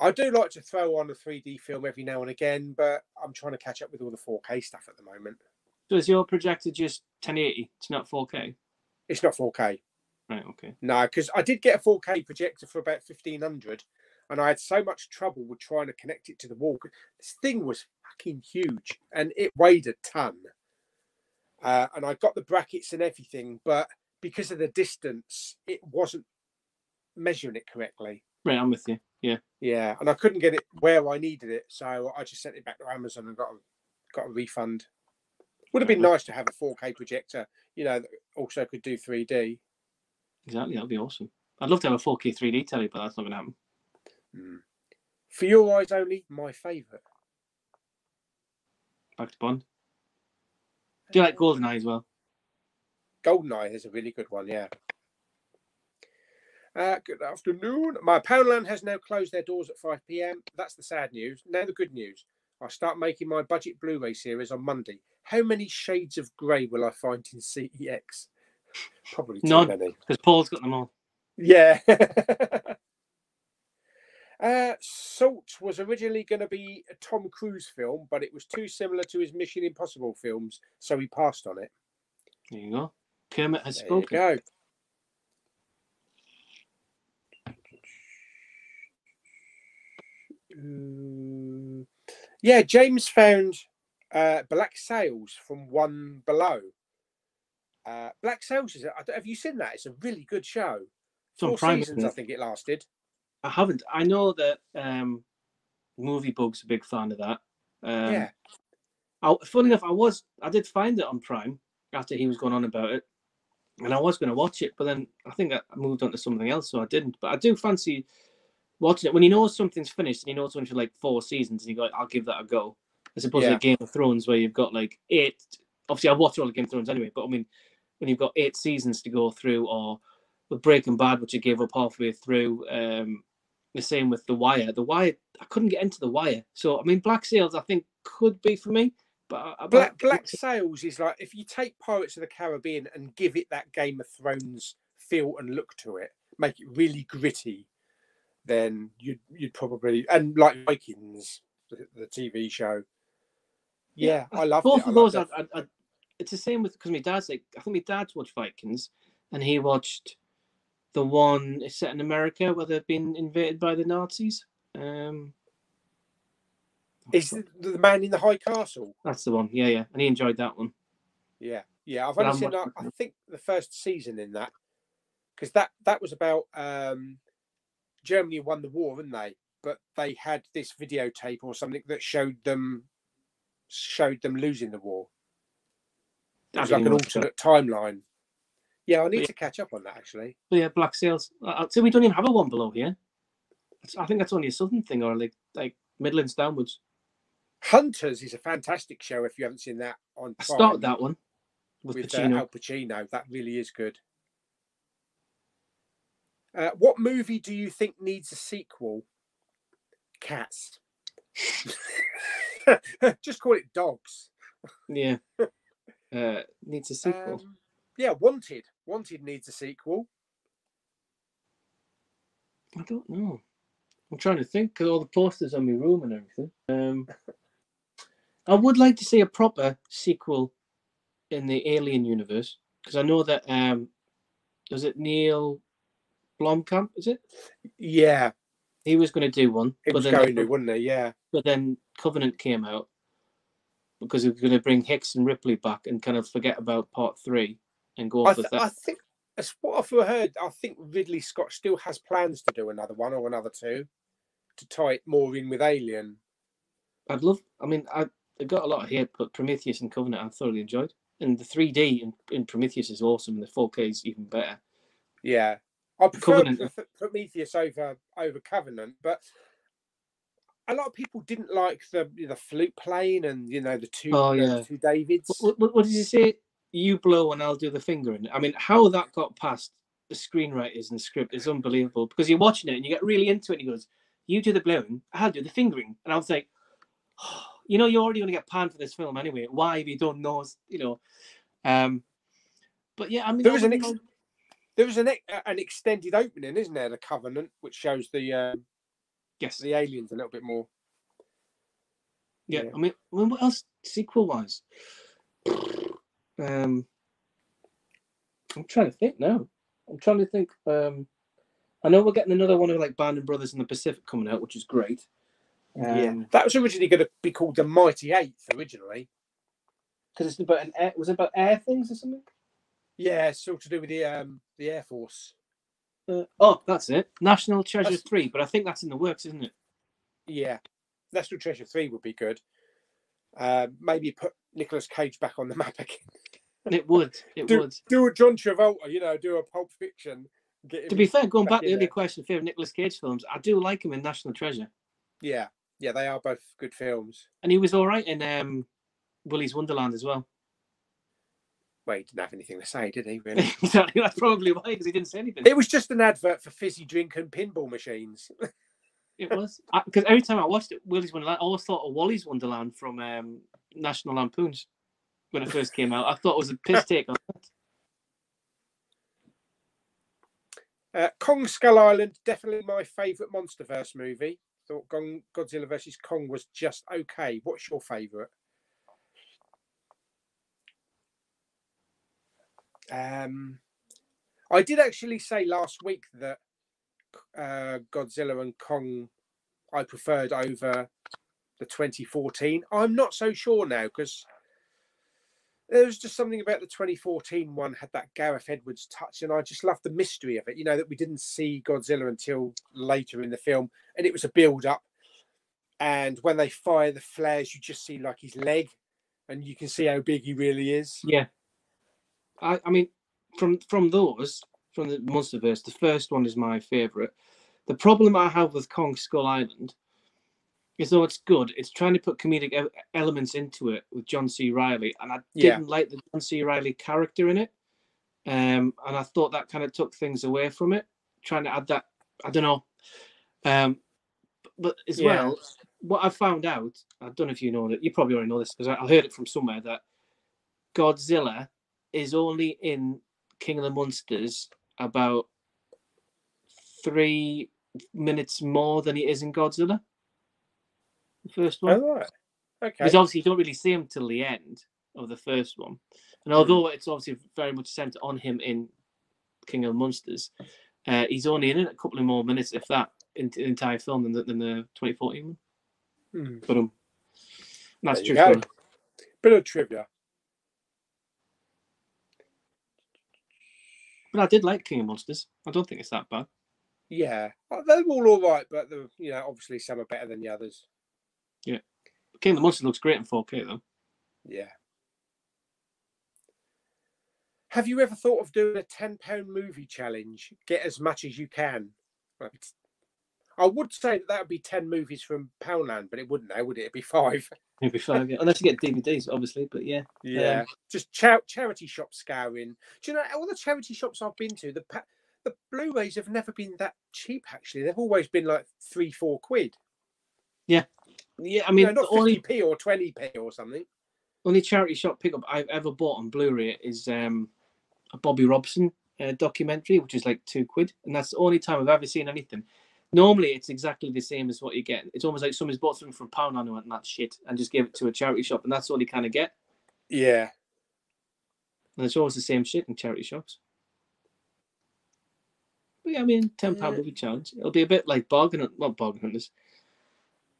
I do like to throw on a 3D film every now and again, but I'm trying to catch up with all the 4K stuff at the moment. So is your projector just 1080? It's not 4K. It's not 4K. Right. Okay. No, because I did get a 4K projector for about 1500 and I had so much trouble with trying to connect it to the wall. This thing was fucking huge and it weighed a ton. Uh, and I got the brackets and everything, but because of the distance, it wasn't measuring it correctly. Right. I'm with you. Yeah. Yeah, and I couldn't get it where I needed it, so I just sent it back to Amazon and got a, got a refund. Would have been nice to have a 4K projector, you know, that also could do 3D. Exactly. That'd be awesome. I'd love to have a 4K 3D telly, but that's not going to happen. Mm. For your eyes only, my favourite. Back to Bond. Do you like GoldenEye as well? Goldeneye is a really good one, yeah. Uh, good afternoon. My Poundland has now closed their doors at 5 p.m. That's the sad news. Now the good news. I start making my budget Blu-ray series on Monday. How many shades of grey will I find in CEX? Probably too None. many. Because Paul's got them all. Yeah. uh, Salt was originally going to be a Tom Cruise film, but it was too similar to his Mission Impossible films, so he passed on it. There you go. Kermit has There spoken. go. Mm, yeah, James found uh, Black Sails from One Below. Uh, Black Sails is. a- Have you seen that? It's a really good show. It's Four Prime, seasons, I think it lasted. I haven't. I know that um, Movie Bug's a big fan of that. Um, yeah, I, funny enough, I was I did find it on Prime after he was going on about it, and I was going to watch it, but then I think I moved on to something else, so I didn't. But I do fancy watching it when you know something's finished and you know it's only for like four seasons, and you go, "I'll give that a go," as opposed to Yeah. like Game of Thrones where you've got like eight. Obviously, I've watched all the Game of Thrones anyway, but I mean, when you've got eight seasons to go through, or with Breaking Bad, which I gave up halfway through. Um, the same with The Wire. The Wire, I couldn't get into The Wire, so I mean, Black Sails, I think could be for me. But I- I- Black Black Sails is like if you take Pirates of the Caribbean and give it that Game of Thrones feel and look to it, make it really gritty, then you'd you'd probably and like Vikings, the, the TV show. Yeah, I love both it. of I those. I, it. I, I, it's the same with because my dad's like I think my dad's watched Vikings, and he watched the one it's set in America where they've been invaded by the Nazis. Um, Is the, man in the high castle? that's the one. Yeah, yeah, and he enjoyed that one. Yeah, yeah. I've only seen I I think the first season in that because that that was about um Germany won the war, didn't they? But they had this videotape or something that showed them showed them losing the war. Was like an alternate timeline. Yeah, I need Yeah. to catch up on that actually. But yeah, Black Sails. I'd say we don't even have a one below here. I think that's only a southern thing or like like Midlands downwards. Hunters is a fantastic show if you haven't seen that on I started that one with, with uh, Pacino. Al Pacino. That really is good. Uh, what movie do you think needs a sequel? Cats. Just call it Dogs. Yeah. Uh, needs a sequel. Um, yeah, Wanted. Wanted needs a sequel. I don't know. I'm trying to think of all the posters on my room and everything. Um, I would like to see a proper sequel in the Alien universe because I know that um, was it Neil Blomkamp? Is it? Yeah, He was going to do one, it but was going to, wasn't it? Yeah. but then Covenant came out because was going to bring Hicks and Ripley back and kind of forget about Part Three and go I, off th- I think, as what I've heard, I think Ridley Scott still has plans to do another one or another two to tie it more in with Alien. I'd love. I mean, I, I got a lot of hate, but Prometheus and Covenant I thoroughly enjoyed, and the 3D in, in Prometheus is awesome, and the 4K is even better. Yeah, I prefer Covenant. Prometheus over over Covenant, but a lot of people didn't like the the flute playing and you know the two Oh, the yeah. two Davids. What, what, what did you say? You blow and I'll do the fingering. I mean, how that got past the screenwriters and the script is unbelievable because you're watching it and you get really into it. and he goes, "You do the blowing, I'll do the fingering," and I was like, "You know, you're already going to get panned for this film anyway. Why have you done those? You know." Um, but yeah, I mean, There was an ex- There was an ex- an extended opening, isn't there? The Covenant, which shows the um, Yes. The aliens a little bit more. Yeah, Yeah. I mean, I mean, what else sequel wise? Um, I'm trying to think now. I'm trying to think. Um, I know we're getting another one of like Band of Brothers in the Pacific coming out, which is great. yeah, Um, that was originally going to be called the Mighty Eighth originally. because it's about an air, was it about air things or something? Yeah, it's all to do with the um the Air Force. Uh, oh, that's it. National Treasure That's- Three, but I think that's in the works, isn't it? Yeah, National Treasure Three would be good. Uh, maybe put Nicolas Cage back on the map again. It would. It do, would. do a John Travolta, you know, do a Pulp Fiction. Get To be fair, going back back to the earlier question, favorite Nicolas Cage films, I do like him in National Treasure, yeah, yeah, they are both good films. and he was all right in um, Willy's Wonderland as well. Well, he didn't have anything to say, did he? Really? exactly. That's probably why, because he didn't say anything. it was just an advert for fizzy drink and pinball machines. It was because every time I watched it, Willy's Wonderland, I always thought of Wally's Wonderland from um, National Lampoons when it first came out. I thought it was a piss take on that. Uh, Kong Skull Island, definitely my favourite MonsterVerse movie. Thought Godzilla vs Kong was just okay. What's your favourite? Um, I did actually say last week that uh, Godzilla and Kong I preferred over the 2014. I'm not so sure now because there was just something about the 2014 one had that Gareth Edwards touch, and I just loved the mystery of it. You know that we didn't see Godzilla until later in the film, and it was a build up. And when they fire the flares, you just see like his leg, and you can see how big he really is. Yeah, I, I mean, from from those from the MonsterVerse, the first one is my favorite. The problem I have with Kong Skull Island is though it's good, it's trying to put comedic elements into it with John C. Reilly, and I didn't like the John C. Reilly character in it. Um, and I thought that kind of took things away from it, trying to add that. I don't know. Um, but as Yeah. well, what I found out, I don't know if you know that, you probably already know this because I, I heard it from somewhere that Godzilla is only in King of the Monsters about three minutes more than he is in Godzilla. The first one. Oh, right. Okay. Because obviously you don't really see him till the end of the first one. And although it's obviously very much centered on him in King of the Monsters, uh, he's only in it a couple of more minutes, if that, in the entire film than the, than the 2014 one. Hmm. But um, that's true. Bit of trivia. But I did like King of Monsters. I don't think it's that bad. Yeah, Uh, they're all all right, but the you know obviously some are better than the others. Yeah, King of the Monsters looks great in 4K though. Yeah. Have you ever thought of doing a ten pound movie challenge? Get as much as you can. Well, I would say that that would be ten movies from Poundland, but it wouldn't. Now, would it? It'd be five. Maybe five, yeah. Unless you get DVDs, obviously. But yeah, Yeah, just cha- charity shop scouring. Do you know all the charity shops I've been to? The pa- the Blu-rays have never been that cheap. Actually, they've always been like three, four quid. yeah. Yeah, I mean, mean, not the only fifty p or twenty p or something. only charity shop pickup I've ever bought on Blu-ray is um, a Bobby Robson uh, documentary, which is like two quid, and that's the only time I've ever seen anything. Normally, it's exactly the same as what you get. It's almost like somebody's bought something from Pound and went, that shit, and just gave it to a charity shop, and that's all you kind of get. Yeah, And it's always the same shit in charity shops. But yeah, I mean, ten pound Yeah. be challenge. It'll be a bit like bargain, not bargain hunters.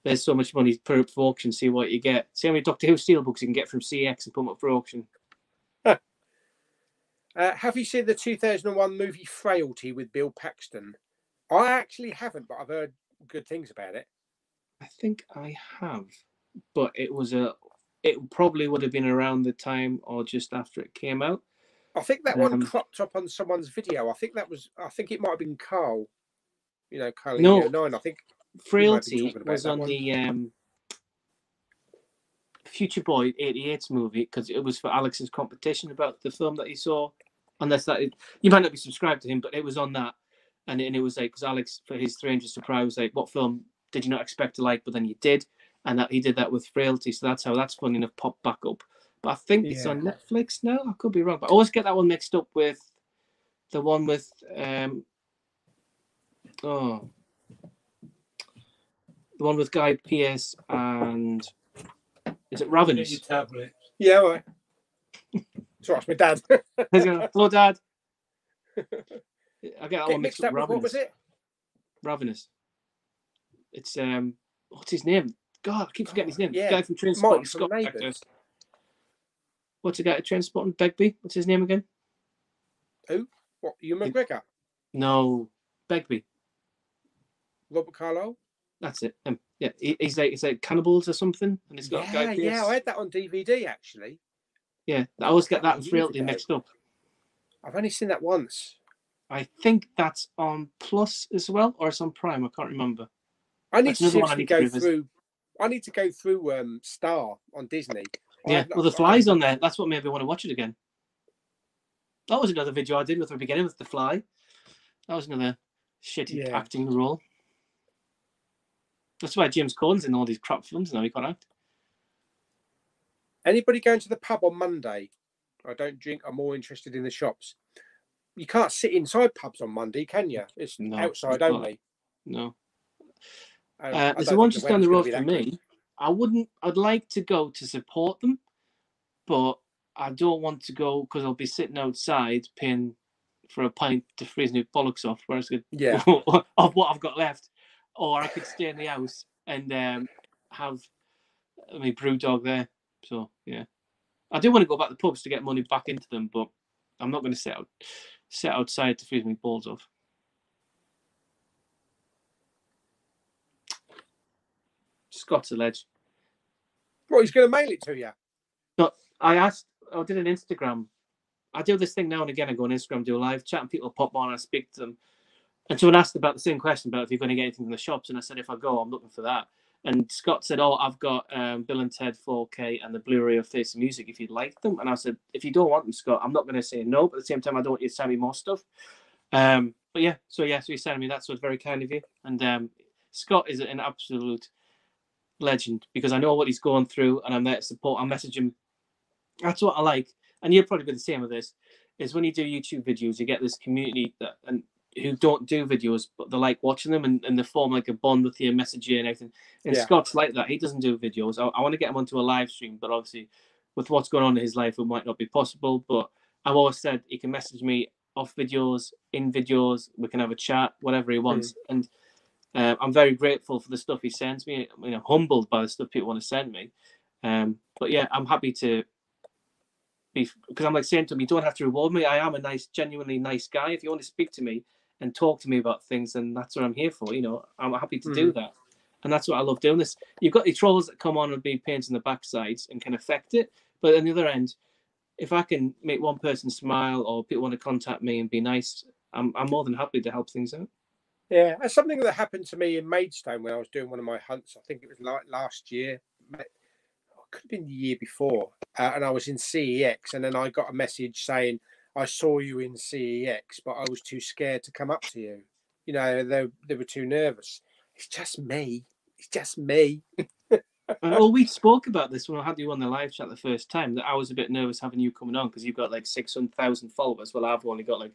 There's so much money put up for auction. See what you get. See how many Doctor Who steelbooks you can get from CEX and put them up for auction. Uh, have you seen the 2001 movie Frailty with Bill Paxton? I actually haven't, but I've heard good things about it. I think I have, but it was a. It probably would have been around the time or just after it came out. I think that one Um, cropped up on someone's video. I think that was. I think it might have been Carl. You know, Carl No. no. Nine. I think. Frailty was on one. the um, Future Boy '88 movie because it was for Alex's competition about the film that he saw. Unless that you might not be subscribed to him, but it was on that, and and it was like because Alex for his 300 surprise was like, "What film did you not expect to like, but then you did?" And that he did that with Frailty, so that's how that's funny enough popped back up. But I think it's on Netflix now. I could be wrong, but I always get that one mixed up with the one with um oh the one with Guy Pearce and is it Ravenous? tablet. Yeah, all right. Sorry, it's my dad. He's going, Hello, Dad. I get Get mixed up. with what was it? Ravenous. It's um, what's his name? God, I keep forgetting his name. Yeah, Guy from Train Mike Spotting. from Scott What's the guy at Transport Spotting? Begbie. What's his name again? Who? What? Ewan McGregor? No, Begbie. Robert Carlyle. That's it. Um, yeah, he, he's like he's like cannibals or something, and he's got Yeah, yeah. I had that on DVD actually. Yeah, I always get that and Frailty mixed up. I've only seen that once. I think that's on Plus as well, or it's on Prime. I can't remember. I need That's to I need go through. I need to go through um, Star on Disney. Yeah, well, the fly's on there. That's what made me want to watch it again. That was another video I did with the beginning with the fly. That was another shitty Yeah. acting role. That's why James Corden's in all these crap films now. He can't act. Anybody going to the pub on Monday? I don't drink. I'm more interested in the shops. You can't sit inside pubs on Monday, can you? It's No, outside you only. No. And Uh, there's the one just down the road from me. good. I wouldn't. I'd like to go to support them, but I don't want to go because I'll be sitting outside paying for a pint to freeze new bollocks off. Whereas I Yeah. of what I've got left, or I could stay in the house and um, have my BrewDog there. So yeah, I do want to go back to pubs to get money back into them, but I'm not going to sit out sit outside to freeze my balls off. Scott's a ledge. Well, he's going to mail it to you. I asked, I did an Instagram. I do this thing now and again. I go on Instagram, do a live chat, and people pop on. I speak to them, and someone asked about the same question about if you're going to get anything from the shops, and I said if I go, I'm looking for that. And Scott said, "Oh, I've got um, Bill and Ted 4K and the Blu-ray of Face Music if you'd like them." And I said, "If you don't want them, Scott, I'm not going to say no, but at the same time, I don't want you to send me more stuff." Um, but yeah, so yeah, so he sent me that, so it's very kind of you. And um, Scott is an absolute legend because I know what he's going through, and I'm there to support. I message him that's what I like, and you'll probably be the same with this. Is when you do YouTube videos, you get this community that and who don't do videos, but they like watching them, and, and they form like a bond with you and message you and everything. And Yeah. Scott's like that. He doesn't do videos. I, I want to get him onto a live stream, but obviously, with what's going on in his life, it might not be possible. But I've always said he can message me off videos, in videos. We can have a chat, whatever he wants, and. Uh, I'm very grateful for the stuff he sends me. I mean, I'm humbled by the stuff people want to send me. Um, but yeah, I'm happy to be because I'm like saying to him, you don't have to reward me. I am a nice, genuinely nice guy. If you want to speak to me and talk to me about things, and that's what I'm here for. You know, I'm happy to do that, and that's what I love doing. This you've got the trolls that come on and be pains in the backsides and can affect it, but on the other end, if I can make one person smile or people want to contact me and be nice, I'm I'm more than happy to help things out. Yeah, that's something that happened to me in Maidstone when I was doing one of my hunts. I think it was like last year. oh, Could have been the year before, uh, and I was in CEX, and then I got a message saying I saw you in CEX, but I was too scared to come up to you. You know, they they were too nervous. It's just me. It's just me. Well, we spoke about this when I had you on the live chat the first time. That I was a bit nervous having you coming on because you've got like six hundred thousand followers. Well, I've only got like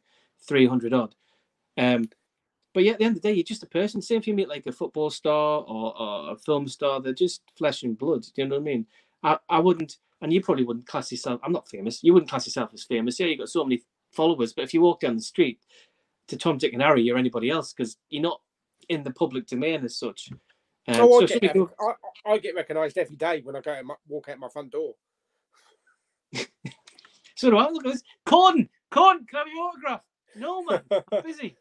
three hundred odd. Um, but yeah, at the end of the day, you're just a person. Same if you meet like a football star or, or a film star, they're just flesh and blood. Do you know what I mean? I, I wouldn't, and you probably wouldn't class yourself. I'm not famous. You wouldn't class yourself as famous. Yeah, you've got so many followers, but if you walk down the street to Tom, Dick, and Harry, you're anybody else because you're not in the public domain as such. Um, oh, so I get, I, I get recognised every day when I go my, walk out my front door. So do I. Look at this. Con, Con, can I have your autograph? No, man. I'm busy.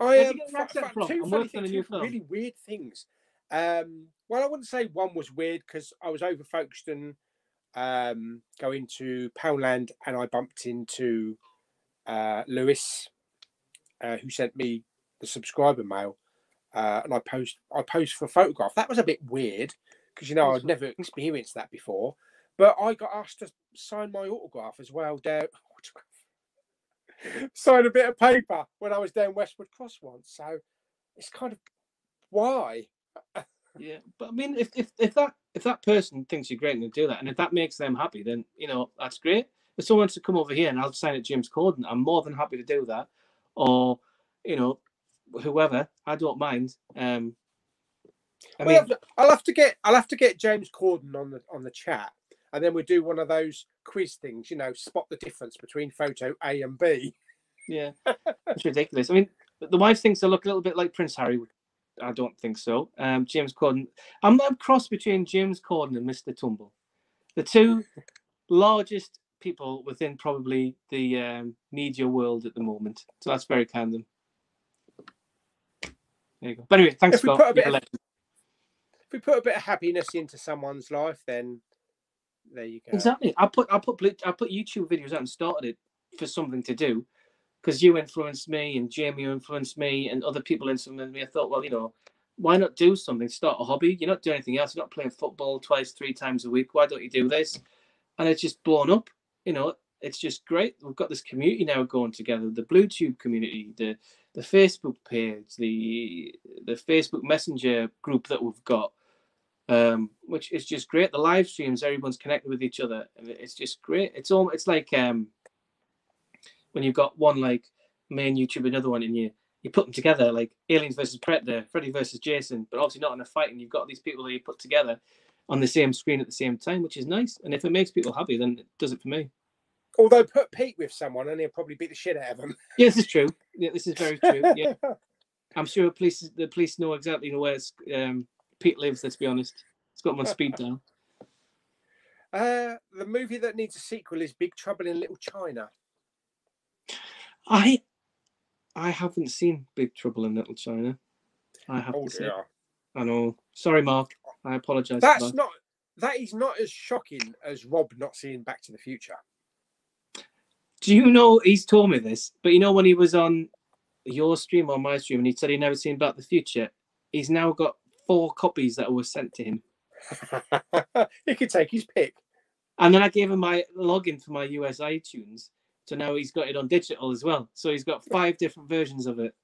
I Where'd um, get the fu- accent fu- from? two funny working on a things, two really weird things. Um, well, I wouldn't say one was weird because I was over Folkestone, um, going to Poundland, and I bumped into uh, Lewis, uh, who sent me the subscriber mail, uh, and I post I post for a photograph. That was a bit weird because you know I'd never experienced that before. But I got asked to sign my autograph as well. Down sign a bit of paper when I was down Westwood Cross once. So it's kind of why. Yeah, but I mean, if, if if that if that person thinks you're great and they do that, and if that makes them happy, then you know that's great. If someone wants to come over here and I'll sign it James Corden, I'm more than happy to do that. Or you know, whoever, I don't mind. Um, I mean, have to- I'll have to get I'll have to get James Corden on the on the chat, and then we'll do one of those quiz things. You know, spot the difference between photo A and B. yeah, it's ridiculous. I mean, the wife thinks I look a little bit like Prince Harry. I don't think so. Um, James Corden. I'm a cross between James Corden and Mr. Tumble, the two largest people within probably the um, media world at the moment. So that's very kind of them. There you go. But anyway, thanks, If we Scott. put a bit of- If we put a bit of happiness into someone's life, then there you go. Exactly. I put I put I put YouTube videos out and started it for something to do because you influenced me and Jamie influenced me and other people influenced me. I thought, well, you know, why not do something? Start a hobby. You're not doing anything else. You're not playing football twice, three times a week. Why don't you do this? And it's just blown up. You know, it's just great. We've got this community now going together. The BlueTube community, the the Facebook page, the the Facebook Messenger group that we've got um, which is just great. The live streams, everyone's connected with each other, and it's just great. It's all it's like um, when you've got one like main YouTube, another one, and you you put them together like Aliens versus Predator, Freddy versus Jason, but obviously not in a fight, and you've got these people that you put together on the same screen at the same time, which is nice. And if it makes people happy, then it does it for me. Although put Pete with someone and he'll probably beat the shit out of him. Yeah, this is true. Yeah, this is very true. Yeah, I'm sure police the police know exactly where um, Pete lives. Let's be honest. It's got him on speed dial. Uh, the movie that needs a sequel is Big Trouble in Little China. I I haven't seen Big Trouble in Little China. I have Oh to say. I know. Sorry, Mark. I apologise. That's for that. not that is not as shocking as Rob not seeing Back to the Future. Do you know he's told me this? But you know when he was on your stream or my stream and he said he'd never seen Back to the Future, he's now got four copies that were sent to him. he could take his pick. And then I gave him my login for my US iTunes. So now he's got it on digital as well. So he's got five different versions of it.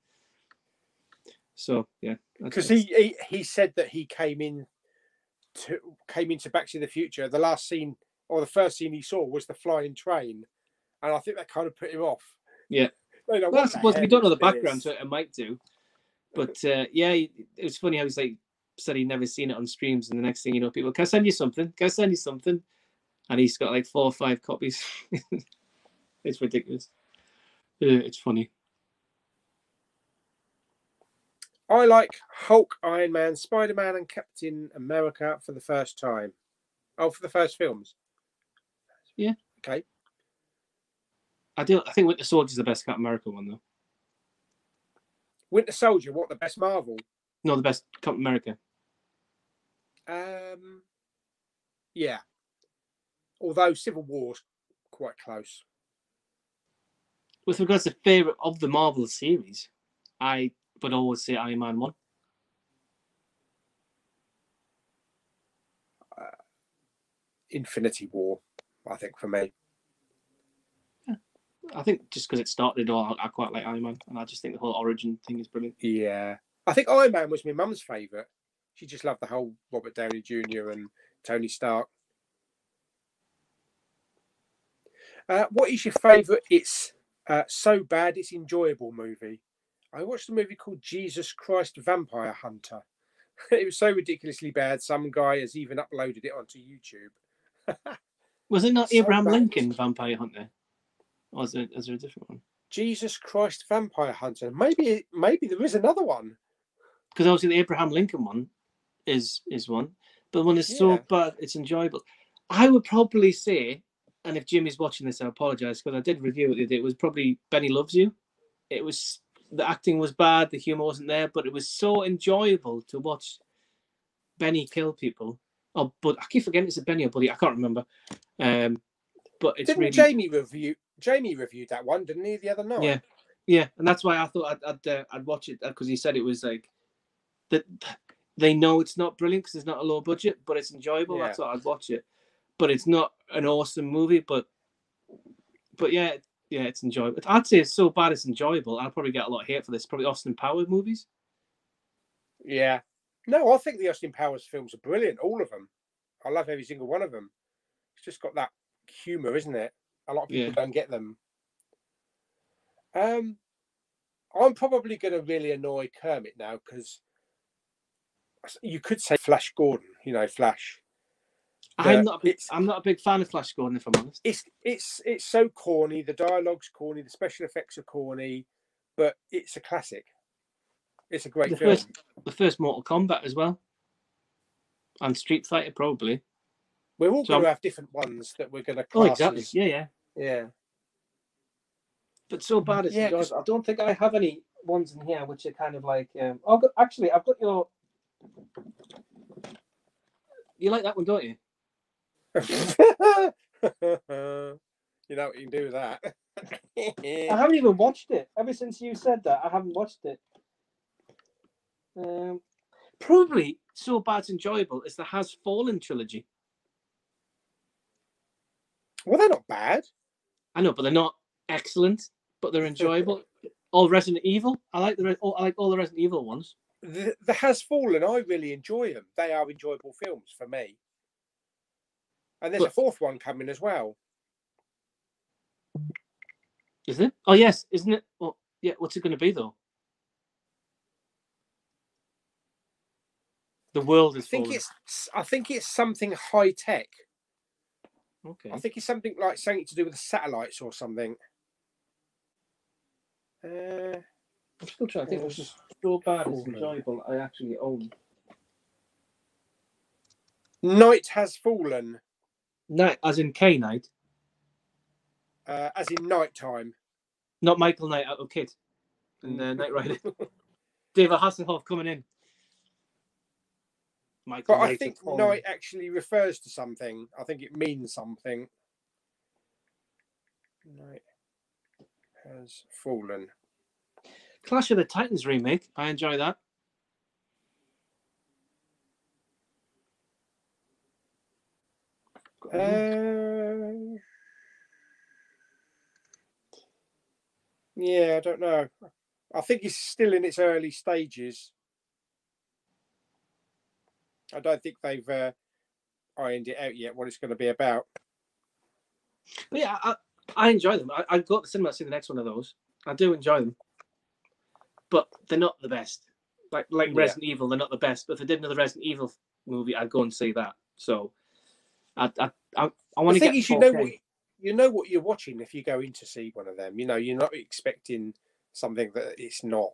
So yeah. because he, he he said that he came in to came into Back to the Future. The last scene or the first scene he saw was the flying train, and I think that kind of put him off. Yeah. Know, Well, I what the suppose we heck don't know the background to it. It might do, but uh, yeah, it was funny how he's like said he'd never seen it on streams, and the next thing you know, people can I send you something? Can I send you something? And he's got like four or five copies. it's ridiculous. Yeah, it's funny. I like Hulk, Iron Man, Spider Man, and Captain America for the first time. Oh, for the first films. Yeah. Okay. I do. I think Winter Soldier is the best Captain America one though. Winter Soldier, what the best Marvel? No, the best Captain America. Um, yeah. Although Civil War's quite close. With regards to favorite of the Marvel series, I would always say Iron Man one. Infinity War, I think for me. I think just because it started all, I, I quite like Iron Man, and I just think the whole origin thing is brilliant. Yeah. I think Iron Man was my mum's favourite. She just loved the whole Robert Downey Jr. and Tony Stark. Uh, what is your favourite? It's uh, so bad it's enjoyable movie. I watched a movie called Jesus Christ Vampire Hunter. it was so ridiculously bad. Some guy has even uploaded it onto YouTube. Was it not So Abraham bad. Lincoln Vampire Hunter? Or is, it, is there a different one? Jesus Christ Vampire Hunter. Maybe maybe there is another one. Because obviously the Abraham Lincoln one is is one, but the one is so bad it's enjoyable. I would probably say, and if Jimmy's watching this, I apologize because I did review it. the other day, It was probably Benny Loves You. It was the acting was bad, the humor wasn't there, but it was so enjoyable to watch Benny kill people. Oh, but I keep forgetting it's a Benny or Buddy. I can't remember. Um, but it's Didn't really Jamie review? Jamie reviewed that one, didn't he, the other night? Yeah. Yeah, and that's why I thought I'd I'd, uh, I'd watch it because he said it was like that. They know it's not brilliant because it's not a low budget, but it's enjoyable. That's why I'd watch it. But it's not an awesome movie, but but yeah, yeah, it's enjoyable. I'd say it's so bad it's enjoyable. I'll probably get a lot of hate for this. Probably Austin Powers movies. Yeah. No, I think the Austin Powers films are brilliant, all of them. I love every single one of them. It's just got that humour, isn't it? A lot of people Yeah. don't get them. Um, I'm probably going to really annoy Kermit now because you could say Flash Gordon. You know, Flash. I'm not. A big, I'm not a big fan of Flash Gordon, if I'm honest. It's it's it's so corny. The dialogue's corny. The special effects are corny, but it's a classic. It's a great The film. first, the first Mortal Kombat as well, and Street Fighter probably. We're all so going to I'm- have different ones that we're going to Oh, exactly. as- Yeah, yeah. yeah. But so bad it's Yeah, enjoyable. 'cause- I don't think I have any ones in here which are kind of like. Um, oh, good- actually, I've got your. You like that one, don't you? you know what you can do with that. I haven't even watched it. Ever since you said that, I haven't watched it. Um, probably so bad it's enjoyable is the Has Fallen trilogy. well, they're not bad. I know, but they're not excellent, but they're enjoyable. all Resident Evil. I like the oh, I like all the Resident Evil ones. The, the Has Fallen, I really enjoy them. They are enjoyable films for me. And there's a fourth one coming as well. Is it? Oh yes, isn't it? Well, yeah. What's it going to be though? The world is. I is. think fallen. it's I think it's something high tech. okay. I think it's something like something to do with the satellites or something. Uh, I'm still trying to think. What's Yes. so bad it's enjoyable. I actually own. Night has fallen, Night, as in K Night, uh, as in nighttime. not Michael Knight out of Kid, and uh, Knight Rider. David Hasselhoff coming in. Michael But I think night actually refers to something. I think it means something. Night has fallen. Clash of the Titans remake. I enjoy that. Uh, yeah, I don't know. I think it's still in its early stages. I don't think they've uh, ironed it out yet. What it's going to be about. But yeah, I, I enjoy them. I, I go to the cinema to see the next one of those. I do enjoy them, but they're not the best. Like like Yeah. Resident Evil, they're not the best. But if they did another Resident Evil movie, I'd go and see that. So, I I I, I want to get. you know what you know what you're watching if you go in to see one of them. You know, you're not expecting something that it's not.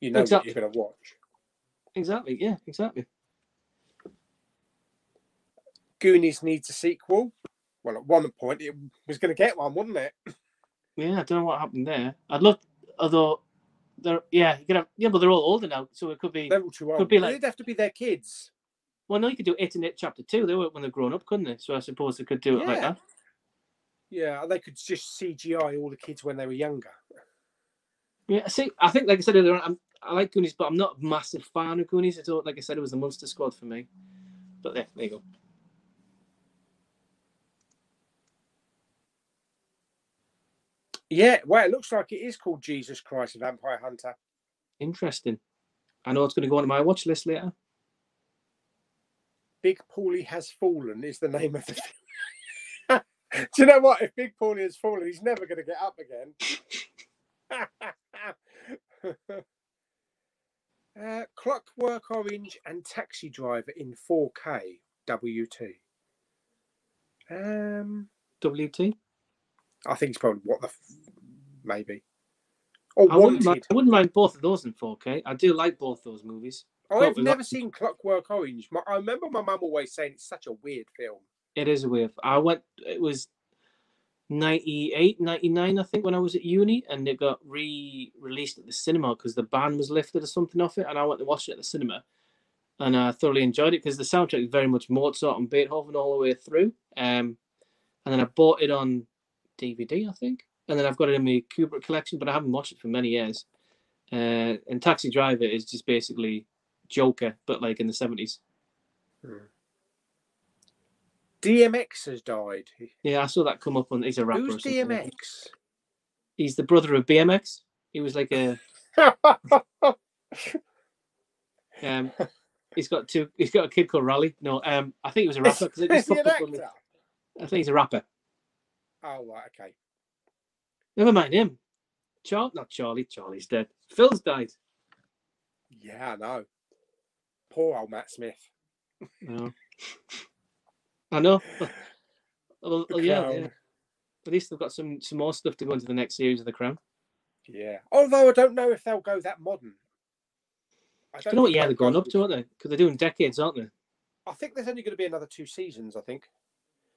You know Exactly. what you're going to watch. Exactly. Yeah. Exactly. Goonies needs a sequel. Well, at one point it was going to get one, wasn't it? Yeah. I don't know what happened there. I'd love, although they're yeah, you could have yeah, but they're all older now, so it could be. They're all too old. Could be like- It'd have to be their kids. Well, no, you could do it in it chapter two. They were when they're grown up, couldn't they? So I suppose they could do it like Yeah. that. Yeah, they could just CGI all the kids when they were younger. Yeah, see, I think, like I said earlier, I'm, I like Goonies, but I'm not a massive fan of Goonies. at all. like I said, it was the Monster Squad for me. But yeah, there you go. Yeah, well, it looks like it is called Jesus Christ Vampire Hunter. Interesting. I know it's going to go on my watch list later. Big Pauly has fallen is the name of the film. Do you know what? If Big Pauly has fallen, he's never going to get up again. uh, Clockwork Orange and Taxi Driver in 4K WT. Um, WT. I think it's probably what the f- maybe. Or I wouldn't, mind, I wouldn't mind both of those in 4K. I do like both those movies. I've Clockwork never Orange. seen Clockwork Orange. My, I remember my mum always saying it's such a weird film. It is weird. I went. It was 98, 99, I think, when I was at uni, and it got re-released at the cinema because the ban was lifted or something off it, and I went to watch it at the cinema, and I thoroughly enjoyed it because the soundtrack is very much Mozart and Beethoven all the way through. Um, and then I bought it on DVD, I think, and then I've got it in my Kubrick collection, but I haven't watched it for many years. Uh, and Taxi Driver is just basically Joker, but like in the seventies. DMX has died. Yeah, I saw that come up on. He's a rapper. Who's. DMX? He's the brother of BMX. He was like a um. He's got two. He's got a kid called Raleigh. No, um, I think he was a rapper because it just popped up on? I think he's a rapper. Oh, right, okay. Never mind him. Charlie, not Charlie. Charlie's dead. Phil's died. Yeah, I know. Poor old Matt Smith. No. I know. Well, well, yeah, yeah. At least they've got some some more stuff to go into the next series of the Crown. Yeah. Although I don't know if they'll go that modern. I Do you know what? Yeah, they're going up to, aren't they? Because they're doing decades, aren't they? I think there's only going to be another two seasons. I think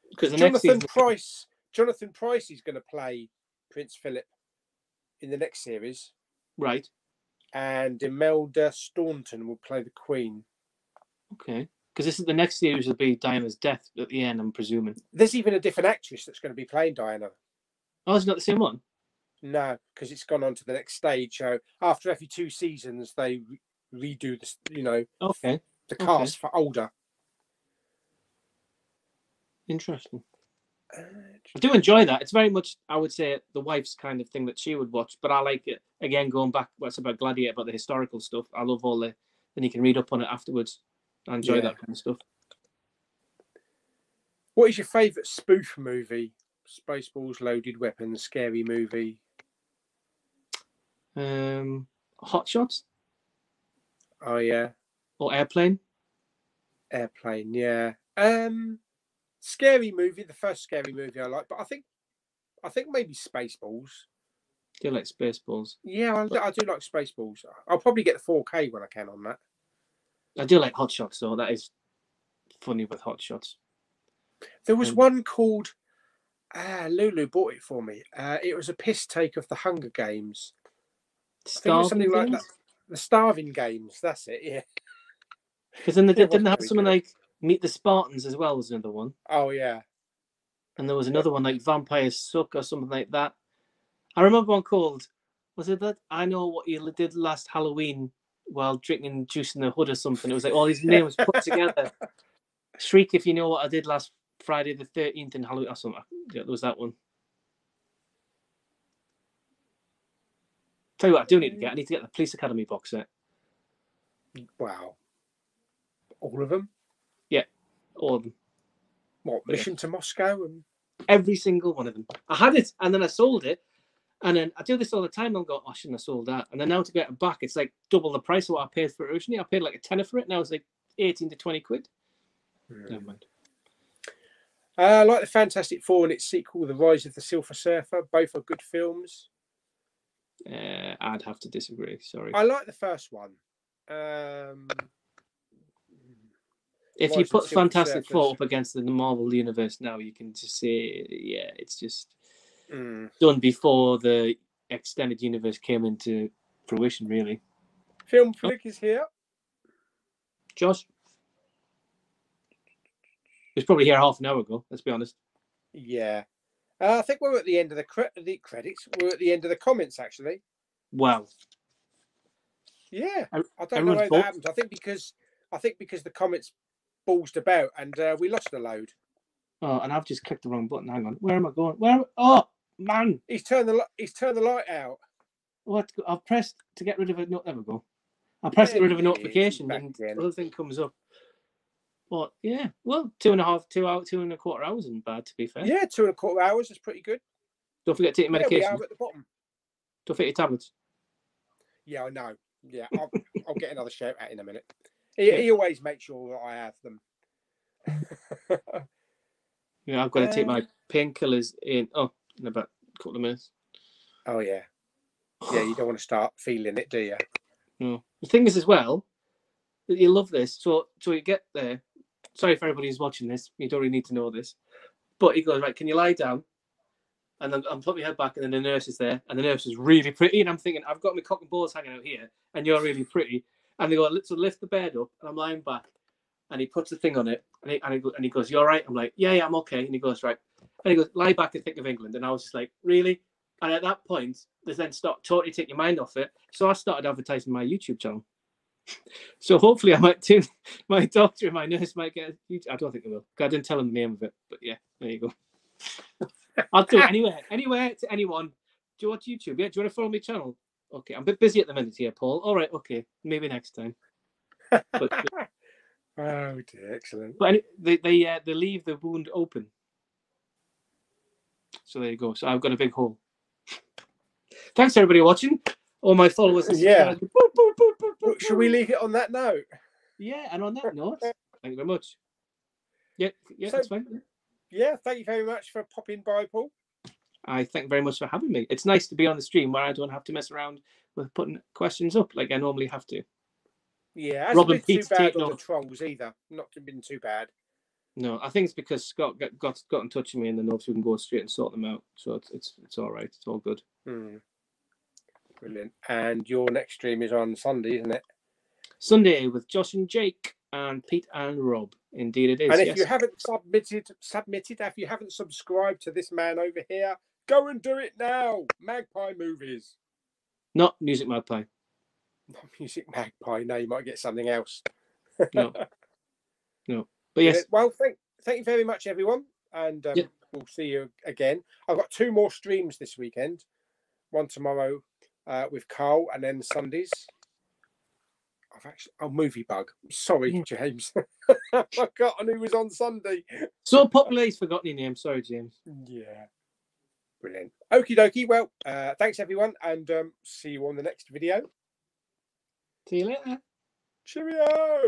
Because Jonathan season, Pryce. Jonathan Pryce is going to play Prince Philip in the next series, right? and Imelda Staunton will play the Queen. Okay. Because this is the next series will be Diana's death at the end. I'm presuming. There's even a different actress that's going to be playing Diana. Oh, it's not the same one. No, because it's gone on to the next stage. So after every two seasons, they re- redo the you know Okay. the Okay. cast for older. Interesting. Uh, I do enjoy that. It's very much, I would say, the wife's kind of thing that she would watch. But I like it again going back. What's about Gladiator, about the historical stuff. I love all the. Then you can read up on it afterwards. I enjoy Yeah. that kind of stuff. What is your favourite spoof movie? Spaceballs, Loaded Weapons, scary movie. Um, Hot Shots Oh yeah, or Airplane. Airplane. Yeah. Um, scary movie. The first scary movie I like, but I think, I think maybe Spaceballs. do like Spaceballs. Yeah, I, I do like Spaceballs. I'll probably get the 4K when I can on that. I do like Hot Shots though. That is funny with Hot Shots. There was Um, one called. Ah, Lulu bought it for me. Uh, it was a piss take of the Hunger Games. Think it like that. The Starving Games. That's it. Yeah. Because then they did, didn't have something good. like Meet the Spartans as well was another one, Oh yeah. and there was another one like Vampires Suck or something like that. I remember one called was it that I know what you did last Halloween while drinking juice in the hood or something. It was like all these names put together. Shriek if you know what I did last Friday the thirteenth in Halloween or something. Yeah, there was that one. Tell you what, I do need to get. I mm. need to get the Police Academy box set. Wow. All of them. Yeah, all of them. What Yeah. Mission to Moscow and every single one of them. I had it and then I sold it. And then I do this all the time. I'll go, oh, I shouldn't have sold that. And then now to get it back, it's like double the price of what I paid for it originally. I paid like a tenner for it. Now it's like 18 to 20 quid. Never mind. Uh, I like the Fantastic Four and its sequel, The Rise of the Silver Surfer. Both are good films. Uh, I'd have to disagree. Sorry. I like the first one. Um, if you put Fantastic Four up against the Marvel Universe now, you can just say, yeah, it's just mm. done before the extended universe came into fruition, really. Film flick is here. Josh? He was probably here half an hour ago, let's be honest. Yeah. Uh, I think we're at the end of the, cre- the credits. We're at the end of the comments, actually. Wow. Yeah. I- I don't know how that happened. I think because I think because the comments ballsed about and uh, we lost a load. Oh, and I've just clicked the wrong button. Hang on. Where am I going? Where? Am Oh, man. He's turned the he's turned the light out. What? I've pressed to get rid of a no. There we go. I pressed to get rid of a it notification, and again. the other thing comes up. What? Yeah. Well, two and a half, two hour, two and a quarter hours isn't bad to be fair. Yeah, two and a quarter hours is pretty good. Don't forget to take your Yeah, we are at the bottom. Don't forget your tablets. Yeah, I know. Yeah, I'll, I'll get another shout out in a minute. He, he always makes sure that I have them. Yeah, I've got to take my Um, painkillers in. Oh, in about a couple of minutes. oh yeah, yeah. You don't want to start feeling it, do you? No. The thing is, as well, that you love this. So, so you get there. Sorry for everybody who's watching this. You don't really need to know this. But he goes, right, can you lie down? And then I'm putting my head back, and then the nurse is there, and the nurse is really pretty. And I'm thinking, I've got my cock and balls hanging out here, and you're really pretty. And they go, so lift the bed up, and I'm lying back, and he puts the thing on it, and he, and he, and he goes, you're right. I'm like, yeah, yeah, I'm okay. And he goes, right. And he goes, lie back and think of England. And I was just like, really? And at that point, there's then start totally take your mind off it. So I started advertising my YouTube channel. So hopefully I might do my doctor and my nurse might get a YouTube. I don't think they will. I didn't tell them the name of it. But yeah, there you go. I'll do it anywhere, anywhere to anyone. Do you watch YouTube? Yeah, do you want to follow my channel? Okay, I'm a bit busy at the minute here, Paul. All right, okay, maybe next time. But, Oh dear, excellent. but any, they they uh, they leave the wound open. So there you go. So I've got a big hole. Thanks everybody watching. All my followers. Yeah. Boop, boop, boop, Shall we leave it on that note? Yeah, and on that note, thank you very much. Yeah, yeah, So- that's fine. Yeah, thank you very much for popping by, Paul. I thank you very much for having me. It's nice to be on the stream where I don't have to mess around with putting questions up like I normally have to. Yeah, hasn't Robin been too Pete's bad taken on the trolls either. Not been too bad. No, I think it's because Scott got got, got in touch with me and then obviously we can go straight and sort them out. So it's it's it's all right. It's all good. Hmm. Brilliant. And your next stream is on Sunday, isn't it? Sunday with Josh and Jake and Pete and Rob. Indeed, it is. and if yes. you haven't submitted, submitted, if you haven't subscribed to this man over here, go and do it now. Magpie Movies, Not Music Magpie. not Music Magpie. No, you might get something else. No. no. But yes, Well, thank thank you very much, everyone, and um, Yeah. we'll see you again. I've got two more streams this weekend. One tomorrow uh, with Carl, and then Sundays. I've actually oh movie bug. Sorry, Yeah. James. I've forgotten who was on Sunday. so popular he's forgotten your name. Sorry, James. Yeah. Brilliant. Okie dokie. Well, uh, thanks everyone, and um, see you on the next video. See you later. Cheerio.